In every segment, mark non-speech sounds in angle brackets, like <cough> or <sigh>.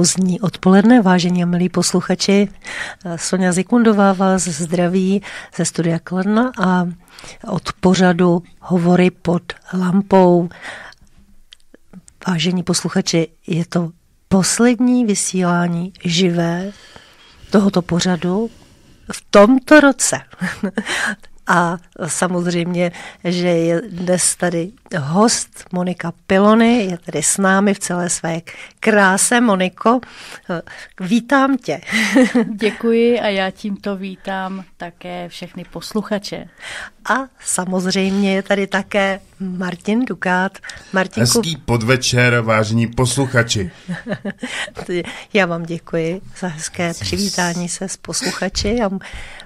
Pozdní odpoledne, vážení a milí posluchači. Sonja Zikundová vás zdraví ze studia Kladna a od pořadu Hovory pod lampou. Vážení posluchači, je to poslední vysílání živé tohoto pořadu v tomto roce. A samozřejmě, že je dnes tady host Monika Pilony, je tady s námi v celé své kráse. Moniko, vítám tě. <laughs> Děkuji a já tímto vítám také všechny posluchače. A samozřejmě je tady také Martin Dukát. Martinku... Hezký podvečer, vážení posluchači. <laughs> já vám děkuji za hezké přivítání se s posluchači a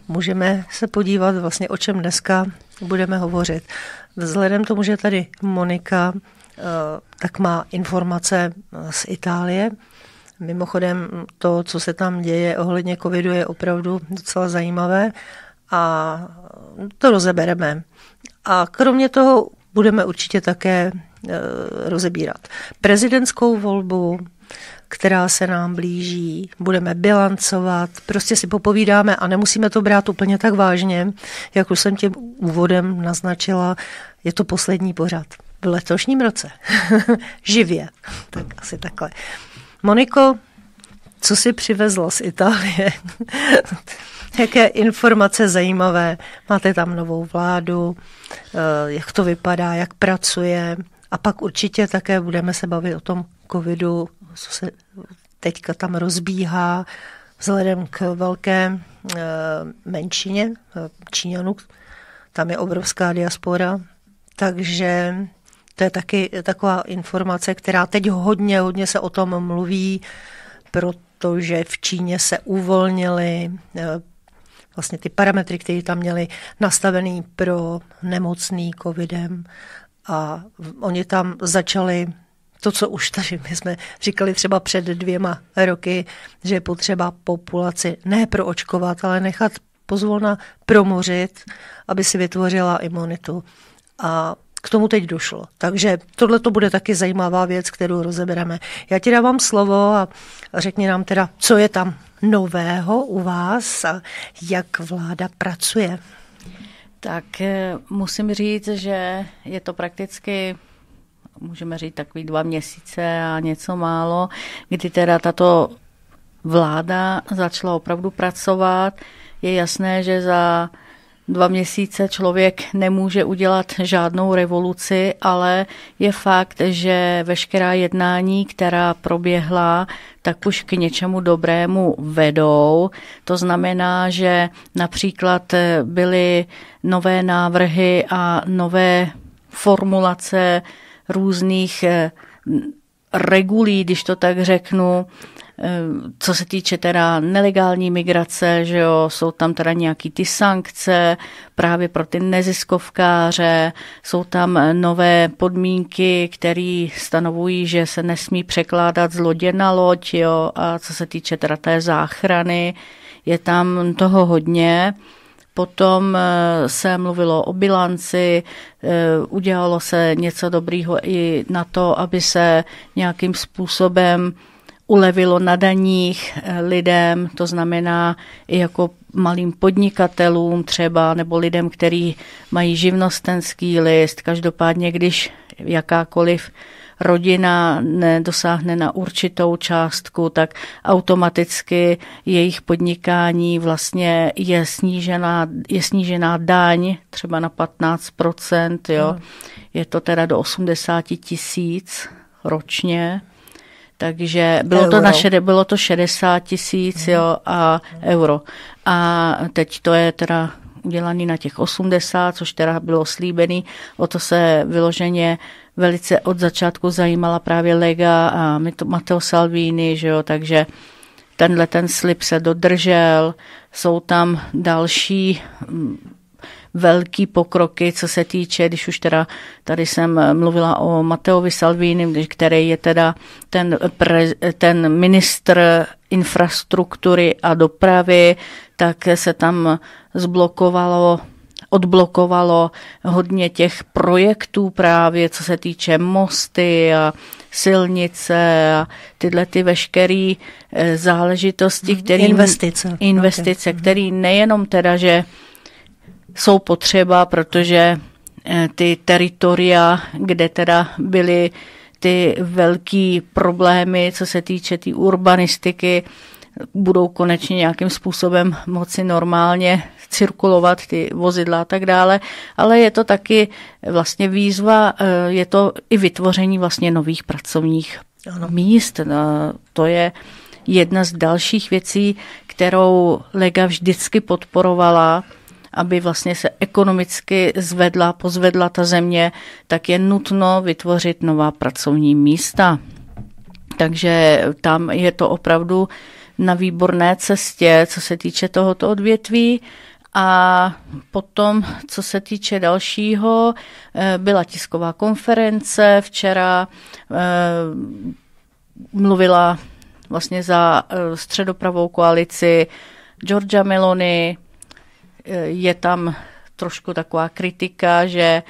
můžeme se podívat vlastně, o čem dneska budeme hovořit. Vzhledem tomu, že tady Monika eh, tak má informace eh, z Itálie. Mimochodem to, co se tam děje ohledně covidu, je opravdu docela zajímavé a to rozebereme. A kromě toho budeme určitě také eh, rozebírat prezidentskou volbu, která se nám blíží, budeme bilancovat, prostě si popovídáme a nemusíme to brát úplně tak vážně, jak už jsem tě úvodem naznačila, je to poslední pořad v letošním roce. <laughs> Živě. Tak asi takhle. Moniko, co si přivezla z Itálie? <laughs> Jaké informace zajímavé? Máte tam novou vládu, eh, jak to vypadá, jak pracuje? A pak určitě také budeme se bavit o tom covidu, co se teďka tam rozbíhá vzhledem k velké eh, menšině eh, Číňanů. Tam je obrovská diaspora, takže to je taky taková informace, která teď hodně, hodně se o tom mluví, protože v Číně se uvolnily eh, vlastně ty parametry, které tam měli nastavený pro nemocný covidem a oni tam začali to, co už tady my jsme říkali třeba před dvěma roky, že je potřeba populaci ne proočkovat, ale nechat pozvolna promořit, aby si vytvořila imunitu. A k tomu teď došlo. Takže tohle to bude taky zajímavá věc, kterou rozebereme. Já ti dávám slovo a řekni nám teda, co je tam nového u vás a jak vláda pracuje. Tak eh, musím říct, že je to prakticky můžeme říct takový dva měsíce a něco málo, kdy teda tato vláda začala opravdu pracovat. Je jasné, že za dva měsíce člověk nemůže udělat žádnou revoluci, ale je fakt, že veškerá jednání, která proběhla, tak už k něčemu dobrému vedou. To znamená, že například byly nové návrhy a nové formulace různých eh, regulí, když to tak řeknu, eh, co se týče teda nelegální migrace, že jo, jsou tam teda nějaký ty sankce právě pro ty neziskovkáře, jsou tam nové podmínky, které stanovují, že se nesmí překládat z lodě na loď, jo, a co se týče teda té záchrany, je tam toho hodně. Potom eh, se mluvilo o bilanci, eh, udělalo se něco dobrýho i na to, aby se nějakým způsobem ulevilo na daních eh, lidem, to znamená i jako malým podnikatelům třeba, nebo lidem, kteří mají živnostenský list. Každopádně, když jakákoliv rodina nedosáhne na určitou částku, tak automaticky jejich podnikání vlastně je snížená, je snížená daň třeba na 15%, jo. Hmm. Je to teda do 80 tisíc ročně. Takže bylo euro. to, naše, bylo to 60 tisíc hmm. jo, a euro. A teď to je teda udělaný na těch 80, což teda bylo slíbený. O to se vyloženě velice od začátku zajímala právě Lega a Matteo Salvini, že jo, takže tenhle ten slib se dodržel. Jsou tam další mm, velký pokroky, co se týče, když už teda tady jsem mluvila o Mateovi Salvini, který je teda ten, pre, ten ministr infrastruktury a dopravy, tak se tam zblokovalo odblokovalo hodně těch projektů právě, co se týče mosty a silnice a tyhle ty veškeré eh, záležitosti, Mhm. které... Investice. Investice, Okay. které nejenom teda, že jsou potřeba, protože eh, ty teritoria, kde teda byly ty velký problémy, co se týče té tý urbanistiky, budou konečně nějakým způsobem moci normálně cirkulovat ty vozidla a tak dále, ale je to taky vlastně výzva, eh, je to i vytvoření vlastně nových pracovních Ano. míst. No, To je jedna z dalších věcí, kterou Lega vždycky podporovala, aby vlastně se ekonomicky zvedla, pozvedla ta země, tak je nutno vytvořit nová pracovní místa. Takže tam je to opravdu na výborné cestě, co se týče tohoto odvětví. A potom, co se týče dalšího, eh, byla tisková konference včera, eh, mluvila vlastně za eh, středopravou koalici Georgia Meloni. Je tam trošku taková kritika, že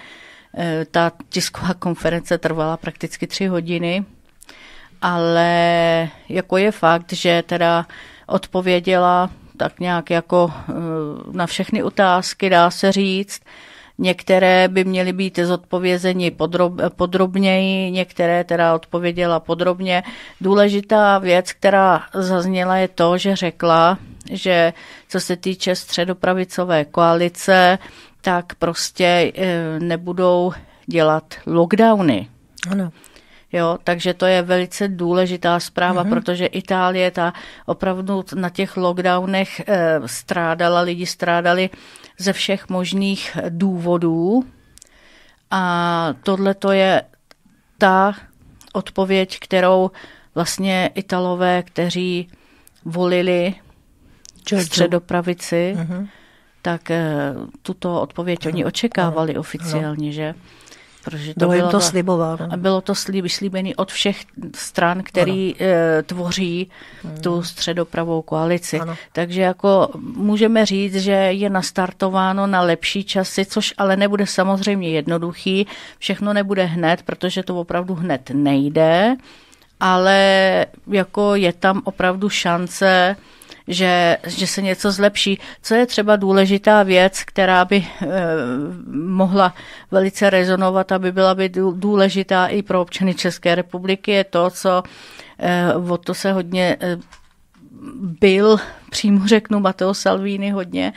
ta tisková konference trvala prakticky tři hodiny, ale jako je fakt, že teda odpověděla tak nějak jako eh, na všechny otázky, dá se říct. Některé by měly být zodpovězeni podrob, podrobněji, některé teda odpověděla podrobně. Důležitá věc, která zazněla, je to, že řekla, že co se týče středopravicové koalice, tak prostě eh, nebudou dělat lockdowny. Ano. Jo, takže to je velice důležitá zpráva, mm-hmm. protože Itálie ta opravdu na těch lockdownech e, strádala, lidi strádali ze všech možných důvodů. A tohle to je ta odpověď, kterou vlastně Italové, kteří volili středopravici, Mhm. mm-hmm. tak e, tuto odpověď oni očekávali oficiálně, že? Protože Bylo jim to slibováno. a bylo to slíbený od všech stran, který e, tvoří tu středopravou koalici. Ano. Takže jako můžeme říct, že je nastartováno na lepší časy, což ale nebude samozřejmě jednoduchý. Všechno nebude hned, protože to opravdu hned nejde, ale jako je tam opravdu šance, že, že se něco zlepší. Co je třeba důležitá věc, která by e, mohla velice rezonovat, aby byla by dů- důležitá i pro občany České republiky, je to, co e, o to se hodně e, byl, přímo řeknu, Matteo Salvini hodně,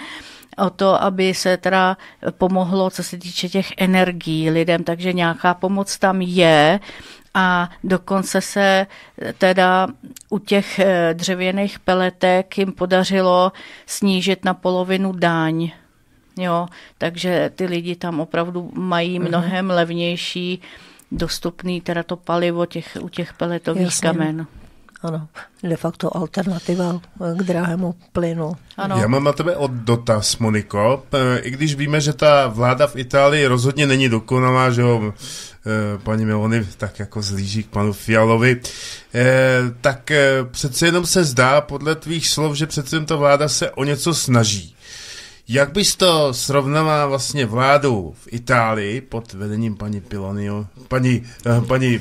o to, aby se teda pomohlo, co se týče těch energií lidem, takže nějaká pomoc tam je a dokonce se teda u těch eh, dřevěných peletek jim podařilo snížit na polovinu daň. Jo, takže ty lidi tam opravdu mají mnohem levnější dostupný teda to palivo těch, u těch peletových Jasně. kamen. Ano, de facto alternativa k drahému plynu. Ano. Já mám na tebe od dotaz, Moniko. I když víme, že ta vláda v Itálii rozhodně není dokonalá, že jo, paní Meloni tak jako zlíží k panu Fialovi, e, tak e, přece jenom se zdá, podle tvých slov, že přece jenom ta vláda se o něco snaží. Jak bys to srovnala vlastně vládu v Itálii pod vedením paní Pilonio, paní, eh, paní,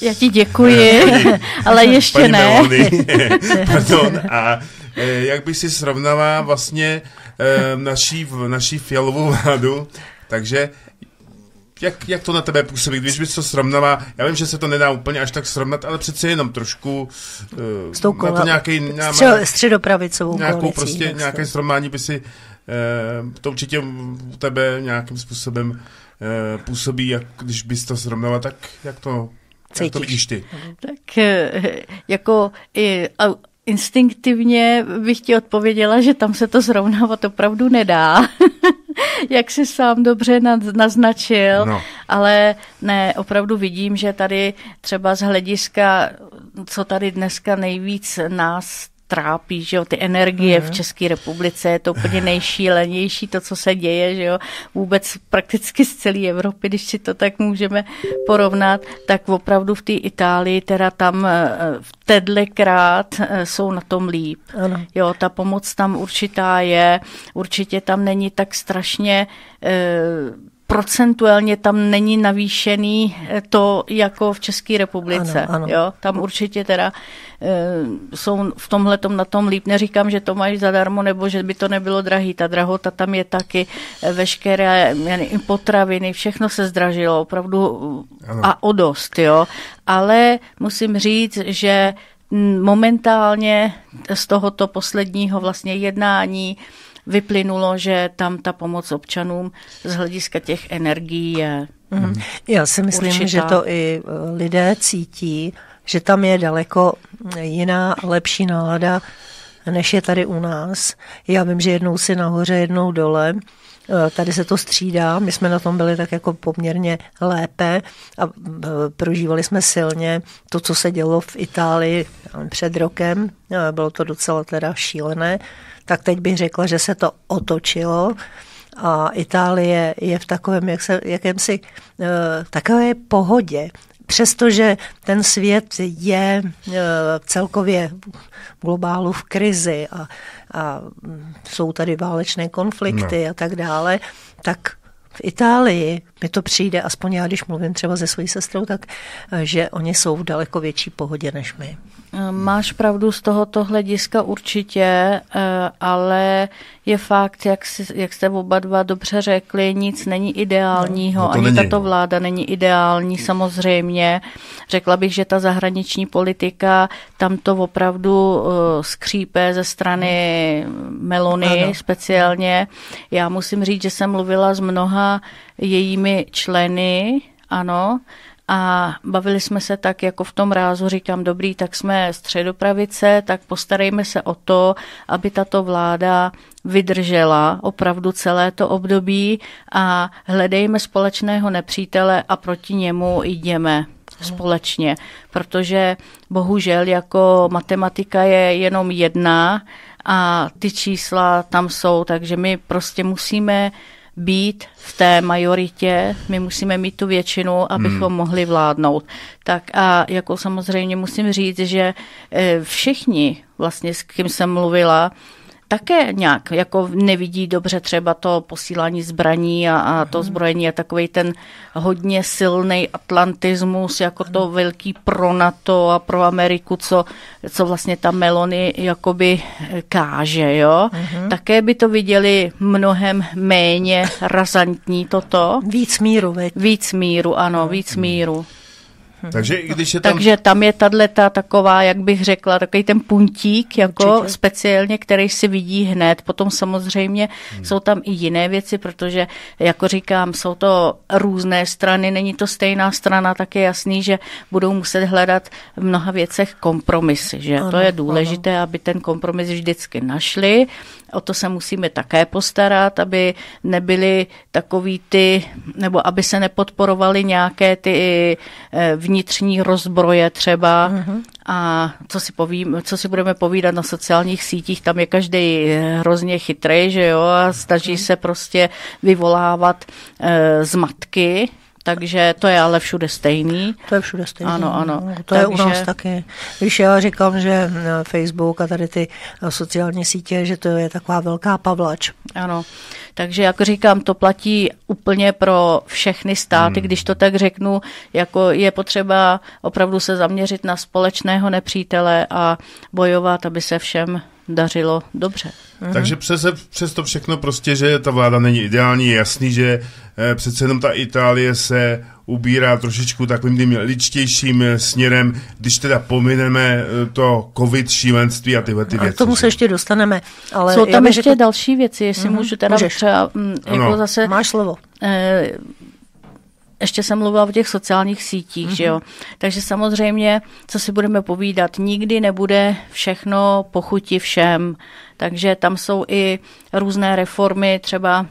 Já ti děkuji, <laughs> ale ještě paní ne. Meloni, <laughs> pardon, a eh, jak by si srovnala vlastně eh, naší, naší fialovou vládu, takže jak, jak to na tebe působí, když bys to srovnala, já vím, že se to nedá úplně až tak srovnat, ale přece jenom trošku eh, S tou má to kola- nějaký, má, Střed, středopravicovou nějakou koalicí. prostě, jak nějaké to- srovnání by si eh, to určitě u tebe nějakým způsobem eh, působí, jak když bys to srovnala, tak jak to, jak to vidíš ty? Tak eh, jako i instinktivně bych ti odpověděla, že tam se to srovnávat opravdu nedá. <laughs> <laughs> Jak jsi sám dobře naz- naznačil, No. ale ne, opravdu vidím, že tady třeba z hlediska, co tady dneska nejvíc nás trápí, že jo, ty energie mm. v České republice, je to úplně nejšílenější, to, co se děje, že jo, vůbec prakticky z celé Evropy, když si to tak můžeme porovnat, tak opravdu v té Itálii, teda tam eh, v krát eh, jsou na tom líp. Ano. Jo, ta pomoc tam určitá je, určitě tam není tak strašně eh, procentuálně tam není navýšený eh, to jako v České republice. Ano, ano. Jo? Tam určitě teda e, jsou v tomhle na tom líp. Neříkám, že to mají zadarmo, nebo že by to nebylo drahý. Ta drahota tam je taky eh, veškeré i potraviny, všechno se zdražilo opravdu ano. a o dost. Jo? Ale musím říct, že momentálně z tohoto posledního vlastně jednání vyplynulo, že tam ta pomoc občanům z hlediska těch energií je. Mm. Já si myslím, určitá. že to i e, lidé cítí, že tam je daleko jiná a lepší nálada, než je tady u nás. Já vím, že jednou si nahoře, jednou dole. E, tady se to střídá, my jsme na tom byli tak jako poměrně lépe a e, prožívali jsme silně to, co se dělo v Itálii před rokem. Bylo to docela teda šílené tak teď bych řekla, že se to otočilo a Itálie je v takovém jak se, jakémsi uh, takové pohodě. Přestože ten svět je uh, celkově globálu v krizi a, a jsou tady válečné konflikty no. a tak dále, tak v Itálii mi to přijde, aspoň já, když mluvím třeba se svojí sestrou, tak eh, že oni jsou v daleko větší pohodě než my. Máš pravdu z tohoto hlediska určitě, eh, ale je fakt, jak, si, jak jste oba dva dobře řekli, nic není ideálního, no, no ani není. tato vláda není ideální samozřejmě. Řekla bych, že ta zahraniční politika tam to opravdu uh, skřípe ze strany Melony ano. speciálně. Já musím říct, že jsem mluvila s mnoha jejími členy, ano, a bavili jsme se tak jako v tom rázu, říkám, dobrý, tak jsme středopravice, tak postarejme se o to, aby tato vláda vydržela opravdu celé to období a hledejme společného nepřítele a proti němu jdeme společně, protože bohužel jako matematika je jenom jedna a ty čísla tam jsou, takže my prostě musíme být v té majoritě, my musíme mít tu většinu, abychom hmm. mohli vládnout. Tak a jako samozřejmě musím říct, že eh, všichni vlastně, s kým jsem mluvila, také nějak jako nevidí dobře třeba to posílání zbraní a, a to mhm. zbrojení a takový ten hodně silný atlantismus, jako to velký pro NATO a pro Ameriku, co, co vlastně ta Melony jakoby káže, jo. Uh-huh. Také by to viděli mnohem méně razantní toto. Víc míru, veď. Víc míru, ano, víc míru. Mhm. Takže i když je tam... Takže tam je tato taková, jak bych řekla, takový ten puntík, jako Určitě. speciálně, který si vidí hned. Potom samozřejmě hmm. jsou tam i jiné věci, protože, jako říkám, jsou to různé strany, není to stejná strana, tak je jasný, že budou muset hledat v mnoha věcech kompromisy, že ano, to je důležité, ano. aby ten kompromis vždycky našli O to se musíme také postarat, aby nebyly takový ty, nebo aby se nepodporovaly nějaké ty eh, vnitřní rozbroje třeba. Uh-huh. A co si, povím, co si budeme povídat na sociálních sítích, tam je každý hrozně chytrý, že jo, a snaží uh-huh. se prostě vyvolávat e, zmatky takže to je ale všude stejný. To je všude stejný. Ano, ano. No, to Takže... je u nás taky. Když já říkám, že eh, Facebook a tady ty eh, sociální sítě, že to je taková velká pavlač. Ano. Takže jak říkám, to platí úplně pro všechny státy, hmm. když to tak řeknu, jako je potřeba opravdu se zaměřit na společného nepřítele a bojovat, aby se všem dařilo dobře. Mhm. Takže přes, přes to všechno prostě, že ta vláda není ideální, je jasný, že eh, přece jenom ta Itálie se ubírá trošičku takovým tím ličtějším eh, směrem, když teda pomineme eh, to covid šílenství a tyhle ty věci. A k tomu se ještě dostaneme. Ale Jsou tam ještě řekl... další věci, jestli mm-hmm. můžu teda Můžeš. třeba mm, jako ano. zase... Máš slovo. Eh, ještě jsem mluvila o těch sociálních sítích, mm-hmm. že jo. Mhm. Takže samozřejmě, co si budeme povídat, nikdy nebude všechno pochuti všem. Takže tam jsou i různé reformy, třeba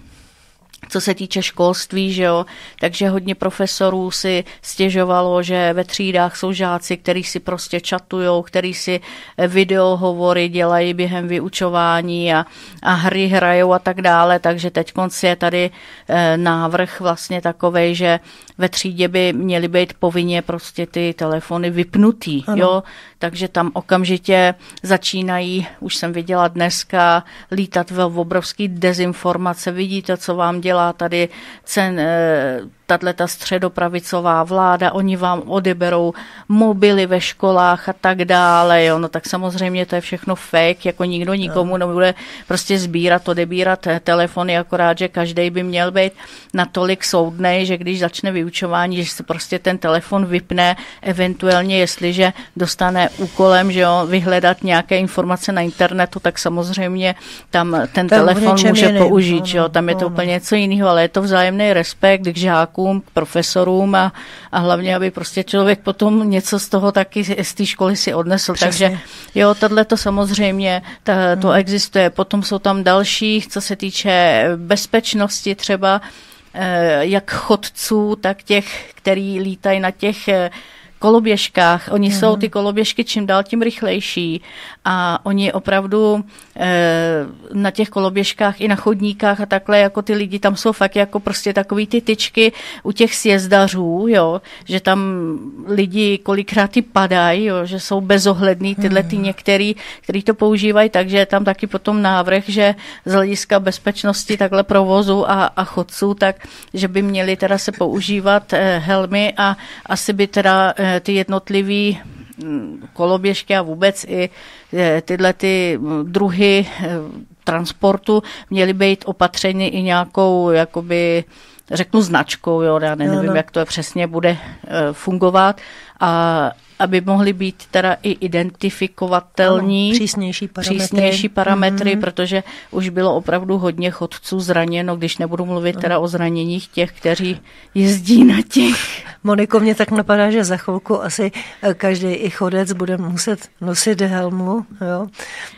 co se týče školství, že jo, takže hodně profesorů si stěžovalo, že ve třídách jsou žáci, kteří si prostě čatujou, kteří si videohovory dělají během vyučování a, a hry hrajou a tak dále, takže teď je tady e, návrh vlastně takovej, že ve třídě by měly být povinně prostě ty telefony vypnutý, ano. jo, takže tam okamžitě začínají, už jsem viděla dneska, lítat v obrovský dezinformace, vidíte, co vám dělá tady cen, eh, tahle ta středopravicová vláda, oni vám odeberou mobily ve školách a tak dále, jo, no tak samozřejmě to je všechno fake, jako nikdo nikomu nebude prostě sbírat, odebírat telefony, akorát, že každý by měl být natolik soudnej, že když začne vyučování, že se prostě ten telefon vypne, eventuálně jestliže dostane úkolem, že jo, vyhledat nějaké informace na internetu, tak samozřejmě tam ten tam telefon může jiným. použít, no, jo, tam je to no, úplně něco jiného, ale je to vzájemný respekt k žákům, k profesorům a, a hlavně, aby prostě člověk potom něco z toho taky z té školy si odnesl. Přesně. Takže jo, tohle to samozřejmě ta, to hmm. existuje. Potom jsou tam další, co se týče bezpečnosti třeba, eh, jak chodců, tak těch, který lítají na těch eh, koloběžkách. Oni mm. jsou mhm. ty koloběžky čím dál tím rychlejší a oni opravdu e, na těch koloběžkách i na chodníkách a takhle jako ty lidi tam jsou fakt jako prostě takový ty tyčky u těch sjezdařů, jo, že tam lidi kolikrát ty padají, jo, že jsou bezohlední tyhle ty mhm. některý, který to používají, takže je tam taky potom návrh, že z hlediska bezpečnosti takhle provozu a, a chodců, tak že by měli teda se používat e, helmy a asi by teda e, ty jednotlivý mm, koloběžky a vůbec i e, tyhle ty mm, druhy e, transportu měly být opatřeny i nějakou jakoby řeknu značkou, jo, já nevím, no, no. jak to přesně bude e, fungovat a aby mohly být teda i identifikovatelní. Ano, přísnější parametry. Přísnější parametry, mm-hmm. protože už bylo opravdu hodně chodců zraněno, když nebudu mluvit teda o zraněních těch, kteří jezdí na těch. Moniko, mě tak napadá, že za chvilku asi eh, každý i chodec bude muset nosit helmu, jo?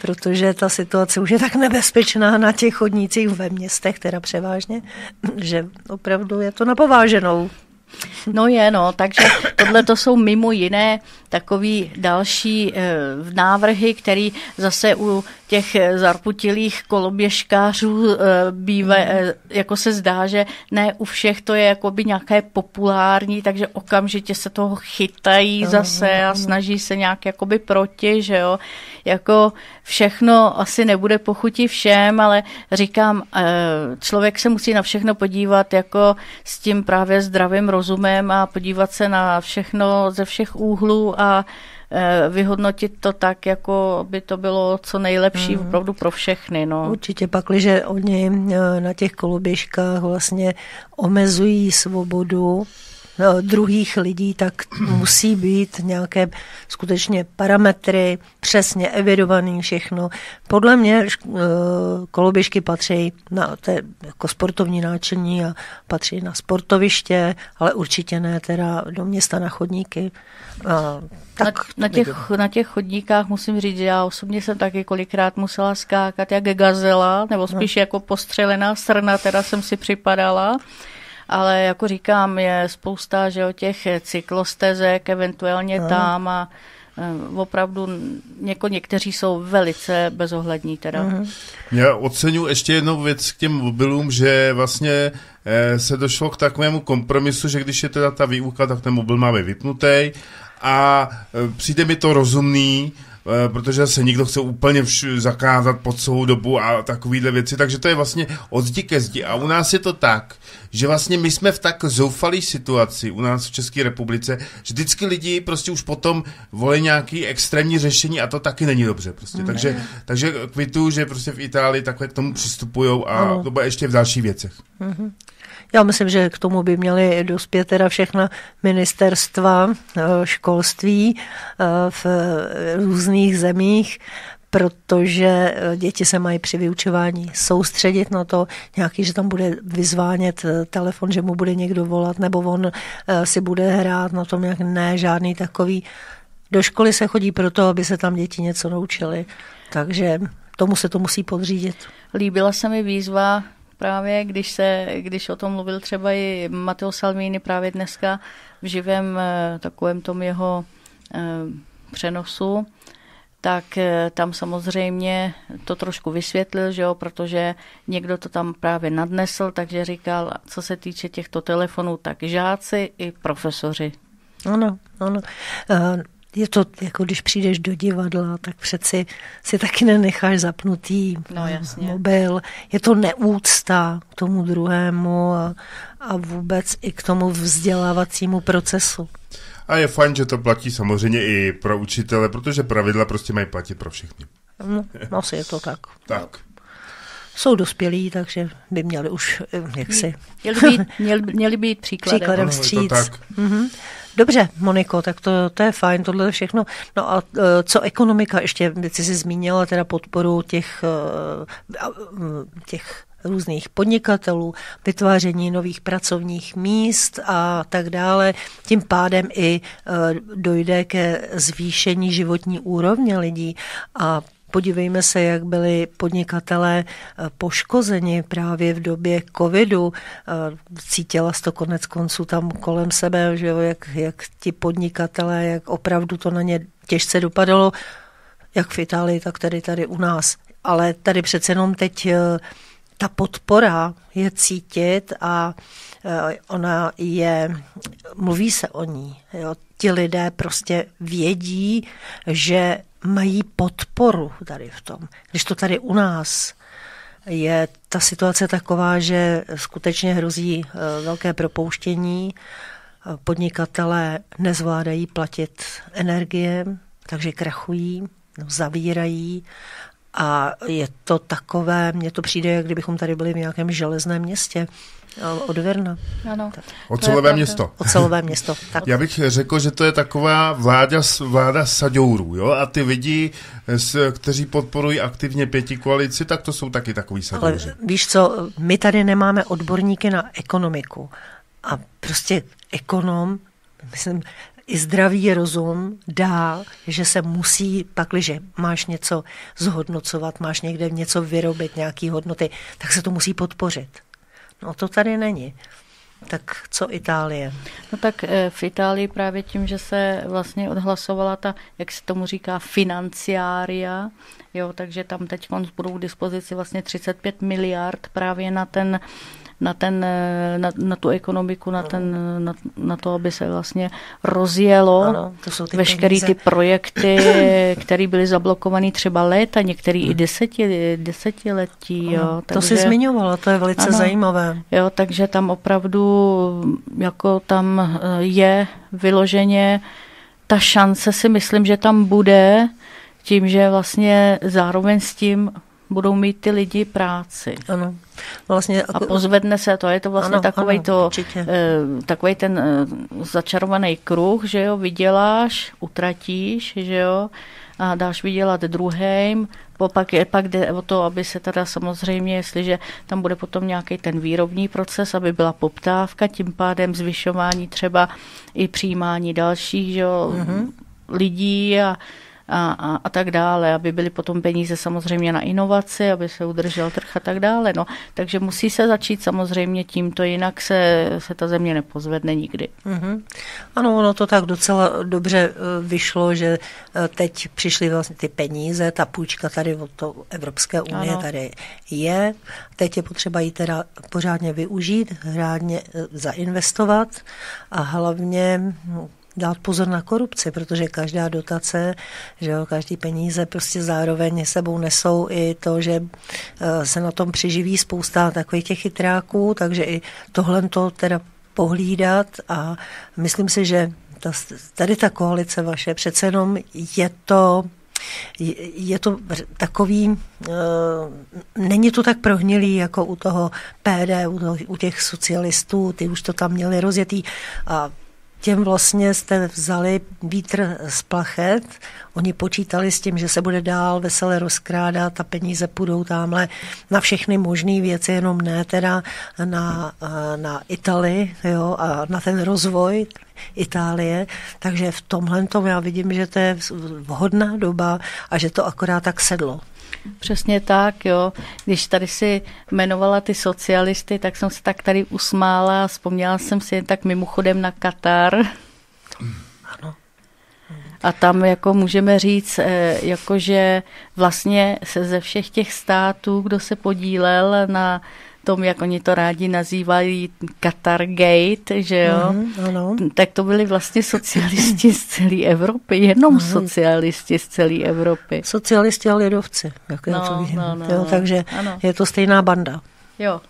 protože ta situace už je tak nebezpečná na těch chodnících ve městech, teda převážně, že opravdu je to napováženou. No je, no, takže tohle to jsou mimo jiné takový další e, návrhy, který zase u těch zarputilých koloběžkářů e, býve, e, jako se zdá, že ne u všech to je jakoby nějaké populární, takže okamžitě se toho chytají zase a snaží se nějak jakoby proti, že jo. Jako všechno asi nebude pochutí všem, ale říkám, člověk se musí na všechno podívat jako s tím právě zdravým rozumem a podívat se na všechno ze všech úhlů a Eh, vyhodnotit to tak, jako by to bylo co nejlepší hmm. opravdu pro všechny. No. Určitě pak, že oni eh, na těch koloběžkách vlastně omezují svobodu druhých lidí, tak musí být nějaké skutečně parametry, přesně evidovaný všechno. Podle mě koloběžky patří na to jako sportovní náčení a patří na sportoviště, ale určitě ne teda do města na chodníky. Tak na, na, těch, na těch chodníkách musím říct, že já osobně jsem taky kolikrát musela skákat jak gazela, nebo spíš no. jako postřelená srna, teda jsem si připadala. Ale jako říkám, je spousta že o těch cyklostezek, eventuálně no. tam a e, opravdu něko, někteří jsou velice bezohlední teda. Já oceňuji ještě jednu věc k těm mobilům, že vlastně e, se došlo k takovému kompromisu, že když je teda ta výuka, tak ten mobil má být vypnutý a e, přijde mi to rozumný, protože se nikdo chce úplně vš- zakázat po celou dobu a takovýhle věci, takže to je vlastně od zdi ke zdi. A u nás je to tak, že vlastně my jsme v tak zoufalé situaci u nás v České republice, že vždycky lidi prostě už potom volí nějaký extrémní řešení a to taky není dobře prostě. Takže, takže kvitu, že prostě v Itálii takhle k tomu přistupují a to bude ještě v dalších věcech. Mm-hmm. Já myslím, že k tomu by měly dospět teda všechna ministerstva eh, školství eh, v různých zemích, protože eh, děti se mají při vyučování soustředit na to, nějaký, že tam bude vyzvánět telefon, že mu bude někdo volat, nebo on si bude hrát na tom, jak ne, žádný takový. Do školy se chodí proto, aby se tam děti něco naučili, takže tomu se to musí podřídit. Líbila se mi výzva právě, když, se, když o tom mluvil třeba i Matteo Salvini právě dneska v živém eh, takovém tom jeho eh, přenosu, tak eh, tam samozřejmě to trošku vysvětlil, že jo, protože někdo to tam právě nadnesl, takže říkal, co se týče těchto telefonů, tak žáci i profesoři. Ano, ano je to, jako když přijdeš do divadla, tak přeci si taky nenecháš zapnutý no, jasně. mobil. Je to neúcta k tomu druhému a, a vůbec i k tomu vzdělávacímu procesu. A je fajn, že to platí samozřejmě i pro učitele, protože pravidla prostě mají platit pro všechny. No, asi je to tak. Tak. Jsou dospělí, takže by měli už eh, jaksi... Měli být, <laughs> měli, měli být příkladem. Příkladem vstříc. Mm-hmm. Dobře, Moniko, tak to, to je fajn, tohle je všechno. No a e, co ekonomika, ještě jsi si zmínila teda podporu těch, e, těch různých podnikatelů, vytváření nových pracovních míst a tak dále. Tím pádem i dojde ke zvýšení životní úrovně lidí a Podívejme se, jak byli podnikatelé eh, poškozeni právě v době covidu. Eh, cítila to konec konců tam kolem sebe, že jo, jak, jak ti podnikatelé, jak opravdu to na ně těžce dopadalo, jak v Itálii, tak tady tady u nás. Ale tady přece jenom teď eh, ta podpora je cítit a ona je, mluví se o ní. Jo. Ti lidé prostě vědí, že mají podporu tady v tom. Když to tady u nás je ta situace taková, že skutečně hrozí eh, velké propouštění, eh, podnikatelé nezvládají platit energie, takže krachují, no, zavírají a je to takové, mně to přijde, jak kdybychom tady byli v nějakém železném městě od Verna. Ano. Ocelové město. Ocelové město. <laughs> Tak. Já bych řekl, že to je taková vláda, vláda saďourů, jo? A ty lidi, kteří podporují aktivně pěti koalici, tak to jsou taky takový saďouři. víš co, my tady nemáme odborníky na ekonomiku. A prostě ekonom, myslím, i zdravý rozum dá, že se musí, pakliže máš něco zhodnocovat, máš někde něco vyrobit, nějaký hodnoty, tak se to musí podpořit. No to tady není. Tak co Itálie? No tak eh, v Itálii právě tím, že se vlastně odhlasovala ta, jak se tomu říká, financiária, jo, takže tam teď budou k dispozici vlastně 35 miliard právě na ten na, ten, eh, na, na tu ekonomiku, na, ten, na, na to, aby se vlastně rozjelo ano, to jsou ty veškeré ty projekty, <coughs> které byly zablokované třeba léta, některé hmm. i deseti, desetiletí. Jo, takže, to si zmiňovala, to je velice ano, zajímavé. Jo, takže tam opravdu jako tam eh, je vyloženě ta šance si myslím, že tam bude tím, že vlastně zároveň s tím budou mít ty lidi práci. Ano. Vlastně, a pozvedne se to, je to vlastně ano, takový, ano, to, takový ten e, začarovaný kruh, že jo, vyděláš, utratíš, že jo, a dáš vydělat druhým, pak, je, pak jde o to, aby se teda samozřejmě, jestliže tam bude potom nějaký ten výrobní proces, aby byla poptávka, tím pádem zvyšování třeba i přijímání dalších že jo, mm-hmm. lidí a a, a, a tak dále, aby byly potom peníze samozřejmě na inovaci, aby se udržel trh a tak dále. No. Takže musí se začít samozřejmě tímto, jinak se, se ta země nepozvedne nikdy. Mm-hmm. Ano, ono to tak docela dobře eh, vyšlo, že eh, teď přišly vlastně ty peníze, ta půjčka tady od to Evropské unie ano. tady je. Teď je potřeba ji teda pořádně využít, řádně eh, zainvestovat a hlavně dát pozor na korupci, protože každá dotace, že jo, každý peníze prostě zároveň sebou nesou i to, že eh, se na tom přiživí spousta takových těch chytráků, takže i tohle to teda pohlídat a myslím si, že ta, tady ta koalice vaše přece jenom je to je to takový, uh, není to tak prohnilý jako u toho PD, u těch socialistů, ty už to tam měli rozjetý a těm vlastně jste vzali vítr z plachet. Oni počítali s tím, že se bude dál veselé rozkrádat a peníze půjdou tamhle na všechny možné věci, jenom ne teda na, na Itálii jo, a na ten rozvoj Itálie. Takže v tomhle tom já vidím, že to je vhodná doba a že to akorát tak sedlo. Přesně tak, jo. Když tady si jmenovala ty socialisty, tak jsem se tak tady usmála a vzpomněla jsem si jen tak mimochodem na Katar. Ano. A tam jako můžeme říct, eh, jakože vlastně se ze všech těch států, kdo se podílel na tom, jak oni to rádi nazývají Qatar Gate, že jo, mm, ano. tak to byli vlastně socialisti z celé Evropy, jenom mm. socialisti z celé Evropy. Socialisti a lidovci, jak no, já to vidím. No, no, jo, takže ano. je to stejná banda. Jo,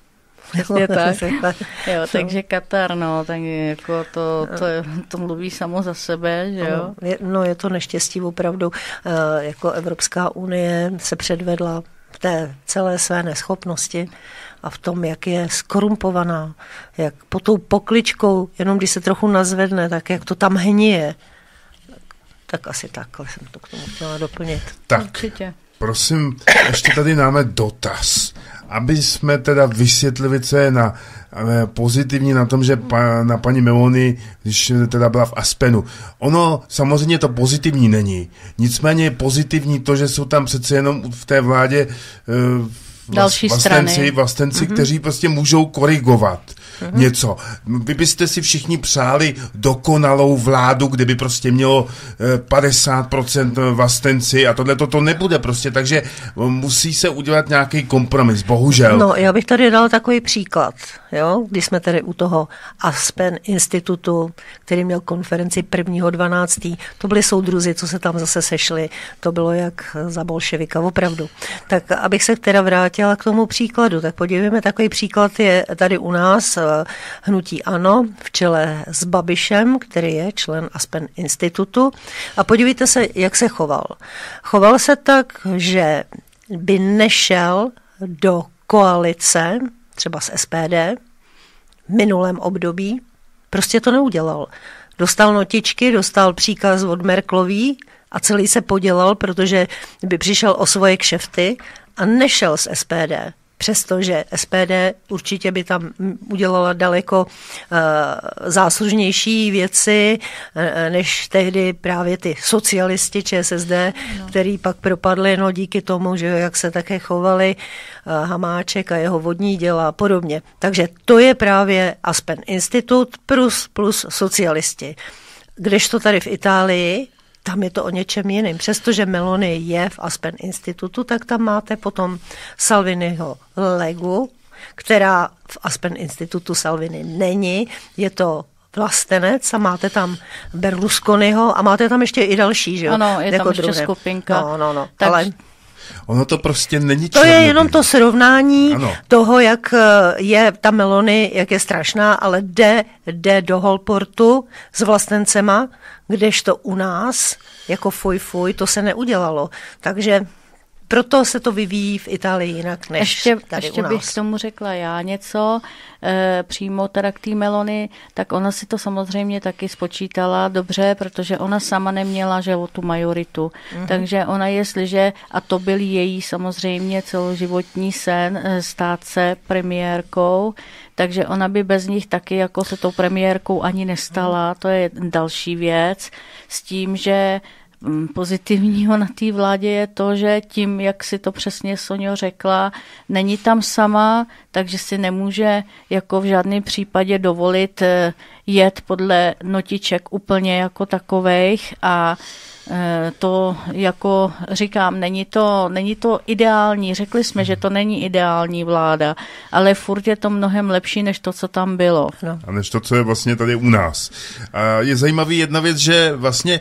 Přesně <laughs> tak. jo, takže Katar, no, tak jako to, to, to mluví samo za sebe, že jo? Je, no je to neštěstí opravdu, eh, jako Evropská unie se předvedla v té celé své neschopnosti a v tom, jak je skorumpovaná, jak po tou pokličkou, jenom když se trochu nazvedne, tak jak to tam hníje. Tak asi takhle jsem to k tomu chtěla doplnit. Tak, Určitě. prosím, ještě tady máme dotaz aby jsme teda vysvětlili, co je na eh, pozitivní na tom, že pa, na paní Meloni, když teda byla v Aspenu. Ono samozřejmě to pozitivní není. Nicméně je pozitivní to, že jsou tam přece jenom v té vládě uh, Další vlastenci, strany. vlastenci mm-hmm. kteří prostě můžou korigovat něco. Vy byste si všichni přáli dokonalou vládu, kde by prostě mělo 50% eh, vlastenci a tohle to nebude prostě, takže eh, musí se udělat nějaký kompromis, bohužel. No, já bych tady dal takový příklad, jo, když jsme tady u toho Aspen institutu, který měl konferenci 1.12. To byli soudruzi, co se tam zase sešli, to bylo jak za bolševika, opravdu. Tak abych se teda vrátila k tomu příkladu, tak podívejme, takový příklad je tady u nás hnutí ANO v čele s Babišem, který je člen Aspen institutu. A podívejte se, jak se choval. Choval se tak, že by nešel do koalice, třeba s SPD, v minulém období, prostě to neudělal. Dostal notičky, dostal příkaz od Merklový a celý se podělal, protože by přišel o svoje kšefty a nešel z SPD přestože SPD určitě by tam udělala daleko uh, záslužnější věci, uh, než tehdy právě ty socialisti ČSSD, no. který pak propadli no, díky tomu, že jak se také chovali uh, Hamáček a jeho vodní děla a podobně. Takže to je právě Aspen Institut plus, plus socialisti. Kdežto tady v Itálii tam je to o něčem jiném. Přestože Meloni je v Aspen institutu, tak tam máte potom Salviniho Legu, která v Aspen institutu Salvini není. Je to vlastenec a máte tam Berlusconiho a máte tam ještě i další, že jo? Ano, je jako tam ještě skupinka. No, no, no. Tak... Ale Ono to prostě není To je jenom to srovnání ano. toho, jak eh, je ta Melony, jak je strašná, ale jde, jde do Holportu s vlastencema, kdežto u nás, jako fuj fuj, to se neudělalo. Takže proto se to vyvíjí v Itálii jinak než ještě, tady ještě u nás. bych k tomu řekla já něco, e, přímo teda k té Melony, tak ona si to samozřejmě taky spočítala dobře, protože ona sama neměla, že o tu majoritu. Mm-hmm. Takže ona jestliže, a to byl její samozřejmě celoživotní sen, e, stát se premiérkou, takže ona by bez nich taky jako se tou premiérkou ani nestala, to je další věc, s tím, že pozitivního na té vládě je to, že tím, jak si to přesně Sonio řekla, není tam sama, takže si nemůže jako v žádném případě dovolit eh, jet podle notiček úplně jako takovejch a to jako říkám, není to, není to ideální, řekli jsme, že to není ideální vláda, ale furt je to mnohem lepší, než to, co tam bylo. No. A než to, co je vlastně tady u nás. A je zajímavý jedna věc, že vlastně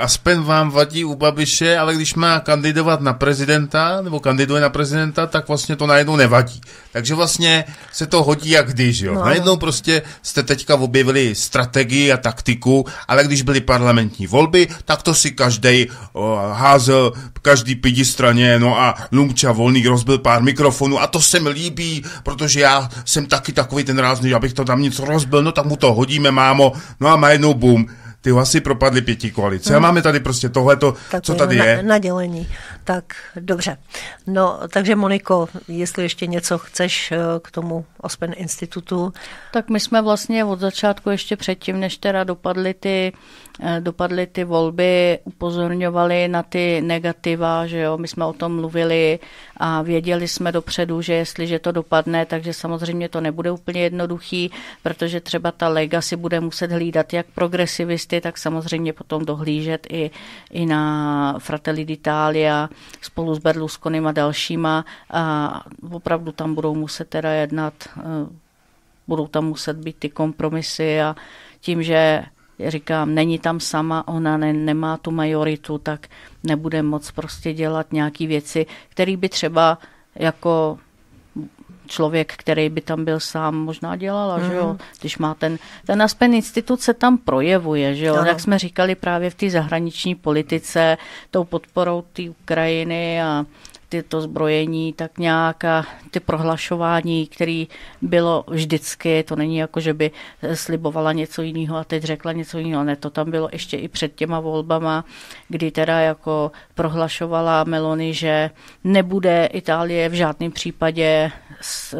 Aspen vám vadí u Babiše, ale když má kandidovat na prezidenta, nebo kandiduje na prezidenta, tak vlastně to najednou nevadí. Takže vlastně se to hodí jak když, jo. No. Najednou prostě jste teďka objevili strategii a taktiku, ale když byly parlamentní volby, tak to si každý házel, každý pidi straně, no a Lumča Volný rozbil pár mikrofonů a to se mi líbí, protože já jsem taky takový ten rázný, abych to tam něco rozbil, no tak mu to hodíme, mámo, no a má jednou boom ty hlasy propadly pěti koalice. Hmm. A máme tady prostě tohleto, tak co tady je. Na, nadělení. Tak dobře. No, takže Moniko, jestli ještě něco chceš eh, k tomu Ospen institutu. Tak my jsme vlastně od začátku ještě předtím, než teda dopadly ty eh, dopadly ty volby, upozorňovali na ty negativa, že jo, my jsme o tom mluvili a věděli jsme dopředu, že jestliže to dopadne, takže samozřejmě to nebude úplně jednoduchý, protože třeba ta lega si bude muset hlídat jak progresivisty, tak samozřejmě potom dohlížet i, i na Fratelli d'Italia spolu s Berlusconim a dalšíma a opravdu tam budou muset teda jednat, eh, budou tam muset být ty kompromisy a tím, že říkám, není tam sama, ona ne, nemá tu majoritu, tak nebude moc prostě dělat nějaké věci, které by třeba jako člověk, který by tam byl sám, možná dělala, mm. že jo, mhm. když má ten, ten Aspen instituce tam projevuje, že jo, ano. jak jsme říkali právě v té zahraniční politice, tou podporou té Ukrajiny a ty, to zbrojení, tak nějak a ty prohlašování, které bylo vždycky, to není jako, že by slibovala něco jiného a teď řekla něco jiného, ne, to tam bylo ještě i před těma volbama, kdy teda jako prohlašovala Meloni, že nebude Itálie v žádném případě s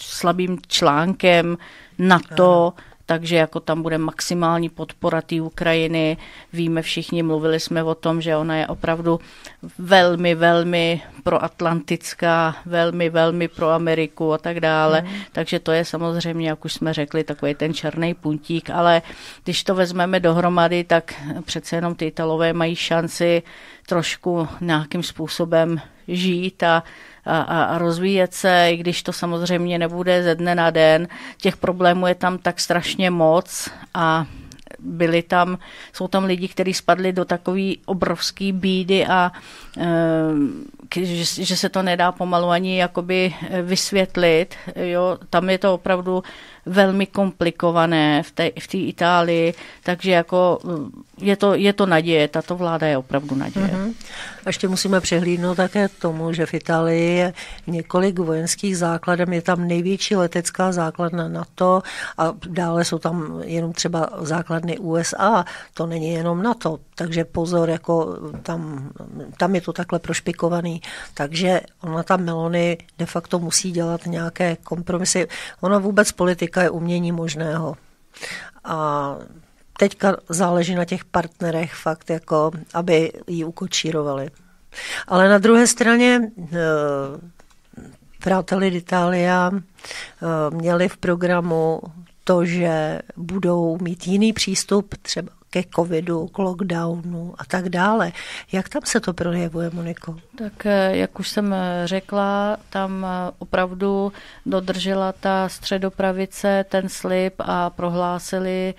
slabým článkem na to, takže jako tam bude maximální podpora té Ukrajiny. Víme všichni, mluvili jsme o tom, že ona je opravdu velmi, velmi proatlantická, velmi, velmi pro Ameriku a tak dále. Mm. Takže to je samozřejmě, jak už jsme řekli, takový ten černý puntík, ale když to vezmeme dohromady, tak přece jenom ty Italové mají šanci trošku nějakým způsobem žít a a, a rozvíjet se, i když to samozřejmě nebude ze dne na den. Těch problémů je tam tak strašně moc a byli tam, jsou tam lidi, kteří spadli do takové obrovské bídy a e, že, že se to nedá pomalu ani jakoby vysvětlit. Jo. Tam je to opravdu velmi komplikované v té, v té Itálii, takže jako je to, je to naděje, tato vláda je opravdu naděje. Mm-hmm. A ještě musíme přehlídnout také tomu, že v Itálii je několik vojenských základem, je tam největší letecká základna NATO a dále jsou tam jenom třeba základny USA, to není jenom NATO, takže pozor, jako tam, tam je to takhle prošpikovaný, takže ona tam Melony de facto musí dělat nějaké kompromisy. Ona vůbec politika je umění možného. A teďka záleží na těch partnerech fakt, jako, aby ji ukočírovali. Ale na druhé straně Fratelli d'Italia měli v programu to, že budou mít jiný přístup třeba ke covidu, k lockdownu a tak dále. Jak tam se to projevuje, Moniko? Tak eh, jak už jsem eh, řekla, tam eh, opravdu dodržela ta středopravice ten slib a prohlásili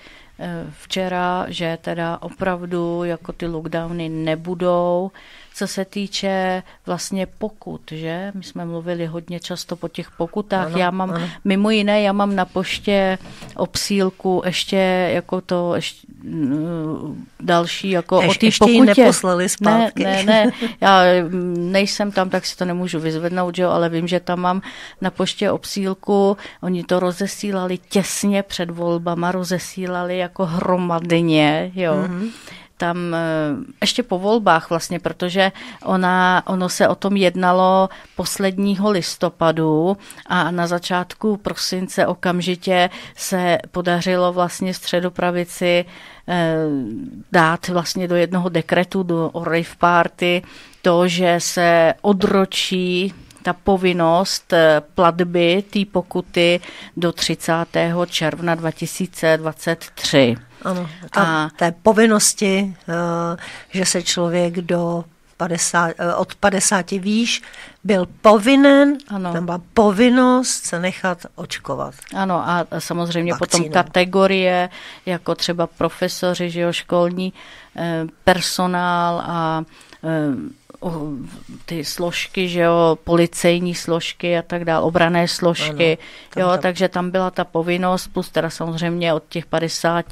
včera, že teda opravdu jako ty lockdowny nebudou, co se týče vlastně pokut, že? My jsme mluvili hodně často po těch pokutách. Ano, já mám, ano. mimo jiné, já mám na poště obsílku ještě jako to, ještě, mm, další, jako Ješ, o té pokutě. neposlali zpátky. Ne, ne, ne, já nejsem tam, tak si to nemůžu vyzvednout, že jo, ale vím, že tam mám na poště obsílku, oni to rozesílali těsně před volbama, rozesílali jako hromadně, jo. Mm-hmm tam eh, ještě po volbách vlastně, protože ona, ono se o tom jednalo posledního listopadu a na začátku prosince okamžitě se podařilo vlastně středopravici eh, dát vlastně do jednoho dekretu, do rave party, to, že se odročí ta povinnost eh, platby té pokuty do 30. června 2023. Ano, a, té povinnosti, eh, že se člověk do 50, eh, od 50 výš byl povinen, ano. tam byla povinnost se nechat očkovat. Ano a samozřejmě Vakcínou. potom kategorie, jako třeba profesoři, že jo, školní personál a ty složky, že jo, policejní složky a tak dále, obrané složky, ano, jo, takže tam byla ta povinnost, plus teda samozřejmě od těch 50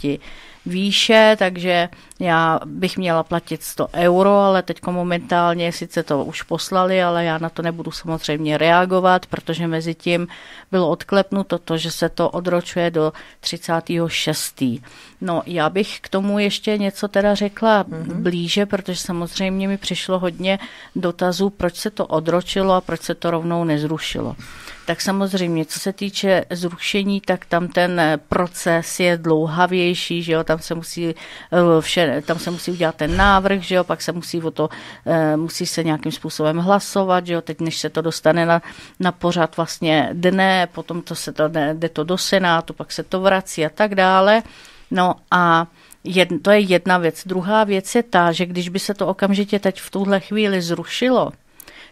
výše, takže já bych měla platit 100 euro, ale teď momentálně sice to už poslali, ale já na to nebudu samozřejmě reagovat, protože mezi tím bylo odklepnuto to, že se to odročuje do 36. No, já bych k tomu ještě něco teda řekla mm-hmm. blíže, protože samozřejmě mi přišlo hodně dotazů, proč se to odročilo a proč se to rovnou nezrušilo. Tak samozřejmě, co se týče zrušení, tak tam ten proces je dlouhavější, že jo, tam se musí eh, vše, tam se musí udělat ten návrh, že jo, pak se musí o to, eh, musí se nějakým způsobem hlasovat, že jo, teď než se to dostane na, na pořad vlastně dne, potom to se to jde to do Senátu, pak se to vrací a tak dále. No a jed, to je jedna věc. Druhá věc je ta, že když by se to okamžitě teď v tuhle chvíli zrušilo,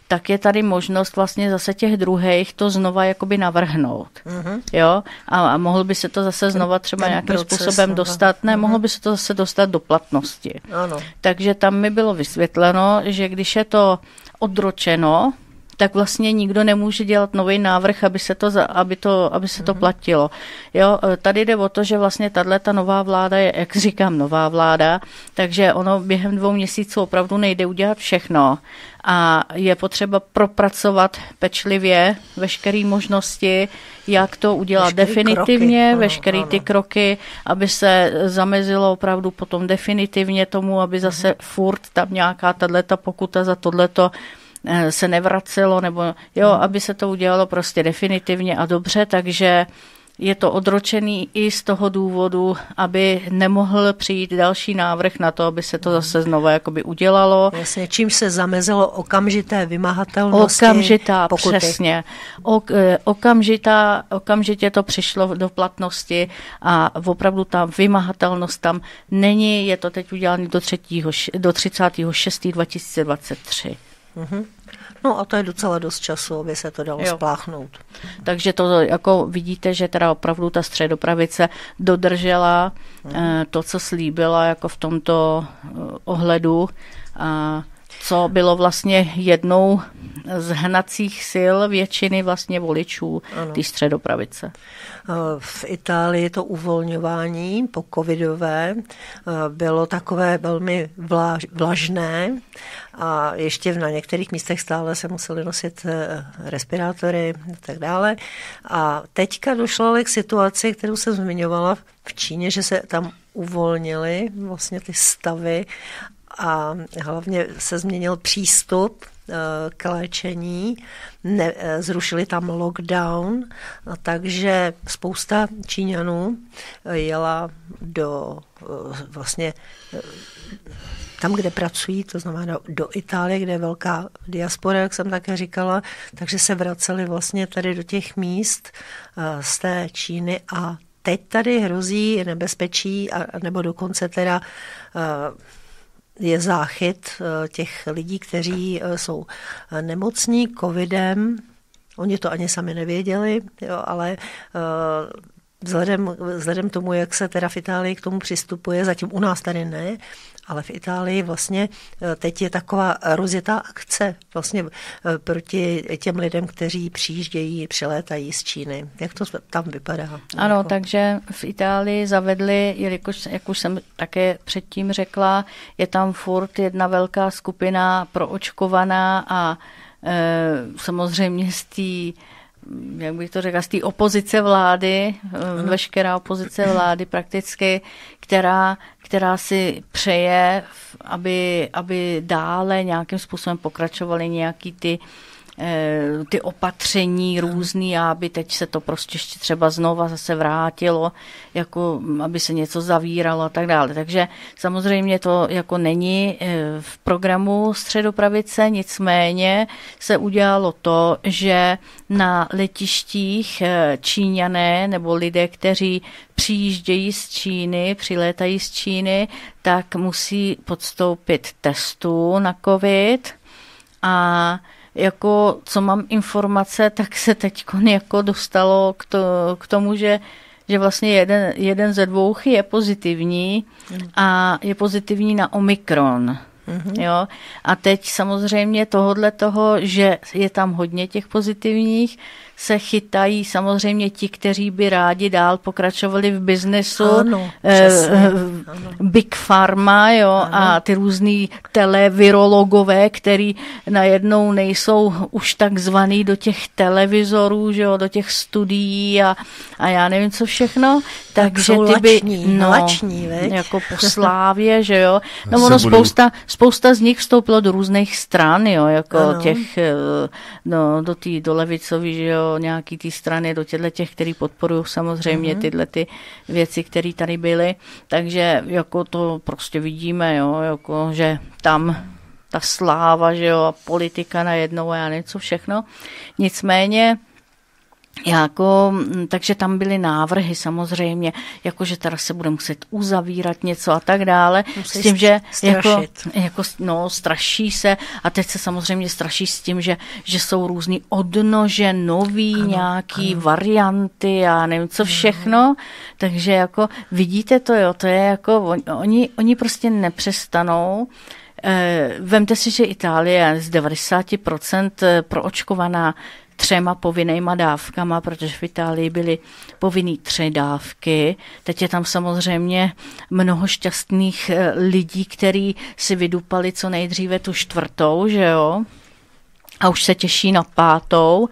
tak je tady možnost vlastně zase těch druhých to znova jakoby navrhnout. Uh-huh. Jo? A, a mohl by se to zase znova třeba ten nějakým proces, způsobem no. dostat, ne, uh-huh. mohlo by se to zase dostat do platnosti. Ano. Takže tam mi bylo vysvětleno, že když je to odročeno, tak vlastně nikdo nemůže dělat nový návrh, aby se to, aby to, aby se to mm-hmm. platilo. Jo, e, tady jde o to, že vlastně tahle ta nová vláda je, jak říkám, nová vláda, takže ono během dvou měsíců opravdu nejde udělat všechno a je potřeba propracovat pečlivě veškeré možnosti, jak to udělat veškerý definitivně, kroky. veškeré ty kroky, aby se zamezilo opravdu potom definitivně tomu, aby zase mm-hmm. furt tam nějaká tato pokuta za tohleto se nevracelo, nebo jo, hmm. aby se to udělalo prostě definitivně a dobře, takže je to odročený i z toho důvodu, aby nemohl přijít další návrh na to, aby se to hmm. zase znovu jakoby udělalo. Jasně, čím se zamezilo okamžité vymahatelnosti Okamžitá, pokuty. přesně. Ok, eh, okamžitá, okamžitě to přišlo do platnosti a opravdu ta vymahatelnost tam není, je to teď udělané do, 3. do 36. 2023. Mm-hmm. No a to je docela dost času, aby se to dalo jo. spláchnout. Takže to jako vidíte, že teda opravdu ta středopravice dodržela mm. to, co slíbila jako v tomto eh, ohledu. A co bylo vlastně jednou z hnacích sil většiny vlastně voličů té středopravice. V Itálii to uvolňování po covidové bylo takové velmi vlažné a ještě na některých místech stále se museli nosit e, respirátory a tak dále. A teďka došlo k situaci, kterou jsem zmiňovala v Číně, že se tam uvolnili vlastně ty stavy a hlavně se změnil přístup eh, k léčení, ne, eh, zrušili tam lockdown, takže spousta Číňanů eh, jela do vlastně tam, kde pracují, to znamená do Itálie, kde je velká diaspora, jak jsem také říkala, takže se vraceli vlastně tady do těch míst z té Číny. A teď tady hrozí nebezpečí, a, nebo dokonce teda je záchyt eh, těch lidí, kteří eh, jsou eh, nemocní covidem. Oni to ani sami nevěděli, jo, ale vzhledem, vzhledem tomu, jak se teda v Itálii k tomu přistupuje, zatím u nás tady ne, ale v Itálii vlastně eh, teď je taková rozjetá akce vlastně eh, proti těm lidem, kteří přijíždějí, přilétají z Číny. Jak to tam vypadá? Ano, jako? takže v Itálii zavedli, jelikož, jak už jsem také předtím řekla, je tam furt jedna velká skupina proočkovaná a e, samozřejmě z té jak bych to řekla, z té opozice vlády, uh veškerá opozice vlády prakticky, která, která si přeje, aby, aby dále nějakým způsobem pokračovaly nějaký ty uh, Eh, ty opatření různý aby teď se to prostě ještě třeba znova zase vrátilo, jako aby se něco zavíralo a tak dále. Takže samozřejmě to jako není eh, v programu středopravice, nicméně se udělalo to, že na letištích eh, Číňané nebo lidé, kteří přijíždějí z Číny, přilétají z Číny, tak musí podstoupit testu na COVID a jako co mám informace, tak se teď jako dostalo k, to, k tomu, že že vlastně jeden, jeden ze dvou je pozitivní a je pozitivní na Omikron. Mm-hmm. Jo? A teď samozřejmě tohodle toho, že je tam hodně těch pozitivních, se chytají samozřejmě ti, kteří by rádi dál pokračovali v biznesu. Ano, eh, ano. Big Pharma jo, ano. a ty různý televirologové, který najednou nejsou už takzvaný do těch televizorů, že jo, do těch studií a, a já nevím co všechno. Takže tak ty by, lační, no, lační, jako po slávě, že jo. No ono spousta, spousta z nich vstoupilo do různých stran, jo, jako ano. těch, eh, no, do té do levicový, že jo, nějaký ty strany, do těchto těch, který podporují samozřejmě mm-hmm. tyhle ty věci, které tady byly. Takže jako to prostě vidíme, jo, jako, že tam ta sláva, že jo, a politika najednou a já něco všechno. Nicméně jako, mm, takže tam byly návrhy samozřejmě, jako že teda se bude muset uzavírat něco a tak dále. Musí s tím, že jako, jako, no, straší se a teď se samozřejmě straší s tím, že, že jsou různý odnože, nový ano, nějaký ano. varianty a nevím co všechno. Ano. Takže jako vidíte to, jo, to je jako, oni, oni prostě nepřestanou eh, Vemte si, že Itálie je z 90% eh, proočkovaná třema povinnýma dávkama, protože v Itálii byly povinný tři dávky. Teď je tam samozřejmě mnoho šťastných eh, lidí, kteří si vydupali co nejdříve tu čtvrtou, že jo? A už se těší na pátou.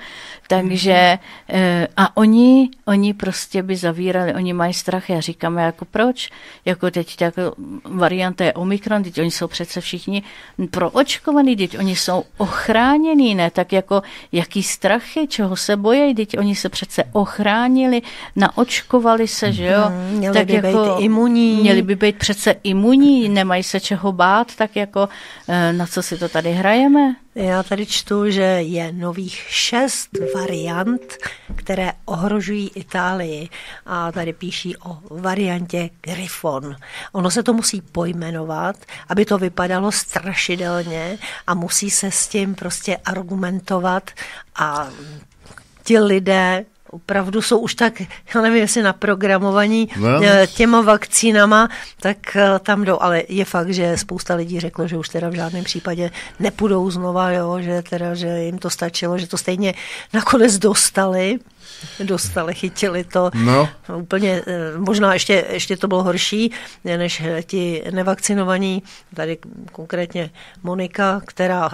Takže eh, a oni, oni prostě by zavírali, oni mají strach. Já říkám, jako proč? Jako teď jako varianta je Omikron, teď oni jsou přece všichni proočkovaní, teď oni jsou ochránění, ne? Tak jako jaký strachy, čeho se bojí, teď oni se přece ochránili, naočkovali se, že jo? Hmm, měli tak by jako, být imunní. Měli by být přece imunní, nemají se čeho bát, tak jako eh, na co si to tady hrajeme? Já tady čtu, že je nových šest variant, které ohrožují Itálii. A tady píší o variantě Griffon. Ono se to musí pojmenovat, aby to vypadalo strašidelně a musí se s tím prostě argumentovat a ti lidé opravdu jsou už tak, já nevím, jestli naprogramovaní no. Eh, těma vakcínama, tak eh, tam jdou, ale je fakt, že spousta lidí řeklo, že už teda v žádném případě nepůjdou znova, jo, že teda, že jim to stačilo, že to stejně nakonec dostali, dostali, chytili to. No. Úplně, eh, možná ještě, ještě to bylo horší, než ti nevakcinovaní, tady konkrétně Monika, která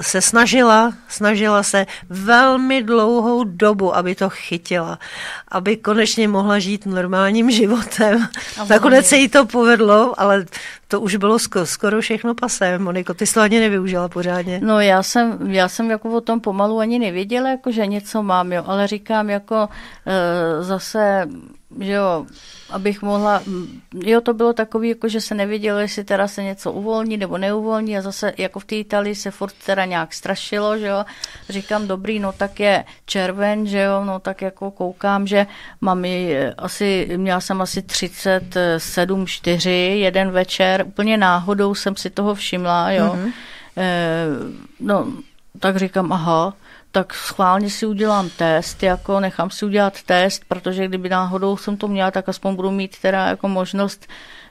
se snažila, snažila se velmi dlouhou dobu, aby to chytila, aby konečně mohla žít normálním životem. Nakonec se jí to povedlo, ale to už bylo skoro, všechno pasé. Moniko, ty jsi to ani nevyužila pořádně. No já jsem, já jsem jako o tom pomalu ani nevěděla, jako že něco mám, jo, ale říkám jako e, zase, že jo, abych mohla, jo, to bylo takový, jako že se nevědělo, jestli teda se něco uvolní nebo neuvolní a zase jako v té Itálii se furt teda nějak strašilo, že jo, říkám, dobrý, no tak je červen, že jo, no tak jako koukám, že mám i asi, měla jsem asi 37, 4, jeden večer, úplně náhodou jsem si toho všimla, jo, mm-hmm. e, no, tak říkám, aha, tak schválně si udělám test, jako nechám si udělat test, protože kdyby náhodou jsem to měla, tak aspoň budu mít teda jako možnost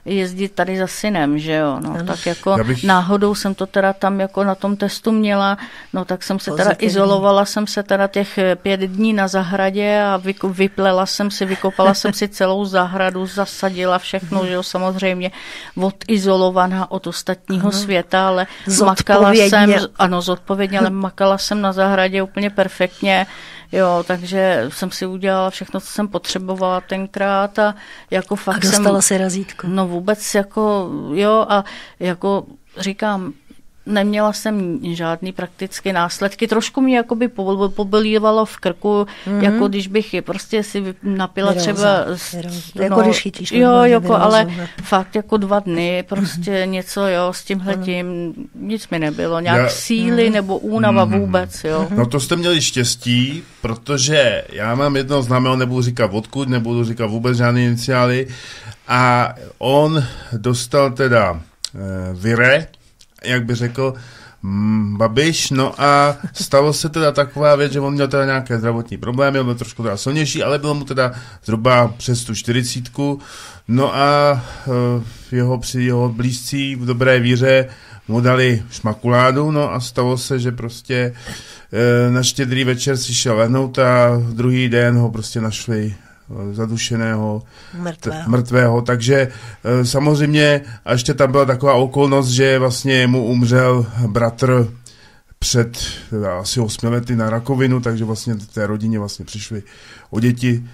jezdit tady za synem, že jo, no, tak jako bych... náhodou jsem to teda tam jako na tom testu měla, no tak jsem se teda izolovala jsem se teda těch eh, pět dní na zahradě a vyplela jsem si, vykopala jsem si celou zahradu, zasadila všechno, že jo, samozřejmě odizolovaná od ostatního ano. světa, ale makala jsem, ano, zodpovědně, ale makala jsem na zahradě úplně perfektně, Jo, takže jsem si udělala všechno, co jsem potřebovala tenkrát a jako fakt a dostala jsem, si razítko. No vůbec jako, jo a jako říkám, neměla jsem žádný praktické následky. Trošku mě jakoby pobolívalo v krku, mm-hmm. jako když bych je prostě si napila Neroza, třeba... Neroza. No, jako když chytíš Jo, jako, ale ne. fakt jako dva dny, prostě mm-hmm. něco, jo, s tímhletím, mm-hmm. nic mi nebylo, nějak já, síly mm-hmm. nebo únava mm-hmm. vůbec, jo. No to jste měli štěstí, protože já mám jednoho známého, nebudu říkat odkud, nebudu říkat vůbec žádné iniciály, a on dostal teda e, vire, jak by řekl, mm, Babiš, no a stalo se teda taková věc, že on měl teda nějaké zdravotní problémy, byl trošku teda silnější, ale bylo mu teda zhruba přes tu čtyřicítku, no a uh, jeho při jeho blízcí v dobré víře mu dali šmakuládu, no a stalo se, že prostě uh, na štědrý večer si šel lehnout a druhý den ho prostě našli zadušeného, mrtvého. T- mrtvého. Takže e, samozřejmě, a ještě tam byla taková okolnost, že vlastně mu umřel bratr před teda, asi 8 lety na rakovinu, takže vlastně té rodině vlastně přišli o děti,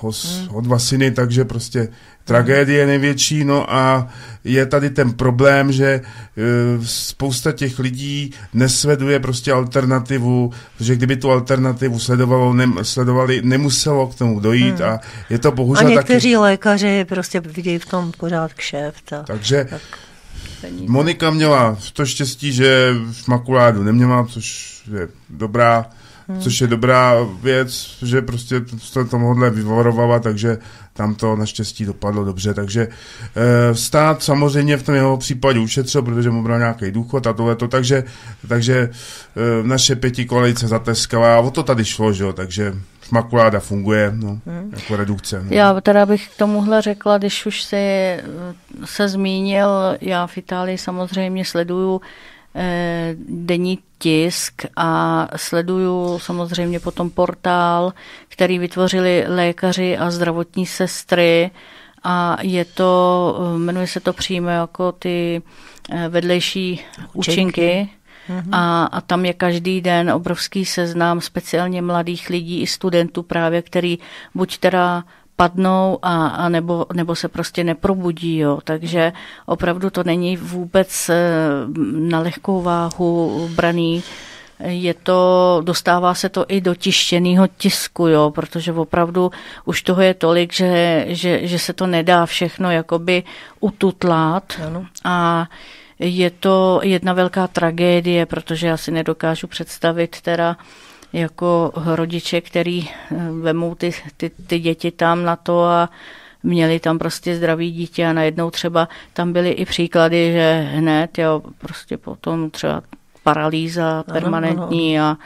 o, hmm. o dva syny, takže prostě tragédie největší, no a je tady ten problém, že e, spousta těch lidí nesleduje prostě alternativu, protože kdyby tu alternativu sledovalo, ne, sledovali, nemuselo k tomu dojít hmm. a je to bohužel A někteří taky... lékaři prostě vidějí v tom pořád kšeft. A, Takže tak. Monika měla to štěstí, že makuládu neměla, což je dobrá Hmm. Což je dobrá věc, že prostě se tomuhle vyvarovala, takže tam to naštěstí dopadlo dobře, takže e, stát samozřejmě v tom jeho případě ušetřil, protože mu bral nějaký důchod a tohleto, takže, takže e, naše pěti koalice zateskala a o to tady šlo, že jo, takže makuláda funguje no, hmm. jako redukce. No. Já teda bych k tomuhle řekla, když už se, se zmínil, já v Itálii samozřejmě sleduju Eh, denní tisk a sleduju samozřejmě potom portál, který vytvořili lékaři a zdravotní sestry a je to, eh, jmenuje se to přímo jako ty eh, vedlejší účinky. Mm-hmm. A, a tam je každý den obrovský seznam speciálně mladých lidí i studentů právě, který buď teda padnou a, a nebo, nebo se prostě neprobudí. Jo. Takže opravdu to není vůbec eh, na lehkou váhu braný. Je to, dostává se to i do tištěného tisku, jo, protože opravdu už toho je tolik, že, že, že se to nedá všechno jakoby ututlat. Ano. A je to jedna velká tragédie, protože já si nedokážu představit teda, jako rodiče, který eh, vemou ty, ty, ty děti tam na to a měli tam prostě zdravý dítě a najednou třeba tam byly i příklady, že hned, jo, prostě potom třeba paralýza permanentní ano, ano. a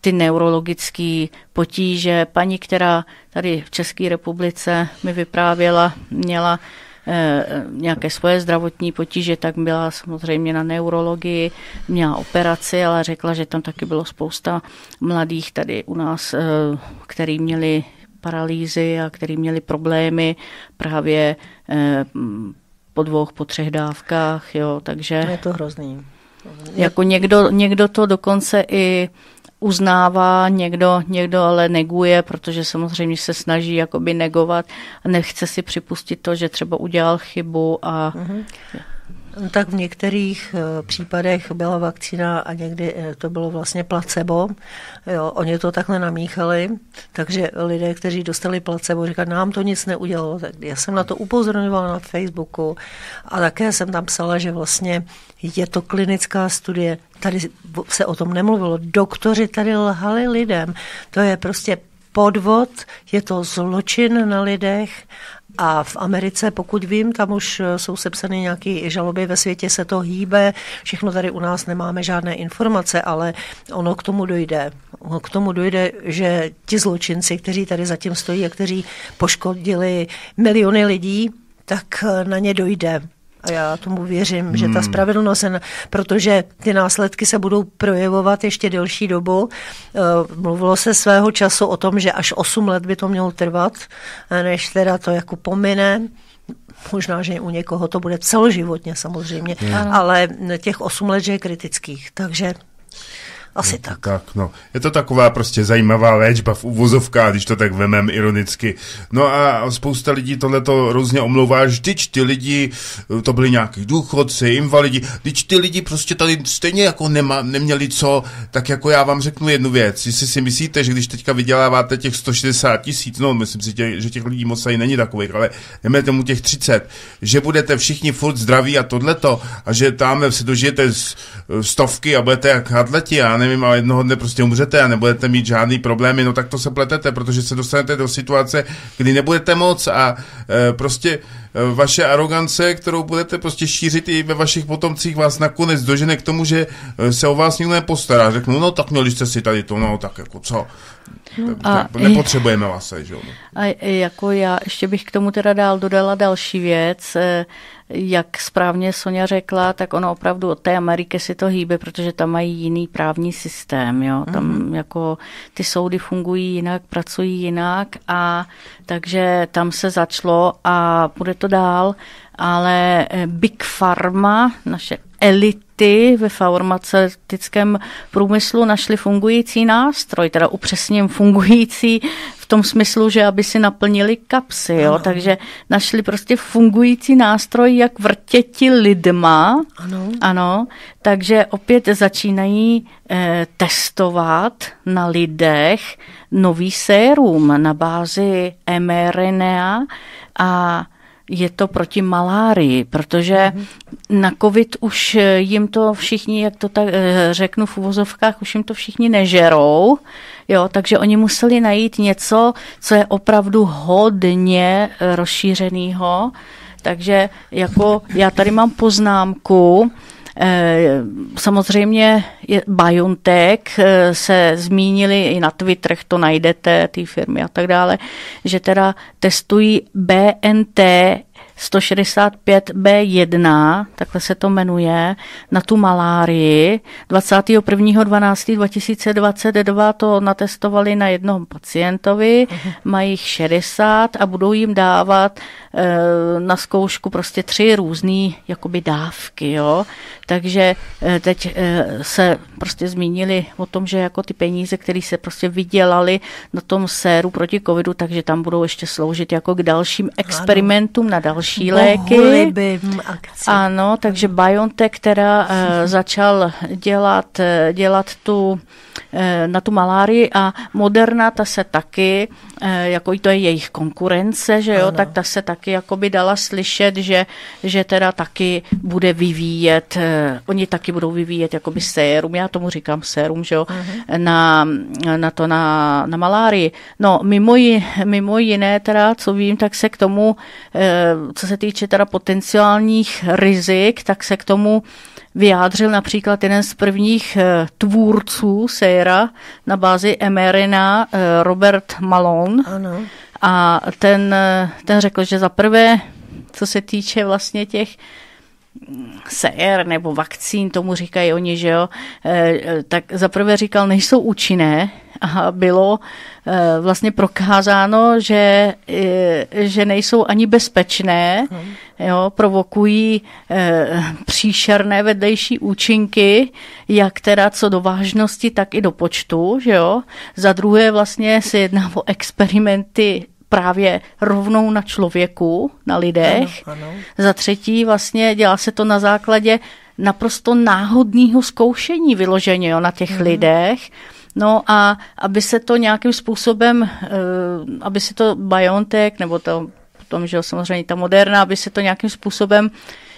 ty neurologické potíže. Paní, která tady v České republice mi vyprávěla, měla nějaké svoje zdravotní potíže, tak byla samozřejmě na neurologii, měla operaci, ale řekla, že tam taky bylo spousta mladých tady u nás, eh, který měli paralýzy a který měli problémy právě eh, po dvou, po třech dávkách, jo, takže... Je to hrozný. Jako někdo, někdo to dokonce i uznává, někdo, někdo ale neguje, protože samozřejmě se snaží jakoby negovat a nechce si připustit to, že třeba udělal chybu a mm-hmm. Tak v některých eh, případech byla vakcína a někdy eh, to bylo vlastně placebo. Jo, oni to takhle namíchali, takže lidé, kteří dostali placebo, říkali, nám to nic neudělalo. Tak já jsem na to upozorňovala na Facebooku a také jsem tam psala, že vlastně je to klinická studie. Tady se o tom nemluvilo. Doktoři tady lhali lidem. To je prostě podvod, je to zločin na lidech a v Americe, pokud vím, tam už eh, jsou sepsány nějaké žaloby, ve světě se to hýbe, všechno tady u nás nemáme žádné informace, ale ono k tomu dojde. Ono k tomu dojde, že ti zločinci, kteří tady zatím stojí a kteří poškodili miliony lidí, tak eh, na ně dojde. A já tomu věřím, hmm. že ta hmm. spravedlnost, protože ty následky se budou projevovat ještě delší dobu. Eh, mluvilo se svého času o tom, že až 8 let by to mělo trvat, než teda to jako pomine. Možná, že u někoho to bude celoživotně samozřejmě, hmm. ale těch 8 let, že je kritických. Takže asi tak. tak. no. Je to taková prostě zajímavá léčba v uvozovkách, když to tak vemem ironicky. No a spousta lidí tohle to různě omlouvá, vždyť ty lidi, to byli nějaký důchodci, invalidi, vždyť ty lidi prostě tady stejně jako nema, neměli co, tak jako já vám řeknu jednu věc. Jestli si myslíte, že když teďka vyděláváte těch 160 tisíc, no myslím si, že těch lidí moc tady není takových, ale jdeme tomu těch 30, že budete všichni furt zdraví a tohleto a že tam se dožijete z stovky a budete jak atleti, já nevím, ale jednoho dne prostě umřete a nebudete mít žádný problémy, no tak to se pletete, protože se dostanete do situace, kdy nebudete moc a e, prostě e, vaše arogance, kterou budete prostě šířit i ve vašich potomcích, vás nakonec dožene k tomu, že e, se o vás nikdo nepostará. Řeknu, no tak měli jste si tady to, no tak jako co. No, a nepotřebujeme vás, že jo. A jako já ještě bych k tomu teda dál dodala další věc. Jak správně Sonja řekla, tak ono opravdu od té Ameriky si to hýbe, protože tam mají jiný právní systém. Jo? Tam mm-hmm. jako ty soudy fungují jinak, pracují jinak a takže tam se začalo a bude to dál, ale eh, Big Pharma, naše elity ve farmaceutickém průmyslu našli fungující nástroj, teda upřesním fungující v tom smyslu, že aby si naplnili kapsy, jo? Ano. takže našli prostě fungující nástroj, jak vrtěti lidma, ano. ano, takže opět začínají eh, testovat na lidech nový sérum na bázi mRNA a je to proti malárii, protože mm-hmm. na covid už jim to všichni, jak to tak eh, řeknu v uvozovkách, už jim to všichni nežerou, jo, takže oni museli najít něco, co je opravdu hodně rozšířeného, takže jako já tady mám poznámku, Eh, samozřejmě BioNTech eh, se zmínili i na Twitterech, to najdete, ty firmy a tak dále, že teda testují BNT 165B1, takhle se to jmenuje, na tu malárii. 21.12.2022 to natestovali na jednom pacientovi, uh-huh. mají jich 60 a budou jim dávat e, na zkoušku prostě tři různé jakoby dávky, jo. Takže e, teď e, se prostě zmínili o tom, že jako ty peníze, které se prostě vydělali na tom séru proti covidu, takže tam budou ještě sloužit jako k dalším experimentům na další další léky. akci. Ano, takže BioNTech, která uh, <laughs> začal dělat, eh, dělat tu uh, na tu malárii a Moderna, ta se taky, uh, jako to je jejich konkurence, že jo, ano. tak ta se taky jakoby dala slyšet, že, že teda taky bude vyvíjet, uh, oni taky budou vyvíjet jakoby sérum, já tomu říkám sérum, že jo, uh-huh. na, na to, na, na malárii. No, mimo, mimo jiné teda, co vím, tak se k tomu, uh, co se týče teda potenciálních rizik, tak se k tomu vyjádřil například jeden z prvních eh, tvůrců séra na bázi mRNA, eh, Robert Malone. Ano. A ten, eh, ten řekl, že za prvé, co se týče vlastně těch sér nebo vakcín, tomu říkají oni, že jo, tak zaprvé říkal, nejsou účinné. A bylo vlastně prokázáno, že, že nejsou ani bezpečné, jo, provokují příšerné vedlejší účinky, jak teda co do vážnosti, tak i do počtu, že jo. Za druhé vlastně se jedná o experimenty právě rovnou na člověku, na lidech. Ano, ano. Za třetí vlastně dělá se to na základě naprosto náhodného zkoušení vyloženě jo, na těch mm. lidech. No a aby se to nějakým způsobem, eh, aby se to BioNTech, nebo to potom, že jo, samozřejmě ta moderna, aby se to nějakým způsobem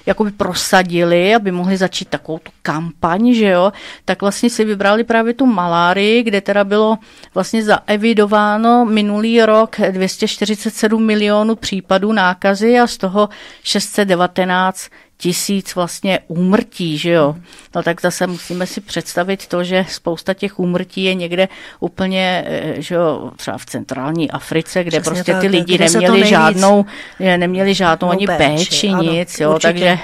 jakoby prosadili, aby mohli začít takovou tu kampaň, že jo, tak vlastně si vybrali právě tu malárii, kde teda bylo vlastně zaevidováno minulý rok 247 milionů případů nákazy a z toho 619 tisíc vlastně úmrtí, že jo. No tak zase musíme si představit to, že spousta těch úmrtí je někde úplně, eh, že jo, třeba v centrální Africe, kde Přesně prostě tak, ty lidi neměli žádnou, neměli žádnou ani péči, péči ano, nic, jo, určitě. takže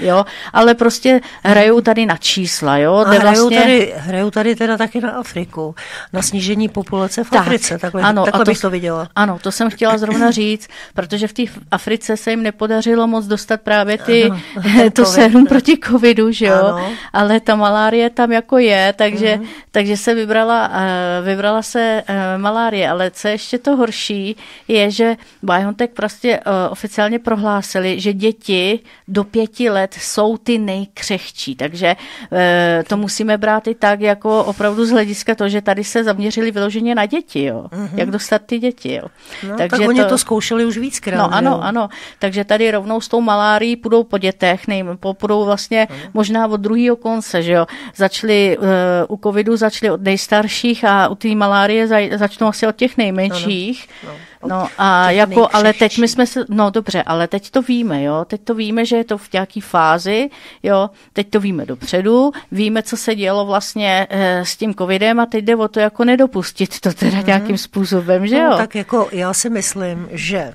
jo, ale prostě hrajou tady na čísla, jo. A hrajou, vlastně... tady, hrajou tady teda taky na Afriku, na snížení populace v tak, Africe, takhle, ano, takhle to, bych to viděla. Ano, to jsem chtěla zrovna <laughs> říct, protože v té Africe se jim nepodařilo moc dostat právě ty, ano, <laughs> to sérum proti covidu, že jo, ano. ale ta malárie tam jako je, takže, uh-huh. takže se vybrala, uh, vybrala se uh, malárie, ale co je ještě to horší, je, že BioNTech prostě uh, oficiálně prohlásili, že děti do pěti let jsou ty nejkřehčí, takže e, to musíme brát i tak, jako opravdu z hlediska to, že tady se zaměřili vyloženě na děti, jo. Mm-hmm. Jak dostat ty děti, jo. No, takže tak oni to, to zkoušeli už víckrát. No ano, jo. ano. Takže tady rovnou s tou malárií půjdou po dětech, nejím, půjdou vlastně ano. možná od druhého konce, že jo. Začali e, u covidu začali od nejstarších a u té malárie začnou asi od těch nejmenších. Ano. No. No a jako, ale teď my jsme se, no dobře, ale teď to víme, jo, teď to víme, že je to v nějaký fázi, jo, teď to víme dopředu, víme, co se dělo vlastně e, s tím covidem a teď jde o to jako nedopustit to teda mm-hmm. nějakým způsobem, že no, jo. tak jako já si myslím, že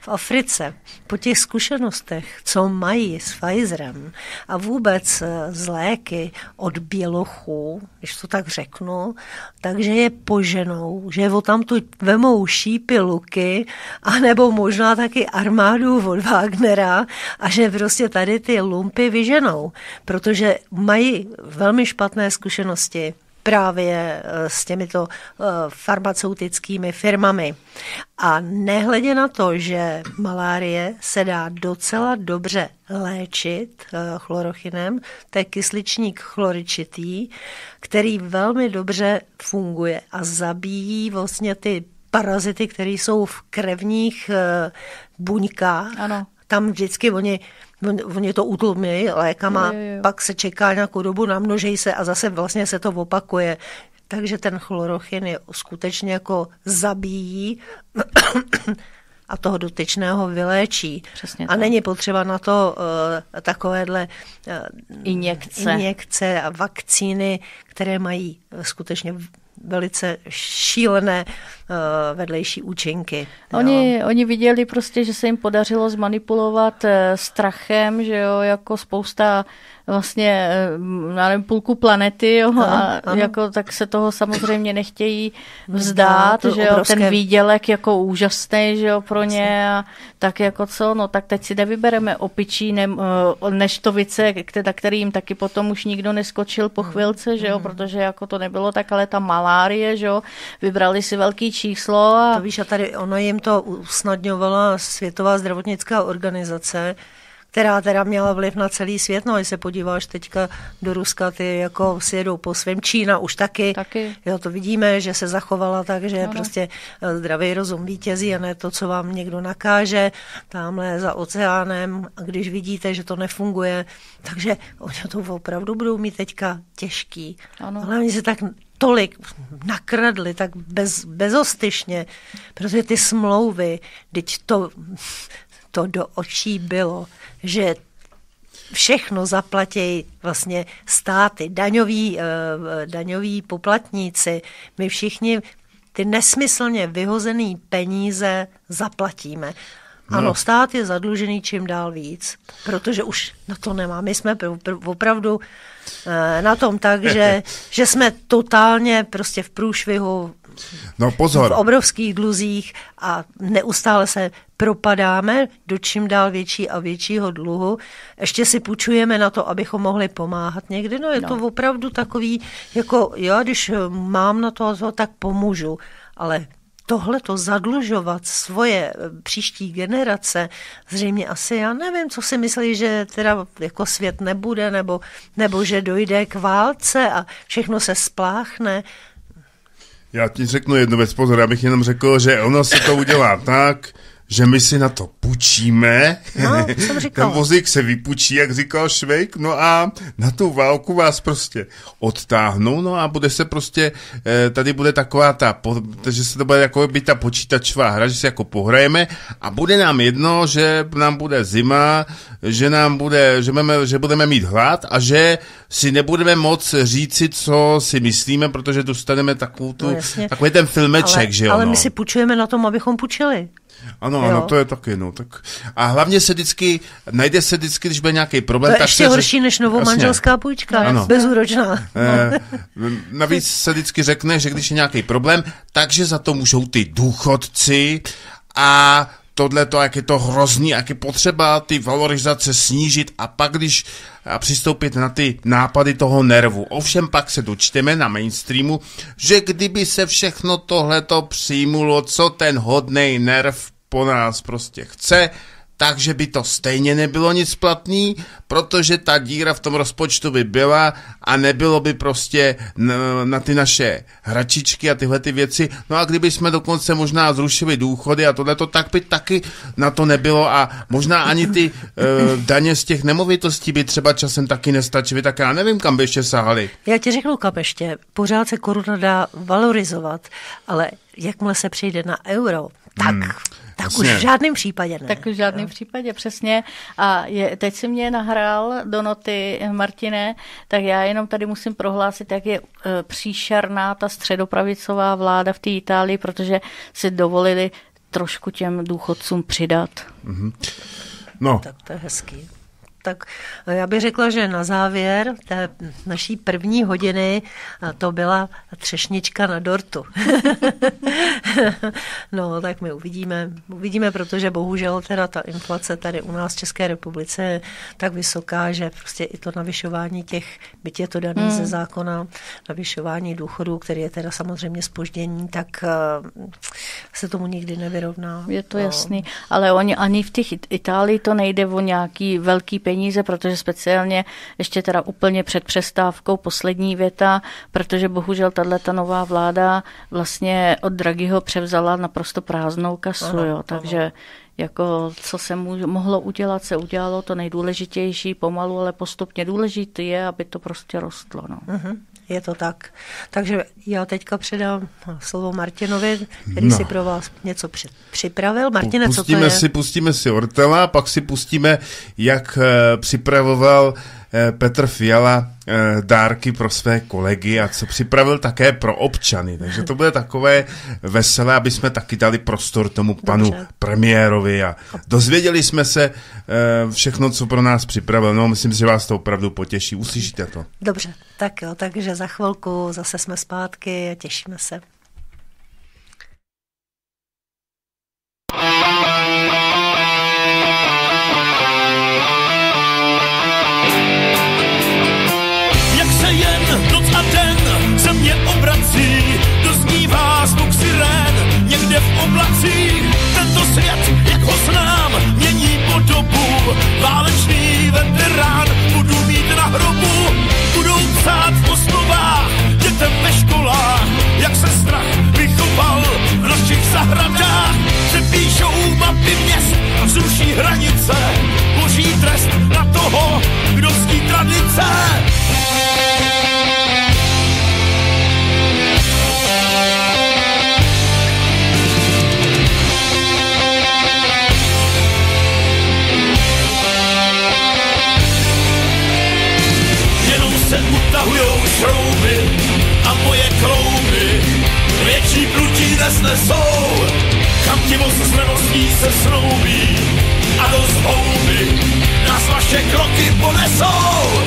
v Africe po těch zkušenostech, co mají s Pfizerem a vůbec eh, z léky od bělochů, když to tak řeknu, takže je poženou, že o tam tu vemou šípy luky, anebo možná taky armádu od Wagnera a že prostě tady ty lumpy vyženou, protože mají velmi špatné zkušenosti právě eh, s těmito eh, farmaceutickými firmami. A nehledě na to, že malárie se dá docela dobře léčit eh, chlorochinem, to je kysličník chloričitý, který velmi dobře funguje a zabíjí vlastně ty parazity, které jsou v krevních buňkách. Ano. Tam vždycky oni Oni to utlumí lékama, jo, jo, jo. pak se čeká nějakou dobu, namnoží se a zase vlastně se to opakuje. Takže ten chlorochin je skutečně jako zabíjí a toho dotyčného vyléčí. Přesně a tak. není potřeba na to uh, takovéhle uh, injekce. injekce a vakcíny, které mají skutečně velice šílené uh, vedlejší účinky. Oni, oni viděli prostě, že se jim podařilo zmanipulovat uh, strachem, že jo, jako spousta vlastně, eh, já nevím, půlku planety, jo, ano, a ano. jako tak se toho samozřejmě nechtějí vzdát, že jo, ten výdělek jako úžasný, že jo, pro ně a tak jako co, no tak teď si nevybereme opičí ne, neštovice, který jim taky potom už nikdo neskočil po hmm. chvilce, že jo, hmm. protože jako to nebylo tak, ale ta malárie, že jo, vybrali si velký číslo. A... To víš, a tady ono jim to usnadňovala Světová zdravotnická organizace, která teda měla vliv na celý svět. No, když se podíváš teďka do Ruska, ty jako si jedou po svém. Čína už taky. taky. Jo, to vidíme, že se zachovala tak, že no, prostě eh, zdravý rozum vítězí a ne to, co vám někdo nakáže tamhle za oceánem. A když vidíte, že to nefunguje, takže oni to opravdu budou mít teďka těžký. Ano. Ale oni se tak tolik nakradli, tak bez, bezostyšně, protože ty smlouvy, teď to, to do očí bylo, že všechno zaplatí vlastně státy, daňoví, eh, daňoví poplatníci. My všichni ty nesmyslně vyhozené peníze zaplatíme. No. Ano, stát je zadlužený čím dál víc, protože už na to nemá. My jsme opravdu eh, na tom tak, <laughs> že, že jsme totálně prostě v průšvihu No pozor. V obrovských dluzích a neustále se propadáme do čím dál větší a většího dluhu. Ještě si půjčujeme na to, abychom mohli pomáhat někdy. No je no. to opravdu takový, jako já když mám na to, tak pomůžu. Ale tohle to zadlužovat svoje příští generace, zřejmě asi já nevím, co si myslí, že teda jako svět nebude, nebo, nebo že dojde k válce a všechno se spláchne. Já ti řeknu jednu věc, pozor, já bych jenom řekl, že ono se to udělá tak, že my si na to půjčíme. No, <laughs> jsem Ten vozík se vypůjčí, jak říkal Švejk, no a na tu válku vás prostě odtáhnou, no a bude se prostě, eh, tady bude taková ta, že se to bude jako být ta počítačová hra, že si jako pohrajeme a bude nám jedno, že nám bude zima, že nám bude, že budeme, že budeme mít hlad a že si nebudeme moc říci, co si myslíme, protože dostaneme takovou tu, no, takový ten filmeček, ale, že jo. Ale no. my si půjčujeme na tom, abychom půjčili. Ano, jo. ano, to je taky, no. Tak. A hlavně se vždycky, najde se vždycky, když bude nějaký problém. To je tak ještě se horší než novomanželská půjčka, ano. bezúročná. Eh, navíc se vždycky řekne, že když je nějaký problém, takže za to můžou ty důchodci a tohle to, jak je to hrozný, jak je potřeba ty valorizace snížit a pak, když a přistoupit na ty nápady toho nervu. Ovšem pak se dočteme na mainstreamu, že kdyby se všechno tohleto přijmulo, co ten hodnej nerv po nás prostě chce, takže by to stejně nebylo nic platný, protože ta díra v tom rozpočtu by byla a nebylo by prostě na, na ty naše hračičky a tyhle ty věci. No a kdyby jsme dokonce možná zrušili důchody a tohleto, tak by taky na to nebylo a možná ani ty <laughs> e, daně z těch nemovitostí by třeba časem taky nestačily, tak já nevím, kam by ještě sahali. Já ti řeknu, kam ještě. Pořád se koruna dá valorizovat, ale jakmile se přijde na euro, tak hmm tak Jasně. už v žádném případě ne. Tak už v žádném případě, přesně. A je, teď si mě nahrál do noty, Martine, tak já jenom tady musím prohlásit, jak je e, příšerná ta středopravicová vláda v té Itálii, protože si dovolili trošku těm důchodcům přidat. Mm-hmm. No. Tak to je hezký. Tak já bych řekla, že na závěr té naší první hodiny to byla třešnička na dortu. <laughs> no, tak my uvidíme. Uvidíme, protože bohužel teda ta inflace tady u nás v České republice je tak vysoká, že prostě i to navyšování těch, byť je to dané hmm. ze zákona, navyšování důchodů, který je teda samozřejmě spoždění, tak uh, se tomu nikdy nevyrovná. Je to no. jasný, ale oni ani v těch Itálii to nejde o nějaký velký peníze, peníze, protože speciálně ještě teda úplně před přestávkou poslední věta, protože bohužel tato nová vláda vlastně od Draghiho převzala naprosto prázdnou kasu, ano, jo, takže ano jako co se mu, mohlo udělat, se udělalo to nejdůležitější, pomalu, ale postupně důležité je, aby to prostě rostlo. No. Uh-huh je to tak. Takže já teďka předám slovo Martinovi, který no. si pro vás něco při, připravil. Martine, pustíme co to je? Si, pustíme si Ortela, pak si pustíme, jak uh, připravoval Eh, Petr Fiala eh, dárky pro své kolegy a co připravil také pro občany. Takže to bude takové veselé, aby jsme taky dali prostor tomu panu Dobře. premiérovi a dozvěděli jsme se eh, všechno, co pro nás připravil. No, myslím, že vás to opravdu potěší. Uslyšíte to. Dobře, tak jo, takže za chvilku zase jsme zpátky a těšíme se. Podobu. Válečný veterán budu mít na hrobu. Budou psát v osnovách, dětem ve školách, jak se strach vychoval v našich zahradách. Přepíšou mapy měst, zruší hranice, boží trest na toho, kdo ctí tradice. Prutí nesnesou. Kam ti moc zneností se snoubí a do zhouby nás vaše kroky ponesou.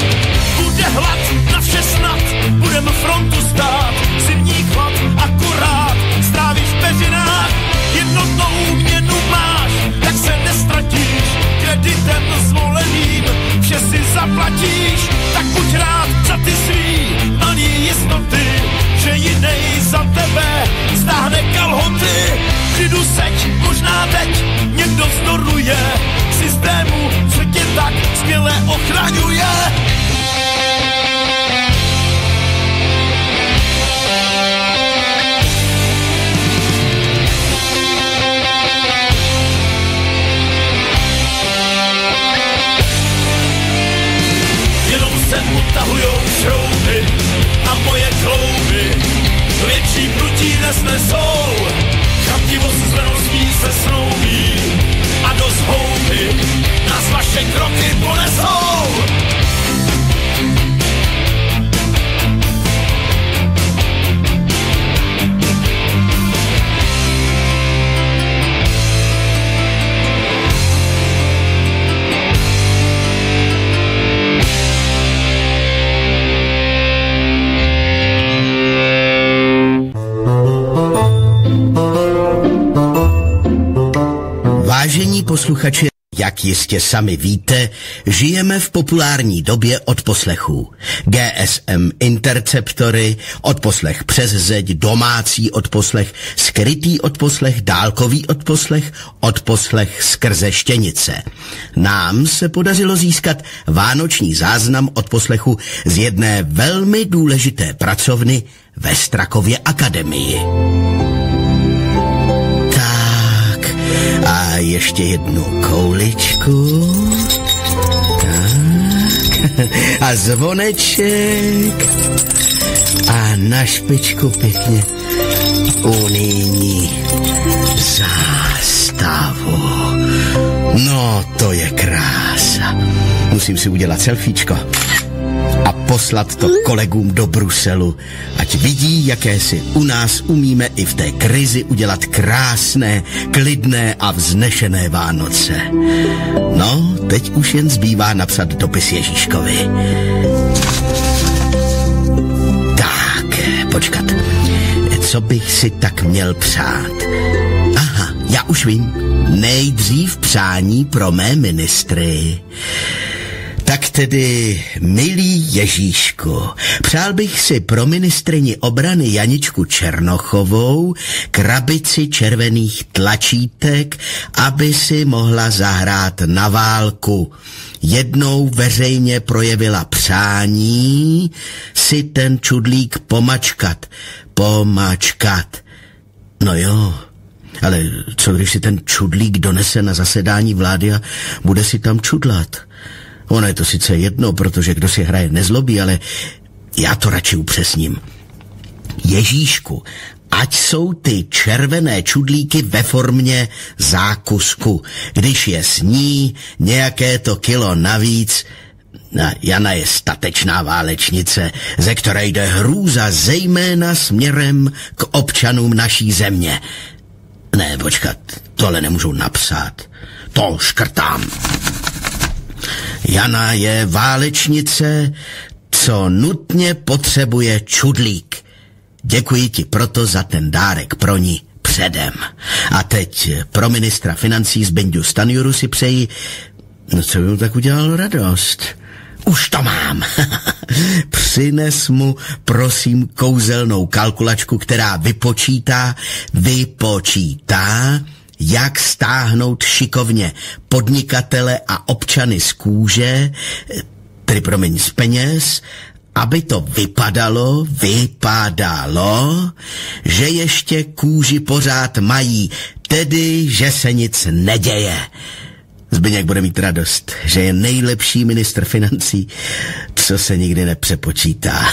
Bude hlad na vše snad, budeme frontu stát, zimní chlad akurát, strávíš v peřinách, jednotnou měnu máš, tak se nestratíš, kreditem zvoleným, vše si zaplatíš, tak buď rád za ty svý malý jistoty, že jinej za tebe stáhne kalhoty. Přidu seď, možná teď někdo vzdoruje systému, co tě tak skvěle ochraňuje. utahujou šrouby a moje klouby větší prutí nesnesou. Chamtivost zleností se snoubí a do zhouby nás vaše kroky ponesou. Vážení posluchači, jak jistě sami víte, žijeme v populární době odposlechů. GSM interceptory, odposlech přes zeď, domácí odposlech, skrytý odposlech, dálkový odposlech, odposlech skrze štěnice. Nám se podařilo získat vánoční záznam odposlechu z jedné velmi důležité pracovny ve Strakově akademii. A ještě jednu kouličku. Tak. A zvoneček. A na špičku pěkně unijní zástavu. No, to je krása. Musím si udělat selfiečko. A po poslat to kolegům do Bruselu, ať vidí, jaké si u nás umíme i v té krizi udělat krásné, klidné a vznešené Vánoce. No, teď už jen zbývá napsat dopis Ježíškovi. Tak, počkat. Co bych si tak měl přát? Aha, já už vím. Nejdřív přání pro mé ministry. Tak tedy, milý Ježíšku, přál bych si pro ministrini obrany Janičku Černochovou krabici červených tlačítek, aby si mohla zahrát na válku. Jednou veřejně projevila přání si ten čudlík pomačkat. Pomačkat. No jo, ale co když si ten čudlík donese na zasedání vlády a bude si tam čudlat? Ono je to sice jedno, protože kdo si hraje nezlobí, ale já to radši upřesním. Ježíšku, ať jsou ty červené čudlíky ve formě zákusku. Když je sní nějaké to kilo navíc, na Jana je statečná válečnice, ze které jde hrůza zejména směrem k občanům naší země. Ne, počkat, tohle nemůžu napsat. To škrtám. Jana je válečnice, co nutně potřebuje čudlík. Děkuji ti proto za ten dárek pro ní předem. A teď pro ministra financí Zbendu Stanjuru si přeji, no co by mu tak udělalo radost. Už to mám. <laughs> Přines mu, prosím, kouzelnou kalkulačku, která vypočítá, vypočítá, jak stáhnout šikovně podnikatele a občany z kůže, tedy promiň z peněz, aby to vypadalo, vypadalo, že ještě kůži pořád mají, tedy, že se nic neděje. Zbyněk bude mít radost, že je nejlepší ministr financí, co se nikdy nepřepočítá.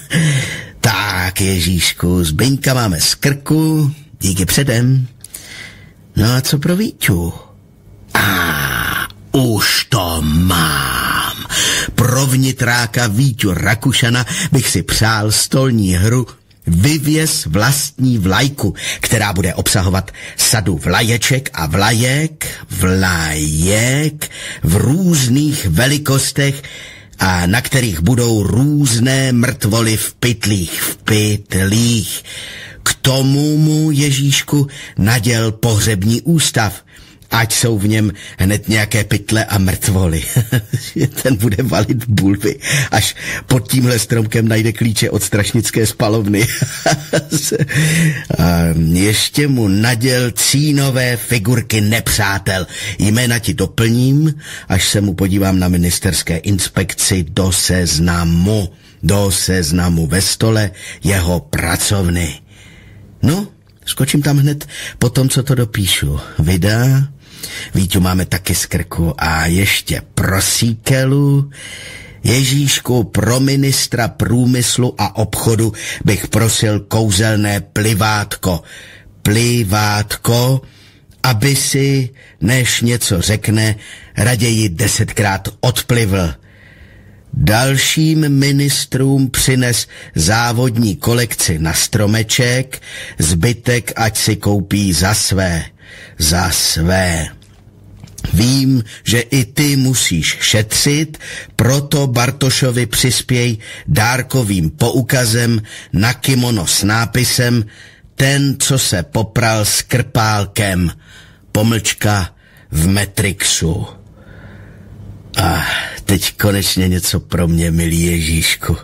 <laughs> tak, Ježíšku, Zbyňka máme z krku, díky předem. No a co pro Víťu? A už to mám. Pro vnitráka Víťu Rakušana bych si přál stolní hru Vyvěz vlastní vlajku, která bude obsahovat sadu vlaječek a vlajek, vlajek v různých velikostech a na kterých budou různé mrtvoly v pytlích, v pytlích. K tomu mu Ježíšku naděl pohřební ústav, ať jsou v něm hned nějaké pytle a mrtvoly. <laughs> Ten bude valit bulvy, až pod tímhle stromkem najde klíče od strašnické spalovny. <laughs> a ještě mu naděl cínové figurky nepřátel. Jména ti doplním, až se mu podívám na ministerské inspekci do seznamu. Do seznamu ve stole jeho pracovny. No, skočím tam hned po tom, co to dopíšu. Vydá, Víťu máme taky z krku a ještě prosíkelu. Ježíšku, pro ministra průmyslu a obchodu bych prosil kouzelné plivátko. Plivátko, aby si, než něco řekne, raději desetkrát odplivl. Dalším ministrům přines závodní kolekci na stromeček, zbytek ať si koupí za své. Za své. Vím, že i ty musíš šetřit, proto Bartošovi přispěj dárkovým poukazem na kimono s nápisem Ten, co se popral s krpálkem. Pomlčka v Metrixu. A teď konečně něco pro mě, milý Ježíšku.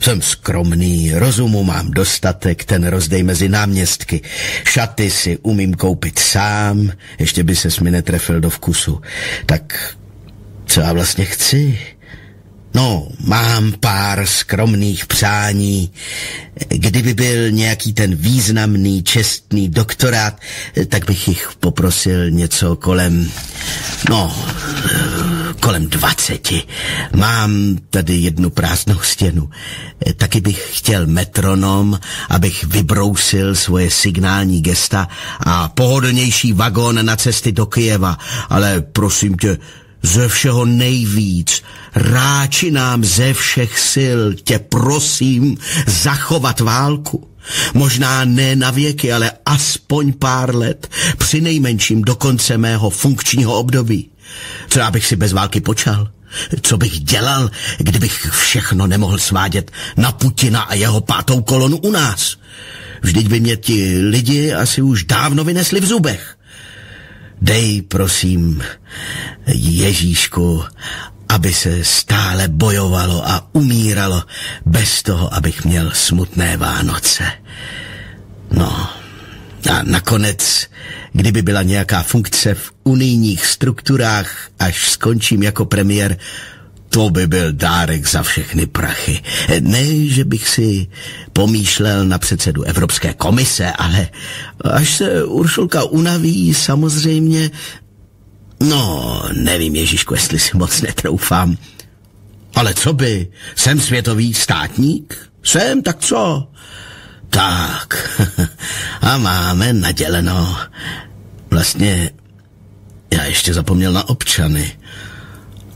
Jsem skromný, rozumu mám dostatek, ten rozdej mezi náměstky. Šaty si umím koupit sám, ještě by ses mi netrefil do vkusu. Tak co já vlastně chci? No, mám pár skromných přání. Kdyby byl nějaký ten významný, čestný doktorát, tak bych jich poprosil něco kolem, no, kolem dvaceti. Mám tady jednu prázdnou stěnu. Taky bych chtěl metronom, abych vybrousil svoje signální gesta a pohodlnější vagón na cesty do Kyjeva. Ale prosím tě, ze všeho nejvíc, ráči nám ze všech sil, tě prosím zachovat válku. Možná ne na věky, ale aspoň pár let, při nejmenším do konce mého funkčního období. Co já bych si bez války počal? Co bych dělal, kdybych všechno nemohl svádět na Putina a jeho pátou kolonu u nás? Vždyť by mě ti lidi asi už dávno vynesli v zubech. Dej, prosím, Ježíšku, aby se stále bojovalo a umíralo bez toho, abych měl smutné Vánoce. No, a nakonec, kdyby byla nějaká funkce v unijních strukturách, až skončím jako premiér, to by byl dárek za všechny prachy. Ne, že bych si pomýšlel na předsedu Evropské komise, ale až se Uršulka unaví, samozřejmě... No, nevím, Ježíšku, jestli si moc netroufám. Ale co by? Jsem světový státník? Jsem, tak co? Tak, <laughs> a máme naděleno. Vlastně já ještě zapomněl na občany.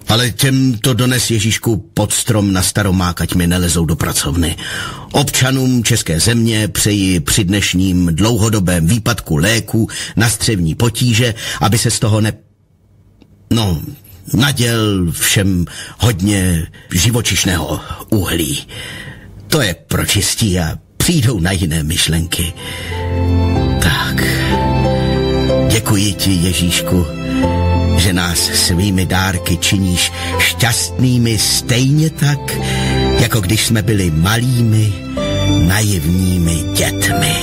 Ale těm to dones Ježíšku pod strom na staromák, ať mi nelezou do pracovny. Občanům České země přeji při dnešním dlouhodobém výpadku léku na střevní potíže, aby se z toho ne... No, naděl všem hodně živočišného uhlí. To je pročistí a přijdou na jiné myšlenky. Tak, děkuji ti, Ježíšku, že nás svými dárky činíš šťastnými stejně tak, jako když jsme byli malými, naivními dětmi.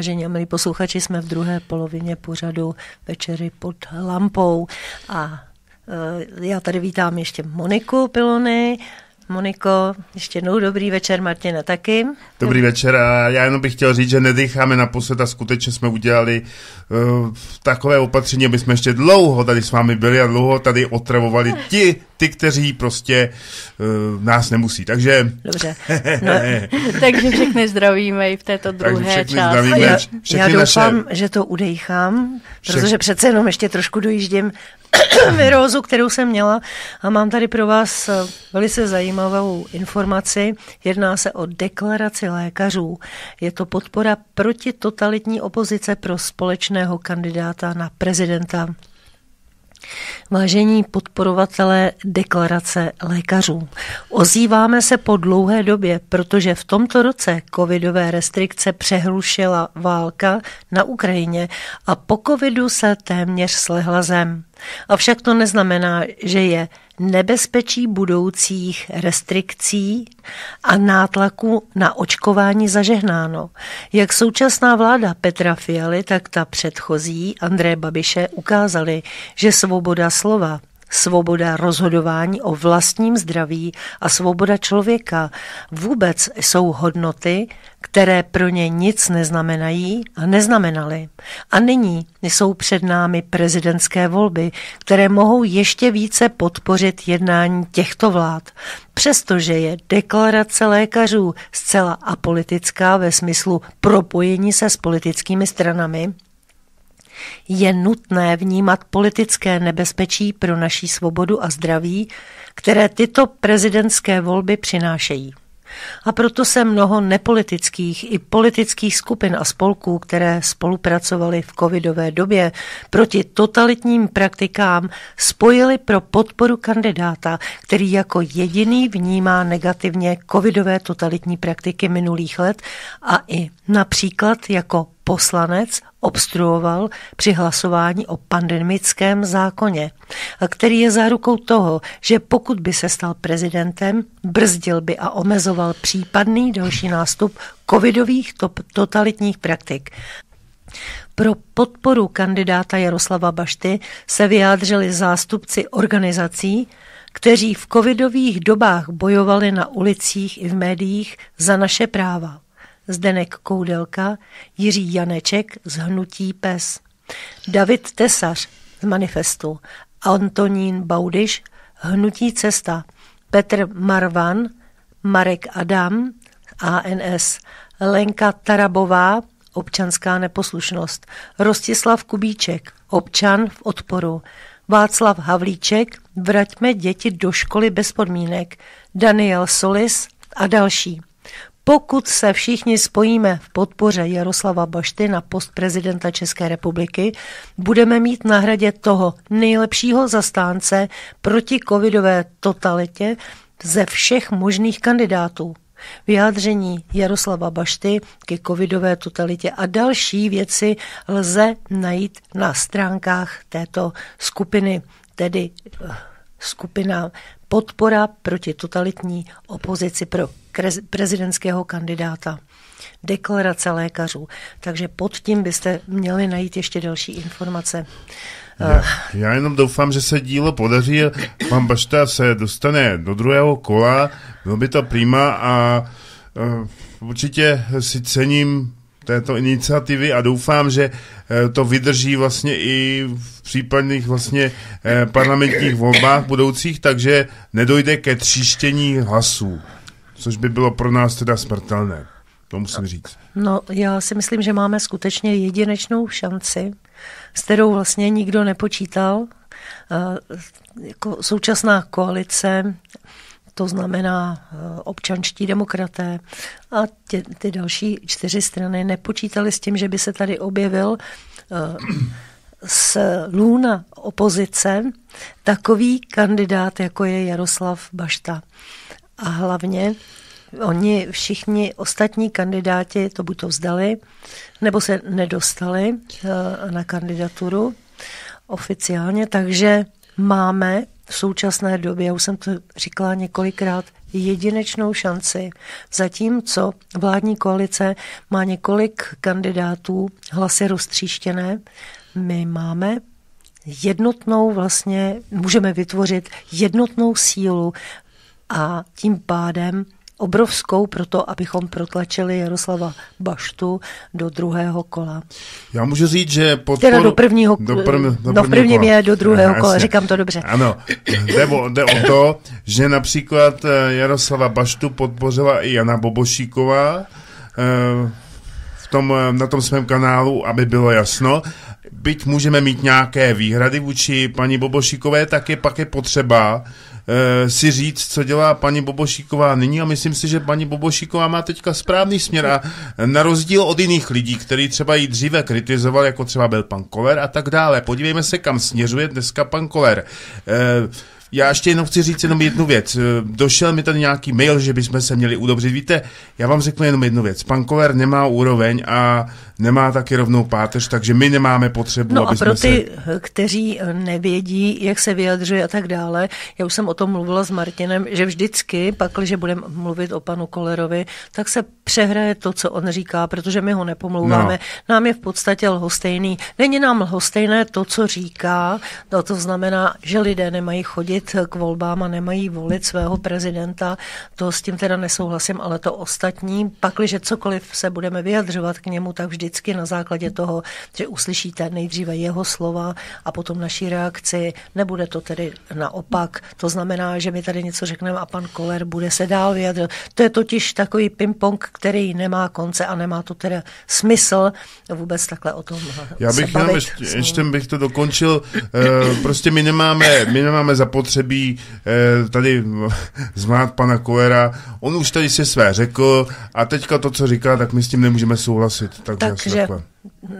Vážení a milí posluchači, jsme v druhé polovině pořadu Večery pod lampou a e, já tady vítám ještě Moniku Pilony. Moniko, ještě jednou dobrý večer, Martina taky. Dobrý večer a já jenom bych chtěl říct, že nedýcháme naposled a skutečně jsme udělali uh, takové opatření, aby jsme ještě dlouho tady s vámi byli a dlouho tady otravovali ti, ty, kteří prostě uh, nás nemusí. Takže... Dobře. <laughs> No, <laughs> Takže všechny zdravíme i v této druhé všechny části. zdravíme. já, všechny já doufám, naše- že to udejchám, Všech- protože přece jenom ještě trošku dojíždím <coughs> virózu, kterou jsem měla a mám tady pro vás eh, velice zajímavou informaci. Jedná se o deklaraci lékařů. Je to podpora proti totalitní opozice pro společného kandidáta na prezidenta Vážení podporovatelé deklarace lékařů, ozýváme se po dlouhé době, protože v tomto roce covidové restrikce přehlušila válka na Ukrajině a po covidu se téměř slehla zem. Avšak to neznamená, že je nebezpečí budoucích restrikcí a nátlaku na očkování zažehnáno. Jak současná vláda Petra Fialy, tak ta předchozí Andreje Babiše ukázali, že svoboda slova Svoboda rozhodování o vlastním zdraví a svoboda člověka vůbec jsou hodnoty, které pro ně nic neznamenají a neznamenaly. A nyní jsou před námi prezidentské volby, které mohou ještě více podpořit jednání těchto vlád. Přestože je deklarace lékařů zcela apolitická ve smyslu propojení se s politickými stranami, je nutné vnímat politické nebezpečí pro naší svobodu a zdraví, které tyto prezidentské volby přinášejí. A proto se mnoho nepolitických i politických skupin a spolků, které spolupracovaly v covidové době proti totalitním praktikám, spojili pro podporu kandidáta, který jako jediný vnímá negativně covidové totalitní praktiky minulých let a i například jako poslanec obstruoval při hlasování o pandemickém zákoně, který je zárukou toho, že pokud by se stal prezidentem, brzdil by a omezoval případný další nástup covidových top- totalitních praktik. Pro podporu kandidáta Jaroslava Bašty se vyjádřili zástupci organizací, kteří v covidových dobách bojovali na ulicích i v médiích za naše práva. Zdenek Koudelka, Jiří Janeček z Hnutí PES, David Tesař z Manifestu, Antonín Baudiš, Hnutí Cesta, Petr Marvan, Marek Adam, ANS, Lenka Tarabová, občanská neposlušnost, Rostislav Kubíček, občan v odporu, Václav Havlíček, vraťme děti do školy bez podmínek, Daniel Solis a další. Pokud se všichni spojíme v podpoře Jaroslava Bašty na post prezidenta České republiky, budeme mít na hradě toho nejlepšího zastánce proti covidové totalitě ze všech možných kandidátů. Vyjádření Jaroslava Bašty ke covidové totalitě a další věci lze najít na stránkách této skupiny, tedy eh, skupina podpora proti totalitní opozici pro prezidentského kandidáta. Deklarace lékařů. Takže pod tím byste měli najít ještě další informace. Já, já jenom doufám, že se dílo podaří a pan Bašta se dostane do druhého kola, bylo by to prima a uh, určitě si cením této iniciativy a doufám, že eh, to vydrží vlastně i v případných vlastně eh, parlamentních volbách budoucích, takže nedojde ke tříštění hlasů, což by bylo pro nás teda smrtelné. To musím říct. No, já si myslím, že máme skutečně jedinečnou šanci, s kterou vlastně nikdo nepočítal. Jako současná koalice to znamená eh, občanští demokraté a tě, ty další čtyři strany nepočítali s tím, že by se tady objevil eh, z lůna opozice takový kandidát, jako je Jaroslav Bašta. A hlavně oni všichni ostatní kandidáti to buď to vzdali, nebo se nedostali eh, na kandidaturu oficiálně, takže máme v současné době, já už jsem to říkala několikrát, jedinečnou šanci, zatímco vládní koalice má několik kandidátů, hlasy roztříštěné, my máme jednotnou vlastně, můžeme vytvořit jednotnou sílu a tím pádem obrovskou pro to, abychom protlačili Jaroslava Baštu do druhého kola. Já můžu říct, že podporu... Teda do prvního, do prv, do no v prvním je do druhého <laughs> kola, říkám to dobře. Ano, jde o, jde o to, že například eh, Jaroslava Baštu podpořila i Jana Bobošíková, eh, v tom, eh, na tom svém kanálu, aby bylo jasno. Byť můžeme mít nějaké výhrady vůči paní Bobošíkové, tak je pak je potřeba si říct, co dělá paní Bobošíková nyní a myslím si, že paní Bobošíková má teďka správný směr a na rozdíl od jiných lidí, který třeba jí dříve kritizoval, jako třeba byl pan Koler a tak dále. Podívejme se, kam směřuje dneska pan Koler. E, já ještě jenom chci říct jenom jednu věc. Eh, došel mi tady nějaký mail, že bychom se měli udobřit. Víte, já vám řeknu jenom jednu věc. Pan Koler nemá úroveň a nemá taky rovnou páteř, takže my nemáme potřebu, No aby a pro ty, se... kteří nevědí, jak se vyjadřuje a tak dále, já už jsem o tom mluvila s Martinem, že vždycky, pak, když budeme mluvit o panu Kolerovi, tak se přehraje to, co on říká, protože my ho nepomlouváme. No. Nám je v podstatě lhostejný. Není nám lhostejné to, co říká, no to znamená, že lidé nemají chodit k volbám a nemají volit svého prezidenta. To s tím teda nesouhlasím, ale to ostatní, pak, když cokoliv se budeme vyjadřovat k němu, tak vždy vždycky na základě toho, že uslyšíte nejdříve jeho slova a potom naší reakci. Nebude to tedy naopak. To znamená, že my tady něco řekneme a pan Koller bude se dál vyjadřovat. To je totiž takový ping-pong, který nemá konce a nemá to teda smysl vůbec takhle o tom Já bych jenom ještě, ještě bych to dokončil. E, prostě my nemáme, my nemáme zapotřebí e, tady <laughs> zmát pana Koera. On už tady si své řekl a teďka to, co říká, tak my s tím nemůžeme souhlasit. Tak, tak takže,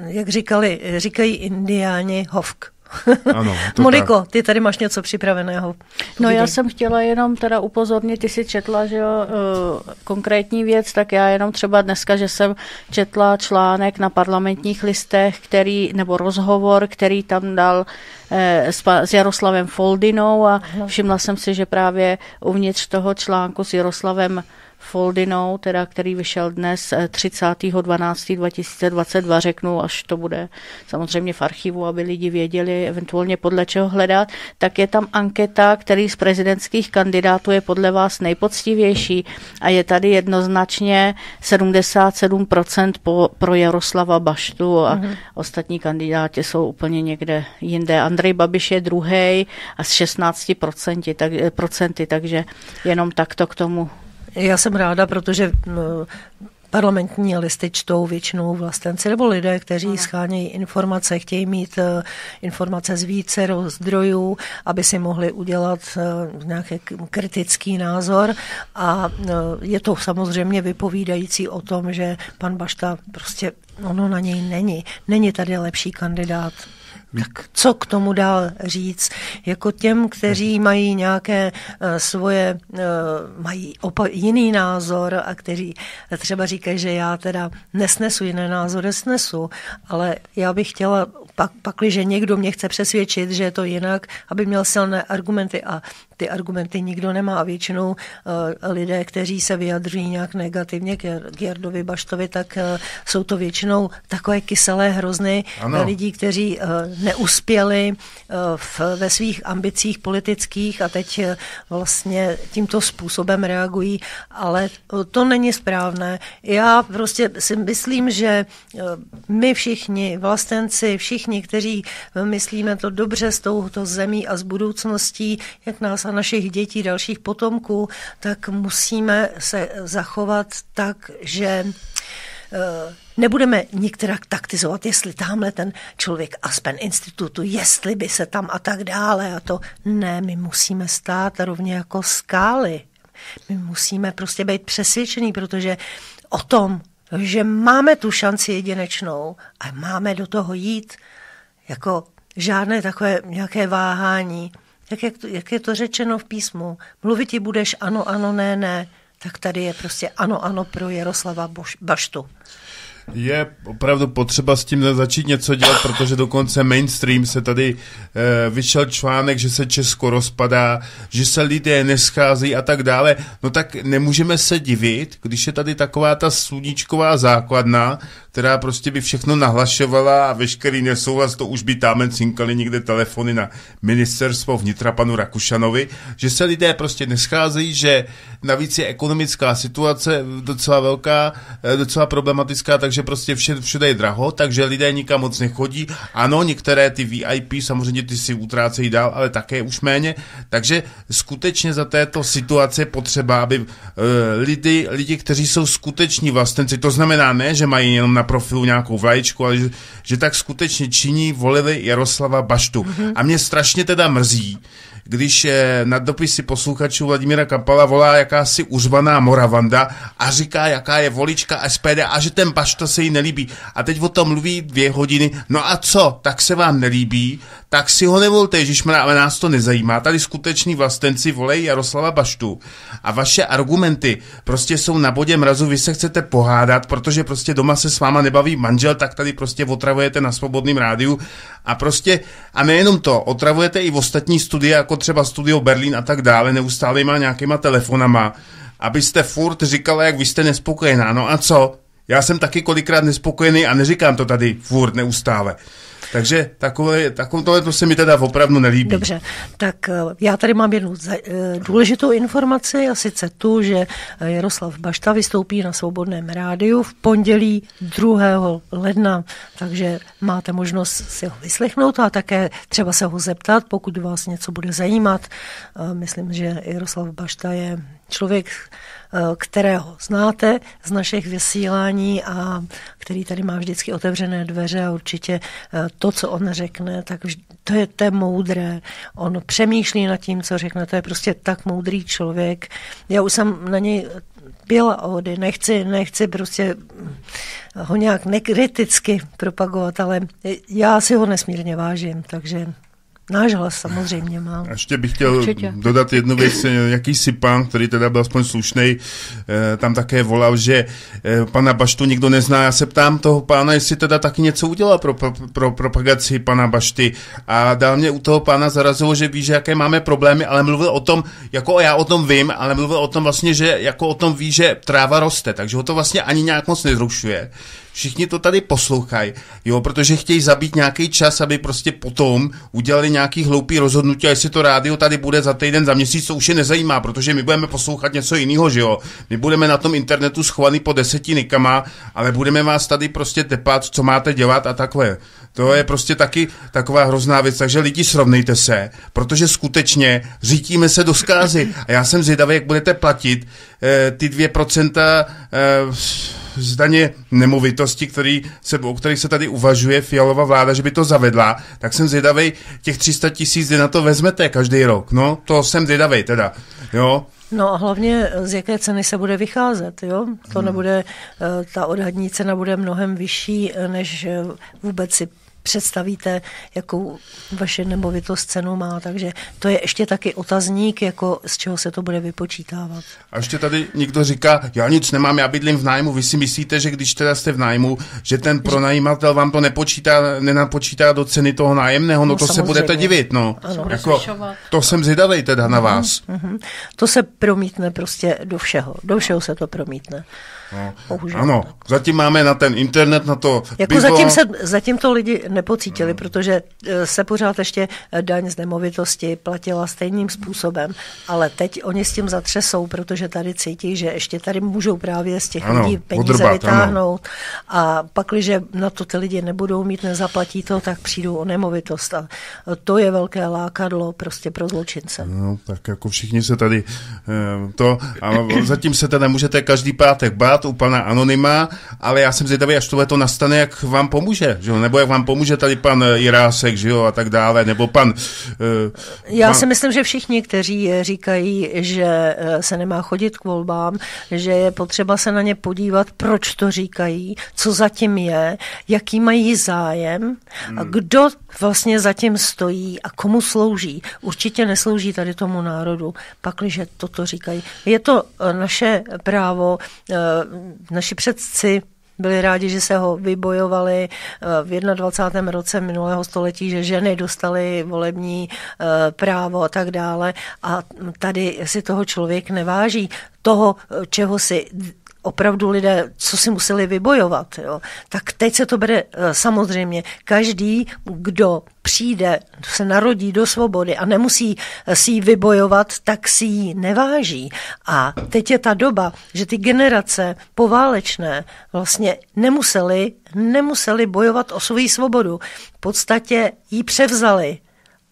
jak říkali, říkají indiáni hovk. <laughs> Ano, Moniko, tak. ty tady máš něco připraveného. No já jsem chtěla jenom teda upozornit, ty jsi četla, že jo, uh, konkrétní věc, tak já jenom třeba dneska, že jsem četla článek na parlamentních listech, který, nebo rozhovor, který tam dal eh, s, s Jaroslavem Foldinou a všimla jsem si, že právě uvnitř toho článku s Jaroslavem Foldinou, teda, který vyšel dnes 30.12.2022, eh, řeknu, až to bude samozřejmě v archivu, aby lidi věděli eventuálně podle čeho hledat, tak je tam anketa, který z prezidentských kandidátů je podle vás nejpoctivější a je tady jednoznačně 77% po, pro Jaroslava Baštu a mm-hmm. ostatní kandidáti jsou úplně někde jinde. Andrej Babiš je druhý a s 16%, tak, procenty, takže jenom takto k tomu já jsem ráda, protože parlamentní listy čtou většinou vlastenci nebo lidé, kteří Aha. schánějí informace, chtějí mít uh, informace z více zdrojů, aby si mohli udělat uh, nějaký kritický názor a uh, je to samozřejmě vypovídající o tom, že pan Bašta prostě ono na něj není. Není tady lepší kandidát. Tak co k tomu dál říct? Jako těm, kteří mají nějaké uh, svoje, uh, mají opa- jiný názor a kteří třeba říkají, že já teda nesnesu jiné názory, snesu, ale já bych chtěla, pak, pakli, že někdo mě chce přesvědčit, že je to jinak, aby měl silné argumenty a ty argumenty nikdo nemá a většinou uh, lidé, kteří se vyjadřují nějak negativně k Jardovi Baštovi, tak uh, jsou to většinou takové kyselé hrozny ano. lidí, kteří uh, neuspěli v, ve svých ambicích politických a teď vlastně tímto způsobem reagují, ale to není správné. Já prostě si myslím, že my všichni, vlastenci, všichni, kteří myslíme to dobře s touto zemí a s budoucností, jak nás a našich dětí, dalších potomků, tak musíme se zachovat tak, že eh, nebudeme některak taktizovat, jestli tamhle ten člověk Aspen institutu, jestli by se tam a tak dále a to. Ne, my musíme stát rovně jako skály. My musíme prostě být přesvědčení, protože o tom, že máme tu šanci jedinečnou a máme do toho jít jako žádné takové nějaké váhání. Jak, jak, to, jak je to řečeno v písmu? Mluvit ti budeš ano, ano, ne, ne. Tak tady je prostě ano, ano pro Jaroslava Boš, Baštu je opravdu potřeba s tím začít něco dělat, protože dokonce mainstream se tady e, vyšel článek, že se Česko rozpadá, že se lidé neschází a tak dále. No tak nemůžeme se divit, když je tady taková ta sluníčková základna, která prostě by všechno nahlašovala a veškerý nesouhlas, to už by tam cinkali někde telefony na ministerstvo vnitra panu Rakušanovi, že se lidé prostě nescházejí, že navíc je ekonomická situace docela velká, eh, docela problematická, takže prostě všude, všude je draho, takže lidé nikam moc nechodí. Ano, některé ty VIP samozřejmě ty si utrácejí dál, ale také už méně, takže skutečně za této situace potřeba, aby uh, lidi, lidi, kteří jsou skuteční vlastenci, to znamená ne, že mají jenom na profilu nějakou vlaječku, ale že, že tak skutečně činí, volili Jaroslava Baštu. Mm-hmm. A mě strašně teda mrzí, když na dopisy posluchačů Vladimíra Kapala volá jakási uřvaná Moravanda a říká, jaká je volička SPD a že ten Bašta se jí nelíbí. A teď o tom mluví dvě hodiny. No a co? Tak se vám nelíbí? Tak si ho nevolte, Ježišmarja, ale nás to nezajímá. Tady skuteční vlastenci volejí Jaroslava Baštu. A vaše argumenty prostě jsou na bodě mrazu, vy se chcete pohádat, protože prostě doma se s váma nebaví manžel, tak tady prostě otravujete na svobodném rádiu a prostě, a nejenom to, otravujete i v ostatní studie, jako třeba Studio Berlín a tak dále, neustále má nějakýma telefonama, abyste furt říkala, jak vy jste nespokojená. No a co? Já jsem taky kolikrát nespokojený a neříkám to tady furt neustále. Takže takové, takové to se mi teda opravdu nelíbí. Dobře, tak eh, já tady mám jednu eh, důležitou informaci a sice tu, že eh, Jaroslav Bašta vystoupí na Svobodném rádiu v pondělí 2. ledna, takže máte možnost si ho vyslechnout a také třeba se ho zeptat, pokud vás něco bude zajímat. Myslím, že Jaroslav Bašta je člověk, kterého znáte z našich vysílání a který tady má vždycky otevřené dveře a určitě eh, to, co on řekne, tak to je, je moudré. On přemýšlí nad tím, co řekne, to je prostě tak moudrý člověk. Já už jsem na něj byla ody, nechci, nechci prostě ho nějak nekriticky propagovat, ale já si ho nesmírně vážím, takže Náš hlas samozřejmě má. Ještě bych chtěl Určitě. dodat jednu věc. Jakýsi pán, který teda byl aspoň slušný, eh, tam také volal, že eh, pana Baštu nikdo nezná. Já se ptám toho pána, jestli teda taky něco udělal pro, pro, pro propagaci pana Bašty. A dál mě u toho pána zarazilo, že ví, že jaké máme problémy, ale mluvil o tom, jako já o tom vím, ale mluvil o tom vlastně, že jako o tom ví, že tráva roste, takže ho to vlastně ani nějak moc nezrušuje všichni to tady poslouchají, jo, protože chtějí zabít nějaký čas, aby prostě potom udělali nějaký hloupý rozhodnutí a jestli to rádio tady bude za týden, za měsíc, to už je nezajímá, protože my budeme poslouchat něco jiného, že jo. My budeme na tom internetu schovaný po deseti nikama, ale budeme vás tady prostě tepat, co máte dělat a takhle. To je prostě taky taková hrozná věc, takže lidi srovnejte se, protože skutečně řítíme se do zkázy. A já jsem zvědavý, jak budete platit eh, ty dvě procenta eh, zdaně nemovitosti, který se, o kterých se tady uvažuje fialová vláda, že by to zavedla, tak jsem zvědavý, těch 300 tisíc, kdy na to vezmete každý rok. No, to jsem zvědavý teda, jo. No a hlavně z jaké ceny se bude vycházet, jo? To hmm. nebude, eh, ta odhadní cena bude mnohem vyšší, eh, než eh, vůbec si představíte, jakou vaše nemovitost cenu má, takže to je ještě taky otazník, jako z čeho se to bude vypočítávat. A ještě tady někdo říká, já nic nemám, já bydlím v nájmu, vy si myslíte, že když teda jste v nájmu, že ten pronajímatel vám to nepočítá, nenapočítá do ceny toho nájemného, no, No, to se samozřejmě. budete divit, no. Ano. Jako, to jsem zvědavej teda na vás. Mhm. To se promítne prostě do všeho. Do všeho se to promítne. No. Bohužel. Ano, zatím máme na ten internet, na to Jako pivo. zatím, se, zatím to lidi nepocítili, protože eh, se pořád ještě eh, daň z nemovitosti platila stejným způsobem, ale teď oni s tím zatřesou, protože tady cítí, že ještě tady můžou právě z těch Ano, lidí peníze odrbat, vytáhnout a pak, když na to ty lidi nebudou mít, nezaplatí to, tak přijdou o nemovitost a to je velké lákadlo prostě pro zločince. No, tak jako všichni se tady eh, to, a zatím se teda můžete každý pátek bát u pana Anonyma, ale já jsem zvědavý, až tohle to nastane, jak vám pomůže, že jo? nebo jak vám pomůže tady pan eh, Jirásek, že jo, a tak dále, nebo pan... eh, Já pan, si myslím, že všichni, kteří eh, říkají, že se nemá chodit k volbám, že je potřeba se na ně podívat, proč to říkají, co zatím je, jaký mají zájem, a kdo vlastně zatím stojí a komu slouží. Určitě neslouží tady tomu národu, pakliže toto říkají. Je to eh, naše právo, eh, naši předci byli rádi, že se ho vybojovali eh, v 21. roce minulého století, že ženy dostaly volební právo a tak dále. A tady si toho člověk neváží, toho, eh, čeho si opravdu lidé, co si museli vybojovat. Jo. Tak teď se to bere eh, samozřejmě. Každý, kdo přijde, se narodí do svobody a nemusí eh, si ji vybojovat, tak si ji neváží. A teď je ta doba, že ty generace poválečné vlastně nemuseli, nemuseli bojovat o svou svobodu. V podstatě ji převzali.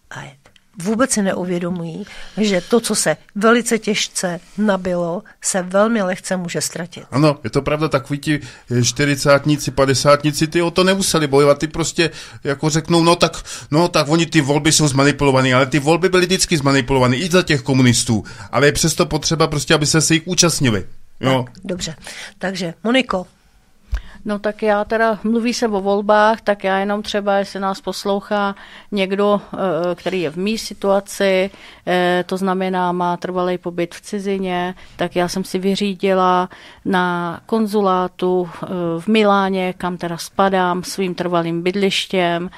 A vůbec si neuvědomují, že to, co se velice těžce nabilo, se velmi lehce může ztratit. Ano, je to pravda, takový ti čtyřicátníci, padesátníci, ty o to nemuseli bojovat, ty prostě jako řeknou, no tak, no tak oni ty volby jsou zmanipulované, ale ty volby byly vždycky zmanipulované i za těch komunistů, ale je přesto potřeba prostě, aby se se jich účastnili. Jo. Dobře, takže Moniko, No tak já teda, mluví se o volbách, tak já jenom třeba, jestli nás poslouchá někdo, eh, který je v mý situaci, eh, to znamená má trvalý pobyt v cizině, tak já jsem si vyřídila na konzulátu eh, v Miláně, kam teda spadám svým trvalým bydlištěm,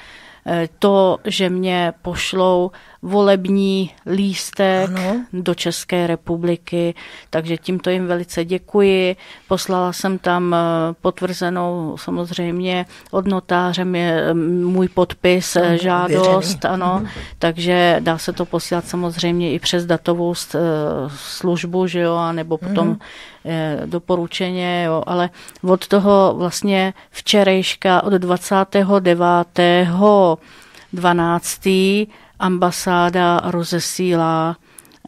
to, že mě pošlou volební lístek Ano. do České republiky, takže tímto jim velice děkuji. Poslala jsem tam eh, potvrzenou samozřejmě od notáře mě, eh, můj podpis, eh, Ano, žádost, ověřený. ano, takže dá se to posílat samozřejmě i přes datovou službu, že jo, a nebo potom eh, doporučeně, jo, ale od toho vlastně včerejška od 29. 12. ambasáda rozesílá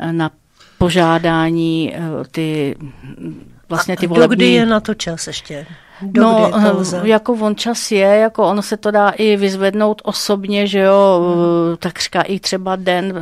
eh, na požádání eh, ty vlastně ty a dokdy volební... je na to čas ještě? Dokdy No, to lze? eh, jako on čas je, jako ono se to dá i vyzvednout osobně, že jo, eh, takřka i třeba den, eh,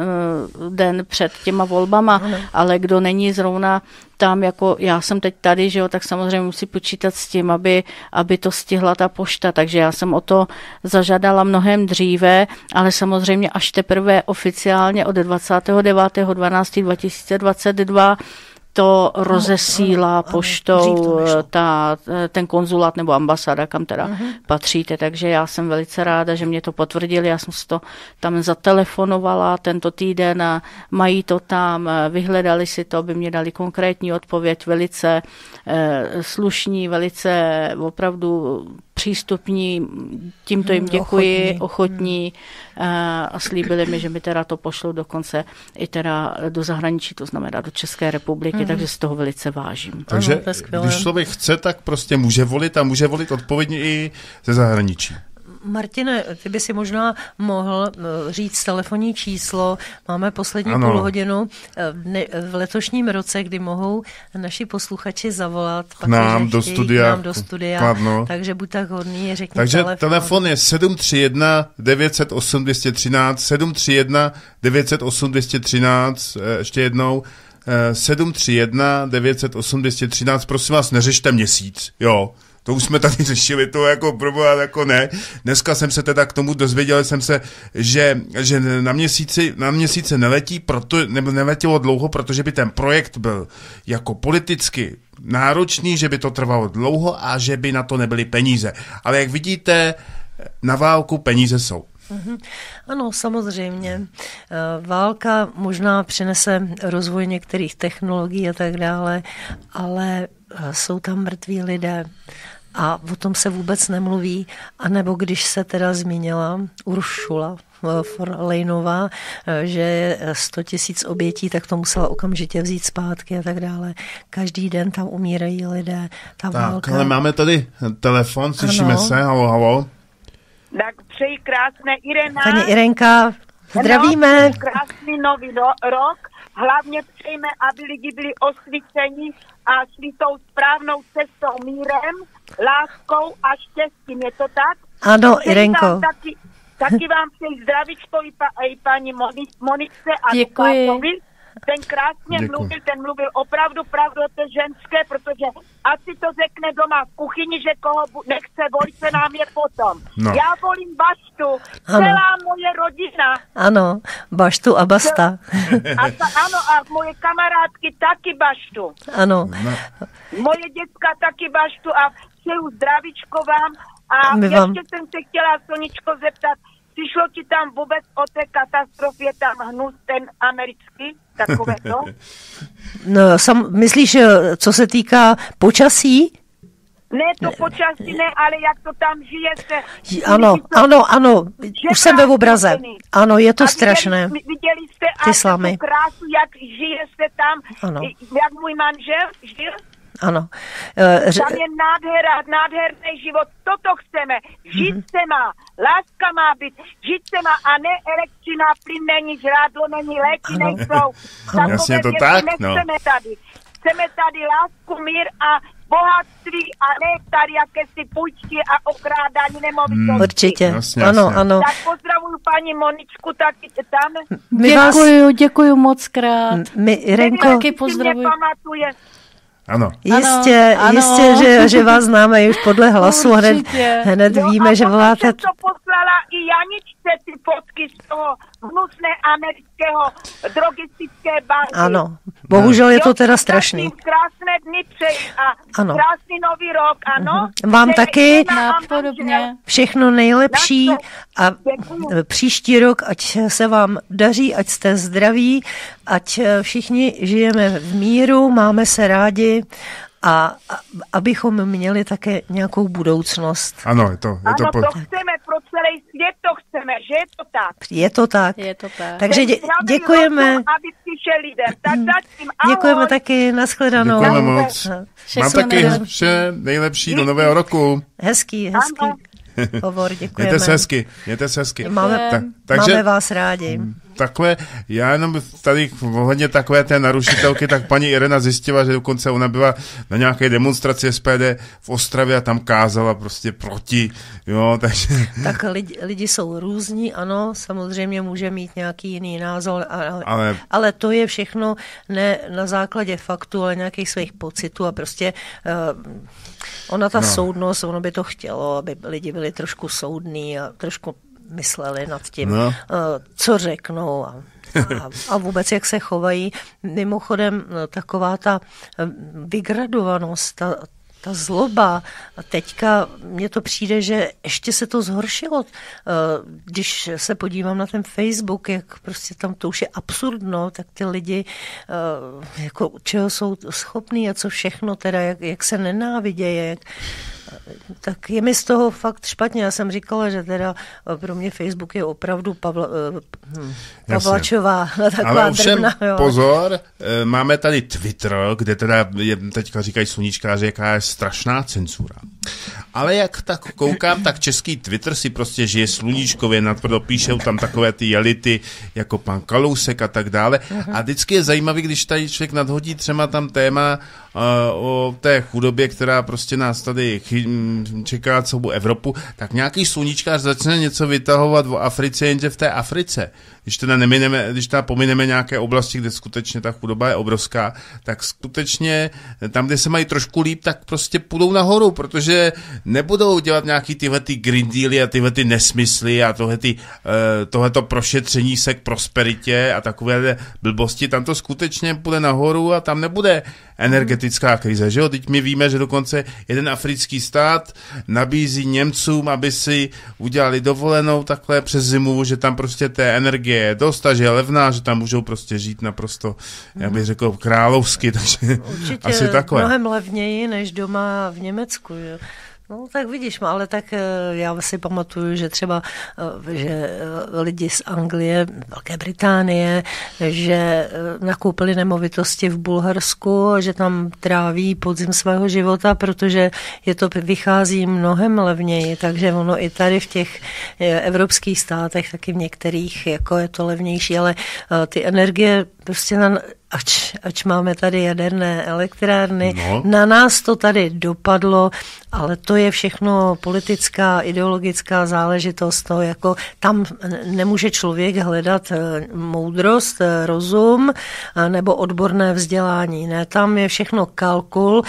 den před těma volbama, ale kdo není zrovna tam, jako já jsem teď tady, že jo, tak samozřejmě musí počítat s tím, aby, aby to stihla ta pošta, takže já jsem o to zažádala mnohem dříve, ale samozřejmě až teprve oficiálně od 29.12.2022 to rozesílá to poštou ta, ten konzulát nebo ambasáda, kam teda uh-huh. patříte. Takže já jsem velice ráda, že mě to potvrdili. Já jsem si to tam zatelefonovala tento týden a mají to tam, vyhledali si to, aby mě dali konkrétní odpověď, velice eh, slušní, velice opravdu přístupní. Tímto jim Hmm, děkuji, ochotní. ochotní eh, a slíbili mi, že mi teda to pošlou dokonce i teda do zahraničí, to znamená do České republiky, takže si toho velice vážím. Takže to je skvělé. když člověk chce, tak prostě může volit a může volit odpovědně i ze zahraničí. Martine, ty by si možná mohl eh, říct telefonní číslo. Máme poslední Ano. půl hodinu eh, v letošním roce, kdy mohou naši posluchači zavolat pak, nám do studia K nám do studia. Kladno. Takže buď tak hodný, řekni Takže telefon. telefon je 731 908 213, 731 908 213, eh, ještě jednou, eh, 731 908 213, prosím vás, neřešte měsíc, jo, To už jsme tady <laughs> řešili, to jako proboha, jako ne. Dneska jsem se teda k tomu dozvěděl, jsem se, že, že na, měsíci, na měsíce neletí, proto, nebo neletělo dlouho, protože by ten projekt byl jako politicky náročný, že by to trvalo dlouho a že by na to nebyly peníze. Ale jak vidíte, na válku peníze jsou. Mhm. Ano, samozřejmě. Eh, válka možná přinese rozvoj některých technologií a tak dále, ale eh, jsou tam mrtví lidé a o tom se vůbec nemluví. A nebo když se teda zmínila Uršula eh, Forlejnová, že je 100 tisíc obětí, tak to musela okamžitě vzít zpátky a tak dále. Každý den tam umírají lidé. Ta tak, válka... ale máme tady telefon, slyšíme Ano. se, halo, halo. Tak přeji krásné Irena. Paní Irenka, zdravíme. No, krásný nový ro- rok. Hlavně přejme, aby lidi byli osvíceni a šli tou správnou cestou mírem, láskou a štěstím. Je to tak? Ano, Přeji Irenko. Taky, taky vám přeji zdravíčko i, pa, i paní Moni- Monice a Děkuji. Lukášovi. Ten krásně Děkuji. mluvil, ten mluvil opravdu pravdu o té ženské, protože asi to řekne doma v kuchyni, že koho bu- nechce, volice nám je potom. No. Já volím Baštu, Ano. celá moje rodina. Ano, baštu a basta. A ta, ano, a moje kamarádky taky Baštu. Ano. Moje děcka taky Baštu a přeju zdravíčko vám. A My ještě vám- jsem se chtěla Soničko zeptat, přišlo ti tam vůbec o té katastrofě tam hnus ten americký, takové to? <laughs> No, sam, myslíš, eh, co se týká počasí? Ne, to počasí ne, ale jak to tam žije se. Ano, ano, ano, Že už jsem ve obraze. Ano, je to A strašné. Viděli, viděli jste Ty a slamy. krásu, jak žije se tam, Ano. jak můj manžel žil. Ano. Ř- Tam je nádhera, nádherný život. Toto chceme. Žít Mhm. se má. Láska má být. Žít se má a ne elektřina, plyn není, žrádlo není, léky Ano. nejsou. <laughs> Takové Jasně to tak, no. nechceme tady. Chceme tady lásku, mír a bohatství a ne tady jakési půjčky a okrádání nemovitosti. Určitě. Jasně, ano, jasně. ano. Tak pozdravuju paní Moničku taky tam. My vás, Děkuju, děkuju moc krát. my, Nevím, Taky pozdravuju. mě pamatuje. Ano. jistě, Ano, jistě, že, že vás známe už podle hlasu. Hned, Určitě. hned Jo, víme, že voláte. jsem to poslala i Janičce ty fotky z toho hnusné amerického drogistické banky. Ano, bohužel je to teda strašný. Krásný, krásné dny přeji a Ano. krásný nový rok, ano. Vám Přeji taky. Napodobně. manžel. Všechno nejlepší a příští rok, ať se vám daří, ať jste zdraví, ať všichni žijeme v míru, máme se rádi a, abychom měli také nějakou budoucnost. Ano, je to, je to, Ano, po... to chceme pro celý svět, to chceme, že je to tak. Je to tak. Je to tak. Takže dě, děkujeme. lidem. Tak zatím. Děkujeme taky, nashledanou. Děkujeme moc. Mám taky nejlepší. vše nejlepší do nového roku. Hezký, hezký Ano. hovor, <laughs> děkujeme. Mějte se hezky, mějte se hezky. Máme, Tak, Máme takže vás rádi. Takové, já jenom tady ohledně takové té narušitelky, tak paní Irena zjistila, že dokonce ona byla na nějaké demonstraci SPD v Ostravě a tam kázala prostě proti, jo, <laughs> takže Tak lidi, lidi jsou různí, ano, samozřejmě může mít nějaký jiný názor, ale, ale, Ale- ale to je všechno ne na základě faktu, ale nějakých svých pocitů a prostě uh, ona ta no. soudnost, ono by to chtělo, aby lidi byli trošku soudní a trošku mysleli nad tím, No. uh, co řeknou a, a, a vůbec jak se chovají. Mimochodem no, taková ta eh, vygradovanost, ta, ta zloba. A teďka mně to přijde, že ještě se to zhoršilo. Eh, Když se podívám na ten Facebook, jak prostě tam to už je absurdno, tak ty lidi, eh, jako čeho jsou schopní a co všechno teda, jak, jak se nenávidějí, jak, tak je mi z toho fakt špatně. Já jsem říkala, že teda eh, pro mě Facebook je opravdu Pavla, eh, hm, Pavlačová <laughs> taková Ale ovšem, drvna. Jo. pozor, eh, máme tady Twitter, kde teda je, teďka říkají sluníčkáři, jaká je strašná cenzura. Ale jak tak koukám, tak český Twitter si prostě žije sluníčkově, natvrdo píšou tam takové ty jelity, jako pan Kalousek a tak dále. A vždycky je zajímavý, když tady člověk nadhodí třeba tam téma uh, o té chudobě, která prostě nás tady chy- čeká celou Evropu, tak nějaký sluníčkář začne něco vytahovat o Africe, jenže v té Africe když teda, nemineme, když teda pomineme nějaké oblasti, kde skutečně ta chudoba je obrovská, tak skutečně tam, kde se mají trošku líp, tak prostě půjdou nahoru, protože nebudou dělat nějaký tyhle ty green dealy a tyhle ty nesmysly a tohle ty, uh, tohleto prošetření se k prosperitě a takové blbosti, tam to skutečně půjde nahoru a tam nebude energetická krize, že jo? Teď my víme, že dokonce jeden africký stát nabízí Němcům, aby si udělali dovolenou takhle přes zimu, že tam prostě té energie je dost a že je levná, že tam můžou prostě žít naprosto, já bych řekl, královsky, <laughs> takže Určitě asi takhle. mnohem levněji než doma v Německu. Že? No tak vidíš, no, ale tak eh, já si pamatuju, že třeba eh, že eh, lidi z Anglie, Velké Británie, že nakoupili nemovitosti v Bulharsku, že tam tráví podzim svého života, protože je to vychází mnohem levněji, takže ono i tady v těch evropských státech, taky v některých, jako je to levnější, ale ty energie prostě na, ač, ač máme tady jaderné elektrárny, no. na nás to tady dopadlo, ale to je všechno politická, ideologická záležitost. To jako tam nemůže člověk hledat eh, moudrost, eh, rozum eh, nebo odborné vzdělání. Ne, tam je všechno kalkul,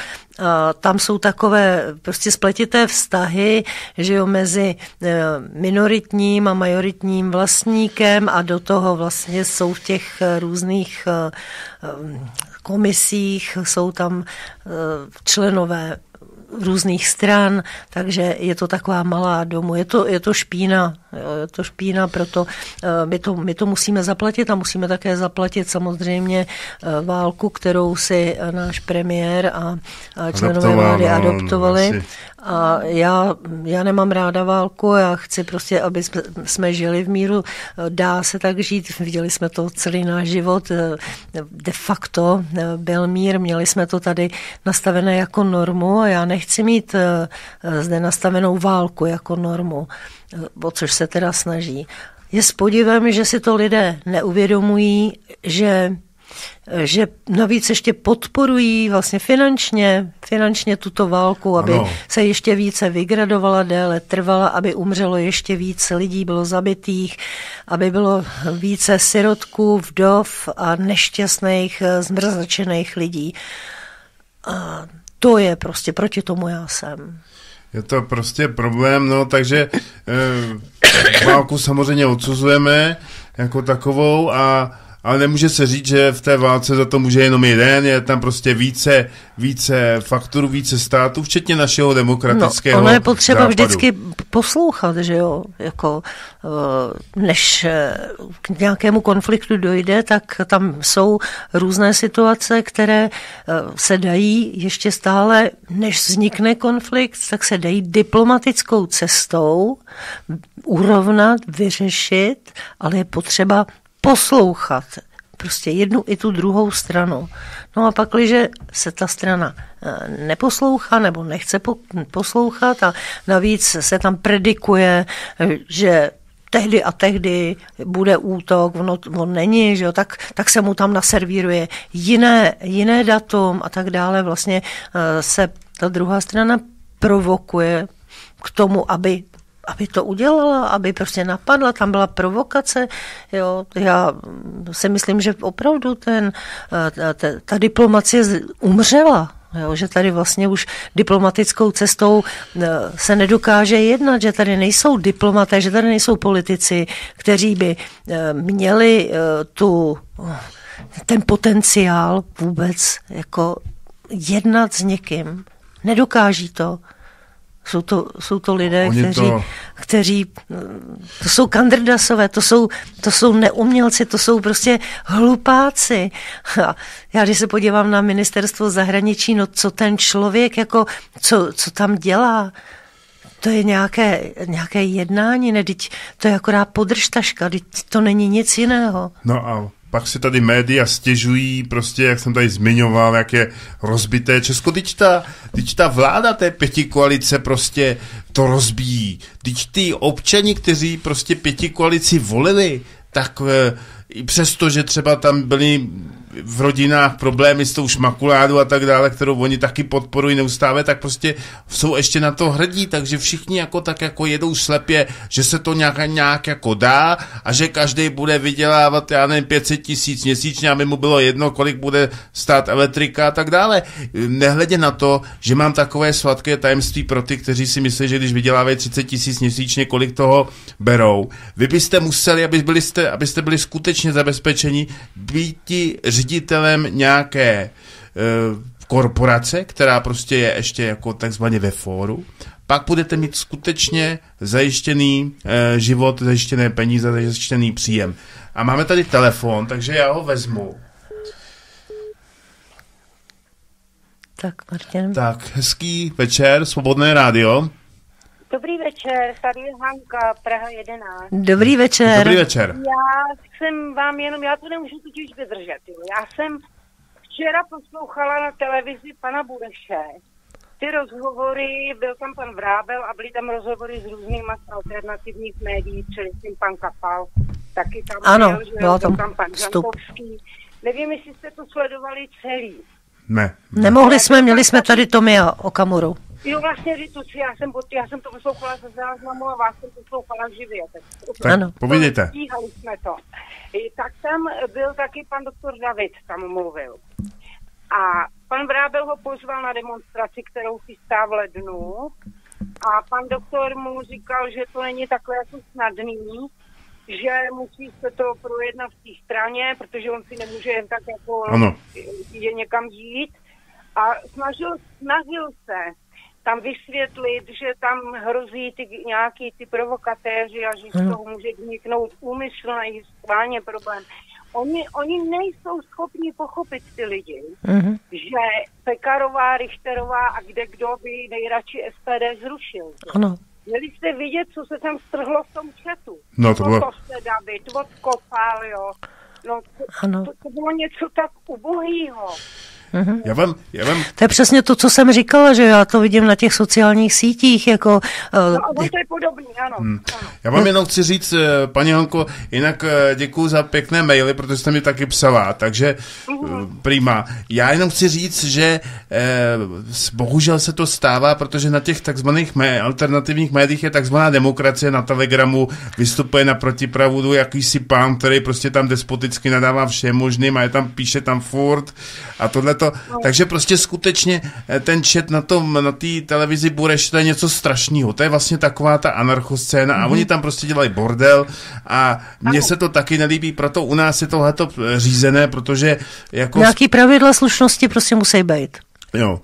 tam jsou takové prostě spletité vztahy, že jo, mezi minoritním a majoritním vlastníkem a do toho vlastně jsou v těch různých komisích, jsou tam členové různých stran, takže je to taková malá domu. Je to, je to špína, je to špína, proto eh, my to, my to musíme zaplatit a musíme také zaplatit samozřejmě eh, válku, kterou si náš premiér a členové vlády no, adoptovali. No, a já, já nemám ráda válku, já chci prostě, aby jsme, jsme žili v míru. Dá se tak žít, viděli jsme to celý náš život. De facto byl mír, měli jsme to tady nastavené jako normu a já nechci mít eh, zde nastavenou válku jako normu, o což se teda snaží. Je s podivem, že si to lidé neuvědomují, že že navíc ještě podporují vlastně finančně, finančně tuto válku, aby ano. se ještě více vygradovala, déle trvala, aby umřelo ještě více lidí, bylo zabitých, aby bylo více sirotků, vdov a nešťastných, zmrzačených lidí. A to je prostě, proti tomu já jsem. Je to prostě problém, no, takže e, válku samozřejmě odsuzujeme jako takovou a ale nemůže se říct, že v té válce za to může jenom jeden, je tam prostě více, více faktorů, více států, včetně našeho demokratického No, ono je potřeba západu. vždycky poslouchat, že jo, jako eh, než eh, k nějakému konfliktu dojde, tak tam jsou různé situace, které eh, se dají ještě stále, než vznikne konflikt, tak se dají diplomatickou cestou urovnat, vyřešit, ale je potřeba poslouchat prostě jednu i tu druhou stranu. No a pak, když se ta strana eh, neposlouchá nebo nechce poslouchat a navíc se tam predikuje, že tehdy a tehdy bude útok, ono, on není, že jo, tak, tak se mu tam naservíruje jiné, jiné datum a tak dále. Vlastně eh, se ta druhá strana provokuje k tomu, aby aby to udělala, aby prostě napadla, tam byla provokace. Jo. Já si myslím, že opravdu ten, eh, ta, ta diplomacie umřela. Jo, že tady vlastně už diplomatickou cestou eh, se nedokáže jednat, že tady nejsou diplomaté, že tady nejsou politici, kteří by eh, měli tu, ten potenciál vůbec jako jednat s někým. Nedokáží to. Jsou to, jsou to lidé, kteří, to... kteří, to jsou kandrdasové, to jsou, to jsou neumělci, to jsou prostě hlupáci. A já když se podívám na ministerstvo zahraničí, no co ten člověk, jako, co, co tam dělá, to je nějaké, nějaké jednání, ne, to je akorát podržtaška, to není nic jiného. No a pak se tady média stěžují, prostě, jak jsem tady zmiňoval, jak je rozbité Česko. Teď ta, teď ta vláda té pěti koalice prostě to rozbíjí. Teď ty občani, kteří prostě pěti koalici volili, tak e, i přesto, že třeba tam byli v rodinách problémy s tou šmakuládu a tak dále, kterou oni taky podporují neustále, tak prostě jsou ještě na to hrdí, takže všichni jako tak jako jedou slepě, že se to nějak, nějak jako dá a že každý bude vydělávat, já nevím, 500 tisíc měsíčně, aby mu bylo jedno, kolik bude stát elektrika a tak dále. Nehledě na to, že mám takové sladké tajemství pro ty, kteří si myslí, že když vydělávají 30 tisíc měsíčně, kolik toho berou. Vy byste museli, aby byli jste, abyste byli skutečně zabezpečeni, být ředitelem nějaké e, korporace, která prostě je ještě jako takzvaně ve fóru, pak budete mít skutečně zajištěný e, život, zajištěné peníze, zajištěný příjem. A máme tady telefon, takže já ho vezmu. Tak, Martin. Tak, hezký večer, Svobodné rádio. Dobrý večer, tady je Hanka, Praha 11. Dobrý večer. Dobrý večer. Já jsem vám jenom, já to nemůžu totiž vydržet. Jo. Já jsem včera poslouchala na televizi pana Bureše ty rozhovory, byl tam pan Vrábel a byly tam rozhovory s různými alternativních médií, čili tím pan Kapal, taky tam ano, byl, že bylo byl tam tam pan vstup. Žantovský. Nevím, jestli jste to sledovali celý. Ne. Nemohli jsme, měli jsme tady Tomia Okamuru. Jo, vlastně Rituci, já jsem, pod- já jsem to poslouchala ze záznamu a vás jsem poslouchala živě. Tak, Tak Ano. povídejte. Stíhali jsme to. Tak tam byl taky pan doktor David, tam mluvil. A pan Vrábel ho pozval na demonstraci, kterou chystá v lednu. A pan doktor mu říkal, že to není takhle jako snadný, že musí se to projednat v té straně, protože on si nemůže jen tak jako Ano. je někam jít. A snažil, snažil se tam vysvětlit, že tam hrozí ty, nějaký ty provokatéři a že z toho může vzniknout úmyslný schválně problém. Oni, oni nejsou schopni pochopit ty lidi, Mhm. že Pekarová, Richterová a kde kdo by nejradši SPD zrušil. Ano. Měli jste vidět, co se tam strhlo v tom chatu. No, to bylo- to se David, odkopal, jo. No, to, Ano. to, to bylo něco tak ubohýho. Já vám, já vám To je přesně to, co jsem říkala, že já to vidím na těch sociálních sítích, jako No, uh, on to je podobný, ano. ano. Já vám jenom chci říct, eh, paní Hanko, jinak eh, děkuji za pěkné maily, protože jste mi taky psala, takže eh, prima. Já jenom chci říct, že eh, s- bohužel se to stává, protože na těch takzvaných mé, alternativních médiích je takzvaná demokracie, na Telegramu vystupuje na protipravudu jakýsi pán, který prostě tam despoticky nadává všem možným a je tam, píše tam furt a tohle to. Takže prostě skutečně eh, ten chat na tom, na té televizi Bureš, to je něco strašného. To je vlastně taková ta anarchoscéna a oni tam prostě dělají bordel a mně se to taky nelíbí, proto u nás je tohleto eh, řízené, protože jako... nějaký pravidla slušnosti prostě musí být. Jo.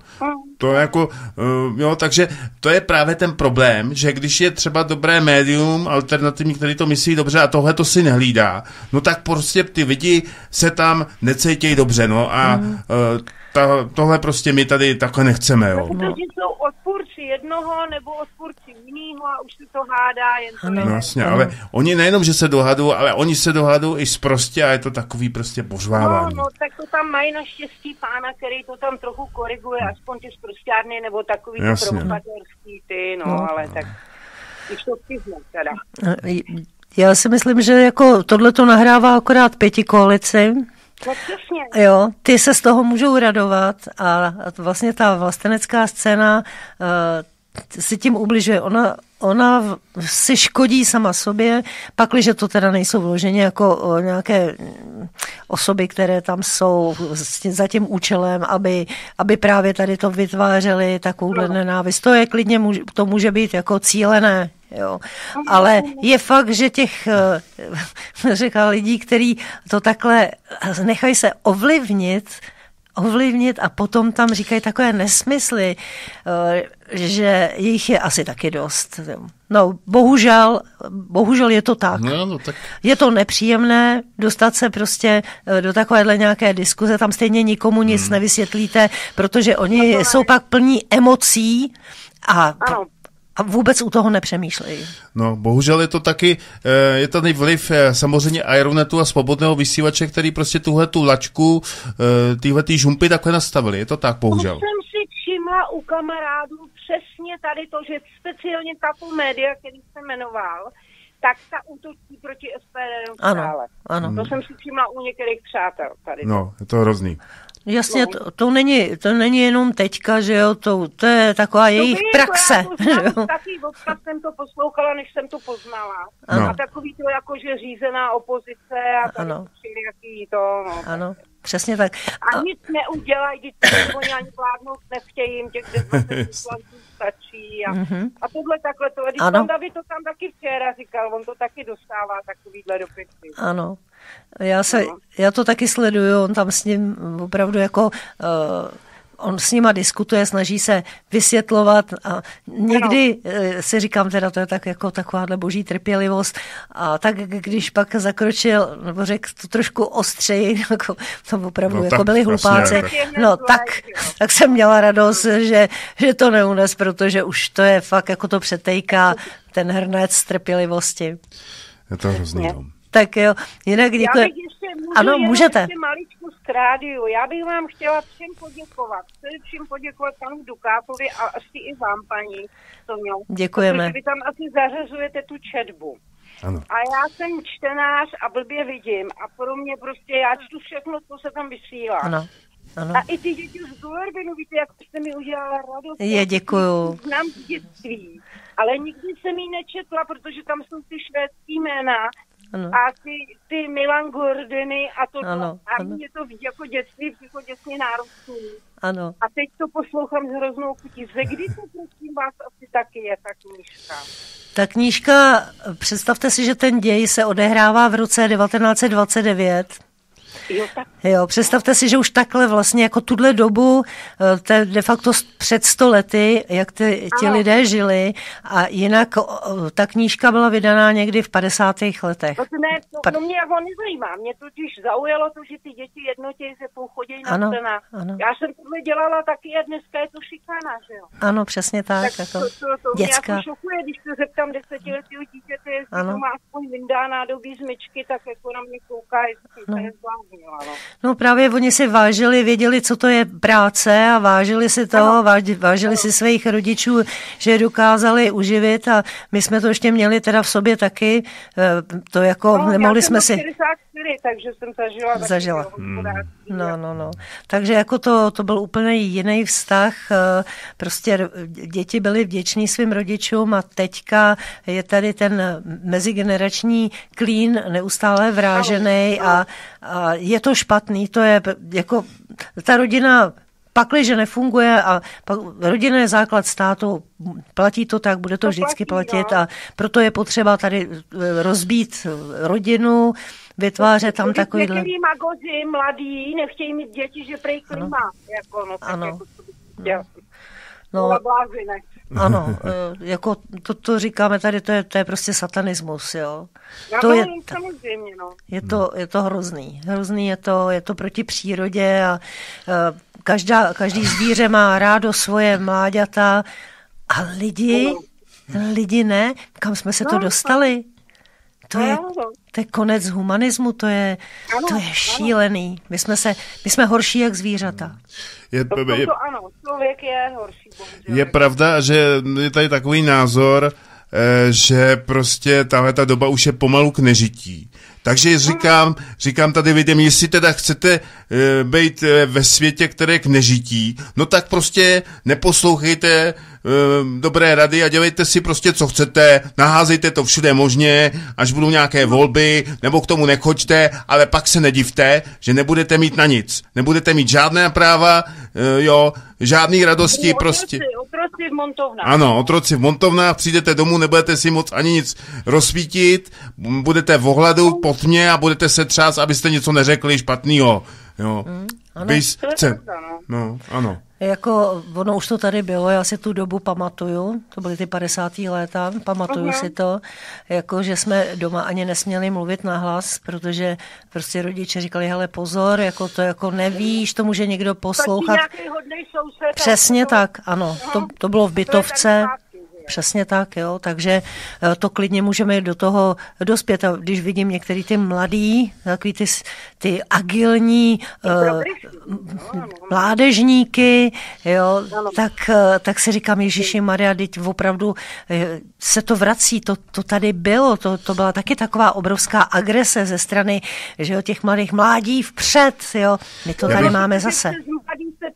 To je jako, uh, jo, takže to je právě ten problém, že když je třeba dobré médium alternativní, který to myslí dobře a tohle to si nehlídá, no tak prostě ty lidi se tam necítějí dobře, no a uh, ta, tohle prostě my tady takhle nechceme, jo. Jsou odpůrci jednoho nebo odpůrci jiného a už se to hádá jen to Ano. No jasně, ale oni nejenom, že se dohadují, ale oni se dohadují i prostě a je to takový prostě No, pořvávání. no, tak to tam mají naštěstí pána, který to tam trochu koriguje, aspoň ty zprostěrny nebo takový provokatérský ty, no, No. ale tak když to přizná teda. Já si myslím, že jako tohle to nahrává akorát pěti koalici. No přesně. Jo, ty se z toho můžou radovat a vlastně ta vlastenecká scéna uh, si tím ubližuje. Ona, ona si škodí sama sobě, pakliže to teda nejsou vloženě jako o, nějaké mm, osoby, které tam jsou za tím účelem, aby, aby právě tady to vytvářeli takovouhle nenávist. To je klidně, to může být jako cílené, Jo. Ale je fakt, že těch eh, <laughs> řekla lidí, kteří to takhle nechají se ovlivnit, ovlivnit a potom tam říkají takové nesmysly, eh, že jich je asi taky dost. No, bohužel, bohužel je to tak. No, no, tak Je to nepříjemné dostat se prostě eh, do takovéhle nějaké diskuze, tam stejně nikomu nic Hmm. nevysvětlíte, protože oni jsou pak plní emocí a, Ano. A vůbec u toho nepřemýšlejí. No, bohužel je to taky, eh, je tady vliv eh, samozřejmě Aeronetu a svobodného vysílače, který prostě tuhle tu lačku, eh, tyhle ty žumpy takhle nastavili. Je to tak, To bohužel. jsem si všimla u kamarádů přesně tady to, že speciálně tato média, který se jmenoval, tak ta útočí proti SPD Ano, ano. To jsem si všimla u některých přátel tady. No, je to hrozný. Jasně, No. to, to, není, to není jenom teďka, že jo, to, to je taková jejich to praxe. Já to <laughs> že znám, jo. taky odkud jsem to poslouchala, než jsem to poznala. Ano. A takový to jako, že řízená opozice a tady Ano. jaký to, no. Ano, přesně tak. A nic neudělají, když to <coughs> oni ani vládnout nechtějí, jim těch 20 poslanců <laughs> stačí. A, a tohle takhle to. A když Ano. pan David to tam taky včera říkal, on to taky dostává takovýhle dopisy. Ano. Já, se, No. já to taky sleduju, on tam s ním opravdu jako, uh, on s nima diskutuje, snaží se vysvětlovat a někdy uh, si říkám teda, to je tak jako takováhle boží trpělivost a tak když pak zakročil, nebo řekl to trošku ostřeji, <laughs> jako, to opravdu No jako tak, byli hlupáci, tak. no tak, tak jsem měla radost, že, že to neunes, protože už to je fakt jako to přetejká ten hrnec trpělivosti. Je to hrozný, no. Tak jo, jinak Já děkuji. bych ještě, můžu Ano, můžete. ještě maličku z rádiu. Já bych vám chtěla všem poděkovat. Především poděkovat panu Dukátovi a asi i vám, paní. Děkujeme. Protože vy tam asi zařazujete tu četbu. Ano. A já jsem čtenář a blbě vidím. A pro mě prostě, já čtu všechno, co se tam vysílá. Ano, ano. A i ty děti z Gulerbinu, víte, jak jste mi udělala radost. Je, Já děkuju. Znám z dětství, ale nikdy jsem ji nečetla, protože tam jsou ty švédský jména Ano. a ty, ty Milan Gordeny a to. Ano, a ano. mě to jako dětství přišlo dětství náročný. Ano. A teď to poslouchám s hroznou chutí. Ze kdy to prosím vás asi taky je ta knížka? Ta knížka, představte si, že ten děj se odehrává v roce 1929. Jo, tak Jo, představte si, že už takhle vlastně jako tuhle dobu, eh, to je de facto před sto lety, jak ty, ti Ano. lidé žili a jinak ta knížka byla vydaná někdy v 50. letech. No, to ne, to, Pa- no mě jako nezajímá. Mě totiž zaujalo to, že ty děti jednotějí se pouchodějí na Ano, ano. Já jsem tohle dělala taky a dneska je to šikana, že jo? Ano, přesně tak. Tak jako to, to, to mě děcka. jako šokuje, když se zeptám desetiletého dítěte, jestli Ano. to má aspoň vyndá nádobí z myčky, tak jako na mě kouká, jestli se No. no právě oni si vážili, věděli, co to je práce a vážili si toho, ano. vážili ano. si svých rodičů, že dokázali uživit a my jsme to ještě měli teda v sobě taky, eh, to jako no, nemohli jsme si nebyli, takže jsem zažila. Zažila. Hmm. No, no, no. Takže jako to, to byl úplně jiný vztah. Eh, prostě děti byly vděční svým rodičům a teďka je tady ten mezigenerační klín neustále vrážený a, a je to špatný, to je jako ta rodina pakliže nefunguje a pak základ státu, platí to tak, bude to, to vždycky platí, platit no. a proto je potřeba tady eh, rozbít rodinu, vytvářet tam takovýhle... Některý magoři mladí nechtějí mít děti, že prej klima. Jako, no, tak Ano. Jako, to bych chtěl. No, No, blázinek. <laughs> ano, jako to, to říkáme tady, to je, to je prostě satanismus, jo. No, To je, samozřejmě, no. je, to, je to hrozný. Hrozný je to, je to proti přírodě a eh, každá, každý zvíře má rádo svoje mláďata a lidi, lidi ne. Kam jsme se to No, dostali? To je, to je konec humanismu, to je, Ano, to je ano. šílený. My jsme, se, my jsme horší jak zvířata. Je, To, to, je, to ano, člověk je horší, bohužel. je pravda, že je tady takový názor, eh, že prostě tahle ta doba už je pomalu k nežití. Takže říkám, říkám tady lidem, jestli teda chcete e, být e, ve světě, které je k nežití, no tak prostě neposlouchejte e, dobré rady a dělejte si prostě, co chcete, naházejte to všude možně, až budou nějaké volby, nebo k tomu nechoďte, ale pak se nedivte, že nebudete mít na nic. Nebudete mít žádné práva, e, jo, žádný radosti, prostě. Otroci, otroci v montovnách. Ano, otroci v montovnách, přijdete domů, nebudete si moc ani nic rozsvítit, budete v ohladu, po tmě a budete se třást, abyste něco neřekli špatného. Jo. ano. Bys, To je chce. pravda, no. No, ano. Jako, ono už to tady bylo, já si tu dobu pamatuju, to byly ty 50. léta, pamatuju Mhm. si to, jako, že jsme doma ani nesměli mluvit nahlas, protože prostě rodiče říkali, hele pozor, jako to jako nevíš, to může někdo poslouchat. nějaký hodnej soused. Přesně to- tak, ano, to, to bylo v to bytovce, jo. Přesně tak, jo, takže eh, to klidně můžeme do toho dospět. A když vidím některý ty mladý, takový ty, ty agilní uh, mládežníky, jo, tak, eh, tak si říkám, Ježíši Maria, teď opravdu se to vrací, to, to tady bylo, to, to byla taky taková obrovská agrese ze strany že jo, těch mladých mládí vpřed, jo, my to tady máme zase.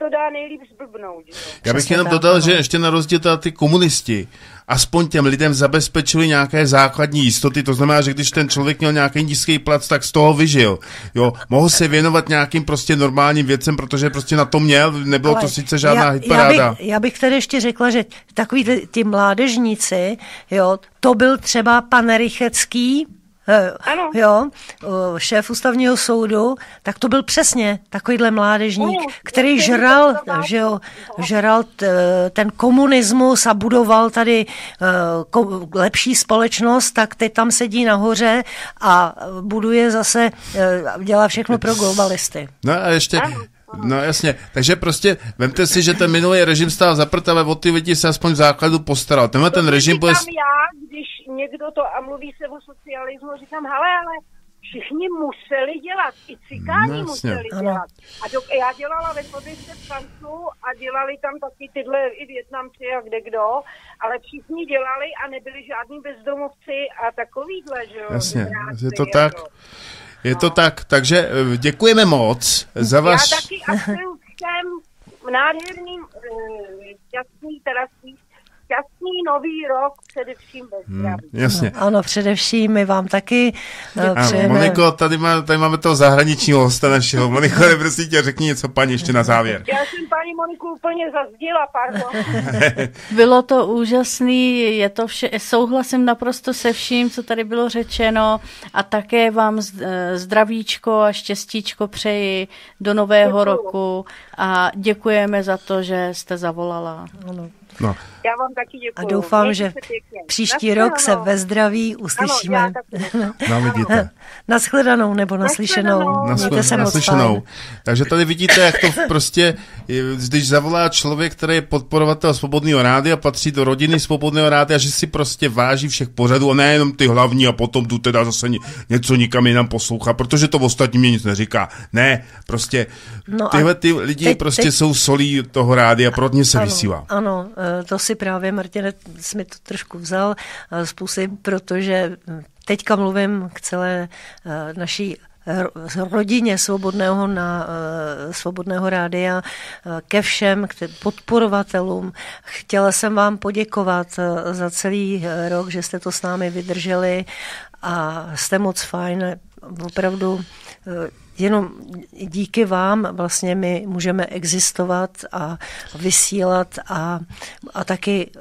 To dá nejlíp zblbnout. že. Já bych Přesně jenom dodal, že ještě na rozdíl teda ty komunisti, aspoň těm lidem zabezpečili nějaké základní jistoty, to znamená, že když ten člověk měl nějaký nízký plac, tak z toho vyžil. Jo, mohl se věnovat nějakým prostě normálním věcem, protože prostě na to měl, nebylo to Ale sice žádná já, hitparáda. Já bych, já bych tady ještě řekla, že takový ty, ty mládežníci, jo, to byl třeba pan Rychecký, Ano. jo, eh, šéf ústavního soudu, tak to byl přesně takovýhle mládežník, Ano, který žral, že jo, žral t, ten komunismus a budoval tady eh, ko, lepší společnost, tak teď tam sedí nahoře a buduje zase, eh, dělá všechno pro globalisty. No a ještě, no jasně, takže prostě vemte si, že ten minulý režim stál za prd, ale o ty lidi se aspoň v základu postaral. Tenhle ten režim bude... Říkám já, když někdo to a mluví se o socialismu, říkám, hele, ale všichni museli dělat, i cikáni No, jasně. museli Ano. dělat. A do, já dělala ve fabrice v Kancu a dělali tam taky tyhle i Větnamci a kde kdo, ale všichni dělali a nebyli žádní bezdomovci a takovýhle, že jo. Jasně, je to jako. tak. Je to tak, takže eh, děkujeme moc za Já váš... taky a všem nádherným, eh, šťastný, teda spíš šťastný nový rok, především bez zdraví. Jasně. Ano, především my vám taky Ano, přejeme. Moniko, tady, má, tady máme toho zahraničního hosta našeho. Moniko, <laughs> prosím tě, řekni něco paní ještě na závěr. Já jsem paní Moniku úplně zazdila, pardon. <laughs> Bylo to úžasný, je to vše, souhlasím naprosto se vším, co tady bylo řečeno a také vám zdravíčko a štěstíčko přeji do nového Děkuju. roku a děkujeme za to, že jste zavolala. Ano. No, Já vám taky děkuji. A doufám, Mějte že příští rok se ve zdraví Ano, uslyšíme. já taky. <laughs> no vidíte. <laughs> Naschledanou nebo naslyšenou. Nashledanou. Mějte se naslyšenou. Takže tady vidíte, jak to prostě, když zavolá člověk, který je podporovatel Svobodného rádia, patří do rodiny Svobodného rádia, že si prostě váží všech pořadů a nejenom ty hlavní a potom tu teda zase ně- něco nikam jinam poslouchá, protože to ostatní mě nic neříká. Ne, prostě No a tyhle ty lidi teď- prostě teď- jsou solí toho rádia, pro ně se Ano, vysílá. ano, eh, to si právě, Martine, jsi mi to trošku vzal eh, z pusy, protože hm, teďka mluvím k celé eh, naší ro- rodině svobodného, na, eh, svobodného rádia, ke všem k podporovatelům. Chtěla jsem vám poděkovat za celý rok, že jste to s námi vydrželi a jste moc fajn. Opravdu jenom díky vám vlastně my můžeme existovat a vysílat a, a taky eh,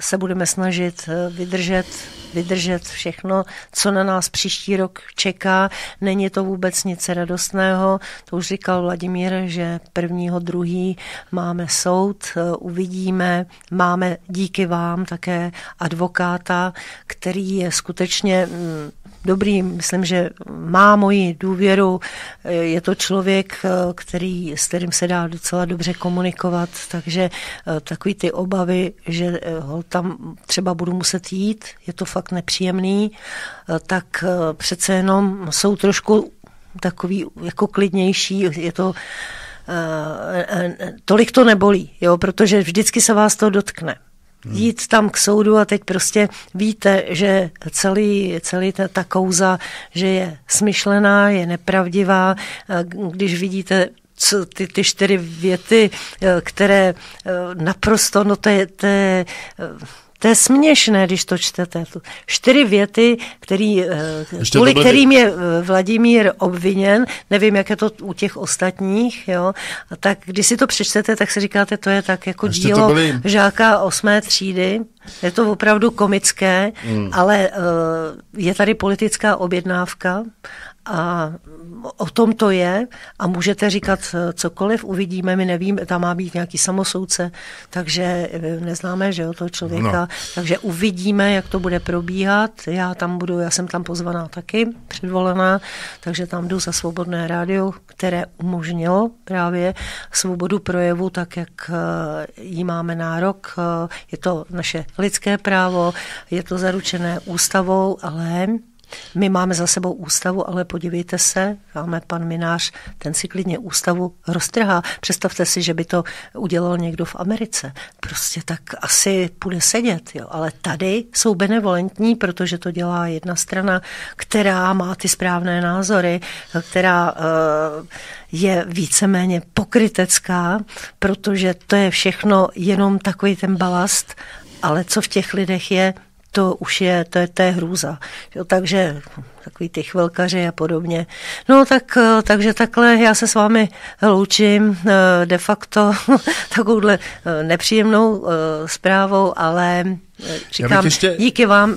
se budeme snažit eh, vydržet, vydržet všechno, co na nás příští rok čeká. Není to vůbec nic radostného, to už říkal Vladimír, že prvního, druhý máme soud, eh, uvidíme, máme díky vám také advokáta, který je skutečně mm, dobrý, myslím, že má moji důvěru, je to člověk, eh, který, s kterým se dá docela dobře komunikovat, takže eh, takový ty obavy, že eh, ho tam třeba budu muset jít, je to fakt nepříjemný, eh, tak eh, přece jenom jsou trošku takový jako klidnější, je to eh, eh, tolik to nebolí, jo, protože vždycky se vás to dotkne jít tam k soudu a teď prostě víte, že celý, celý ta, ta kouza, že je smyšlená, je nepravdivá, když vidíte co, ty, ty čtyři věty, eh, které eh, naprosto, no to je, to je eh, to je směšné, když to čtete. Čtyři věty, který, eh, Ještě kvůli byly- kterým je eh, Vladimír obviněn, nevím, jak je to u těch ostatních, jo, a tak když si to přečtete, tak si říkáte, to je tak jako Ještě dílo byly- žáka osmé třídy. Je to opravdu komické, mm. ale uh, je tady politická objednávka a o tom to je a můžete říkat eh, cokoliv, uvidíme, my nevíme, tam má být nějaký samosoudce, takže eh, neznáme, že jo, toho člověka, No. takže uvidíme, jak to bude probíhat, já tam budu já jsem tam pozvaná taky, předvolená, takže tam jdu za svobodné rádio, které umožnilo právě svobodu projevu, tak jak eh, jí máme nárok. Je to naše lidské právo, je to zaručené ústavou, ale my máme za sebou ústavu, ale podívejte se, máme pan Minář, ten si klidně ústavu roztrhá. Představte si, že by to udělal někdo v Americe. Prostě tak asi půjde sedět, jo. Ale tady jsou benevolentní, protože to dělá jedna strana, která má ty správné názory, která uh, je víceméně pokrytecká, protože to je všechno jenom takový ten balast, ale co v těch lidech je, to už je, to je, to je hrůza. Jo, takže takový ty chvilkaři a podobně. No tak, eh, takže takhle já se s vámi loučím eh, de facto <laughs> takovouhle eh, nepříjemnou zprávou, ale říkám, ještě... díky vám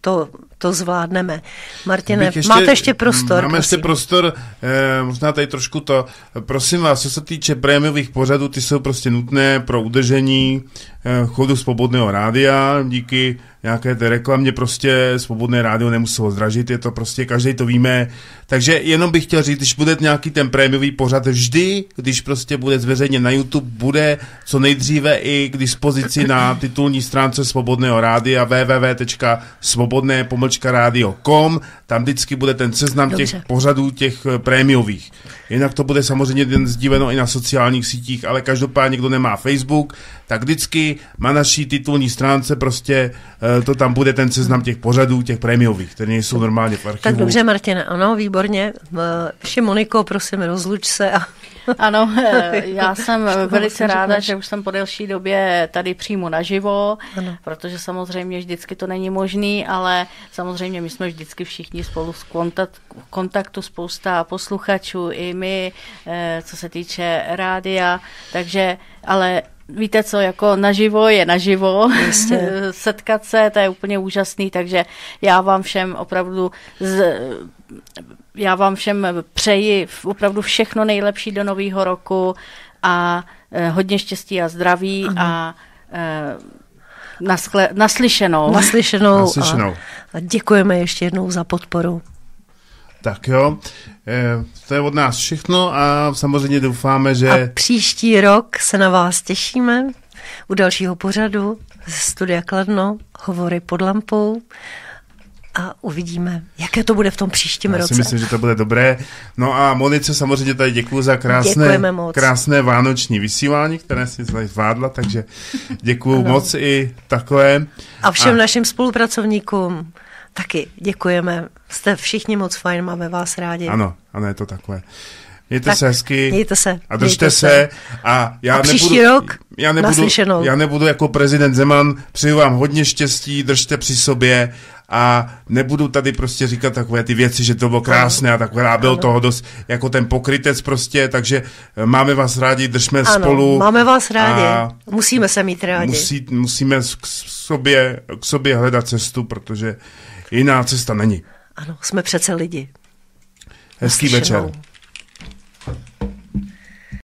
to, to zvládneme. Martine, ještě, máte ještě prostor. Máme prosím. ještě prostor, eh, možná tady trošku to. Prosím vás, co se týče prémiových pořadů, ty jsou prostě nutné pro udržení eh, chodu svobodného rádia. Díky nějaké té reklamě prostě svobodné rádio nemuselo zdražit, je to prostě, každý to víme. Takže jenom bych chtěl říct, když bude nějaký ten prémiový pořad, vždy, když prostě bude zveřejněn na YouTube, bude co nejdříve i k dispozici na titulní stránce Svobodného rádia www.svobodné radio.com, tam vždycky bude ten seznam Dobře. těch pořadů, těch prémiových. Jinak to bude samozřejmě jen sdíleno i na sociálních sítích, ale každopádně, kdo nemá Facebook, tak vždycky na naší titulní stránce prostě uh, to tam bude ten seznam těch pořadů, těch prémiových, které jsou normálně v archivu. Tak dobře, Martina, ano, výborně. Vše Moniko, prosím, rozluč se a <laughs> ano, eh, <laughs> já jsem velice ráda, že už jsem po delší době tady přímo naživo, ano. protože samozřejmě vždycky to není možný, ale samozřejmě my jsme vždycky všichni spolu v kontaktu, spousta posluchačů, i my, eh, co se týče rádia, takže, ale víte co, jako naživo je naživo, Jistě. <laughs> setkat se, to je úplně úžasný, takže já vám všem opravdu z, já vám všem přeji opravdu všechno nejlepší do nového roku a eh, hodně štěstí a zdraví ano. a eh, naskle, naslyšenou. Naslyšenou. naslyšenou. A, a děkujeme ještě jednou za podporu. Tak jo, eh, to je od nás všechno a samozřejmě doufáme, že... A příští rok se na vás těšíme u dalšího pořadu z Studia Kladno, hovory pod lampou a uvidíme, jaké to bude v tom příštím Já roce. Já si myslím, že to bude dobré. No a Monice samozřejmě tady děkuji za krásné, krásné vánoční vysílání, které si tady zvládla, takže děkuji moc i takové. A všem a... našim spolupracovníkům taky děkujeme. Jste všichni moc fajn, máme vás rádi. Ano, ano, je to takové. Mějte tak, se hezky. Mějte se. A držte se. se. A já a příští nebudu, rok já nebudu, já nebudu jako prezident Zeman, přeju vám hodně štěstí, držte při sobě a nebudu tady prostě říkat takové ty věci, že to bylo krásné a takové, a bylo ano. toho dost jako ten pokrytec prostě, takže eh, máme vás rádi, držme ano, spolu. máme vás rádi, musíme se mít rádi. Musí, musíme k sobě, k sobě hledat cestu, protože jiná cesta není. Ano, jsme přece lidi. Hezký večer.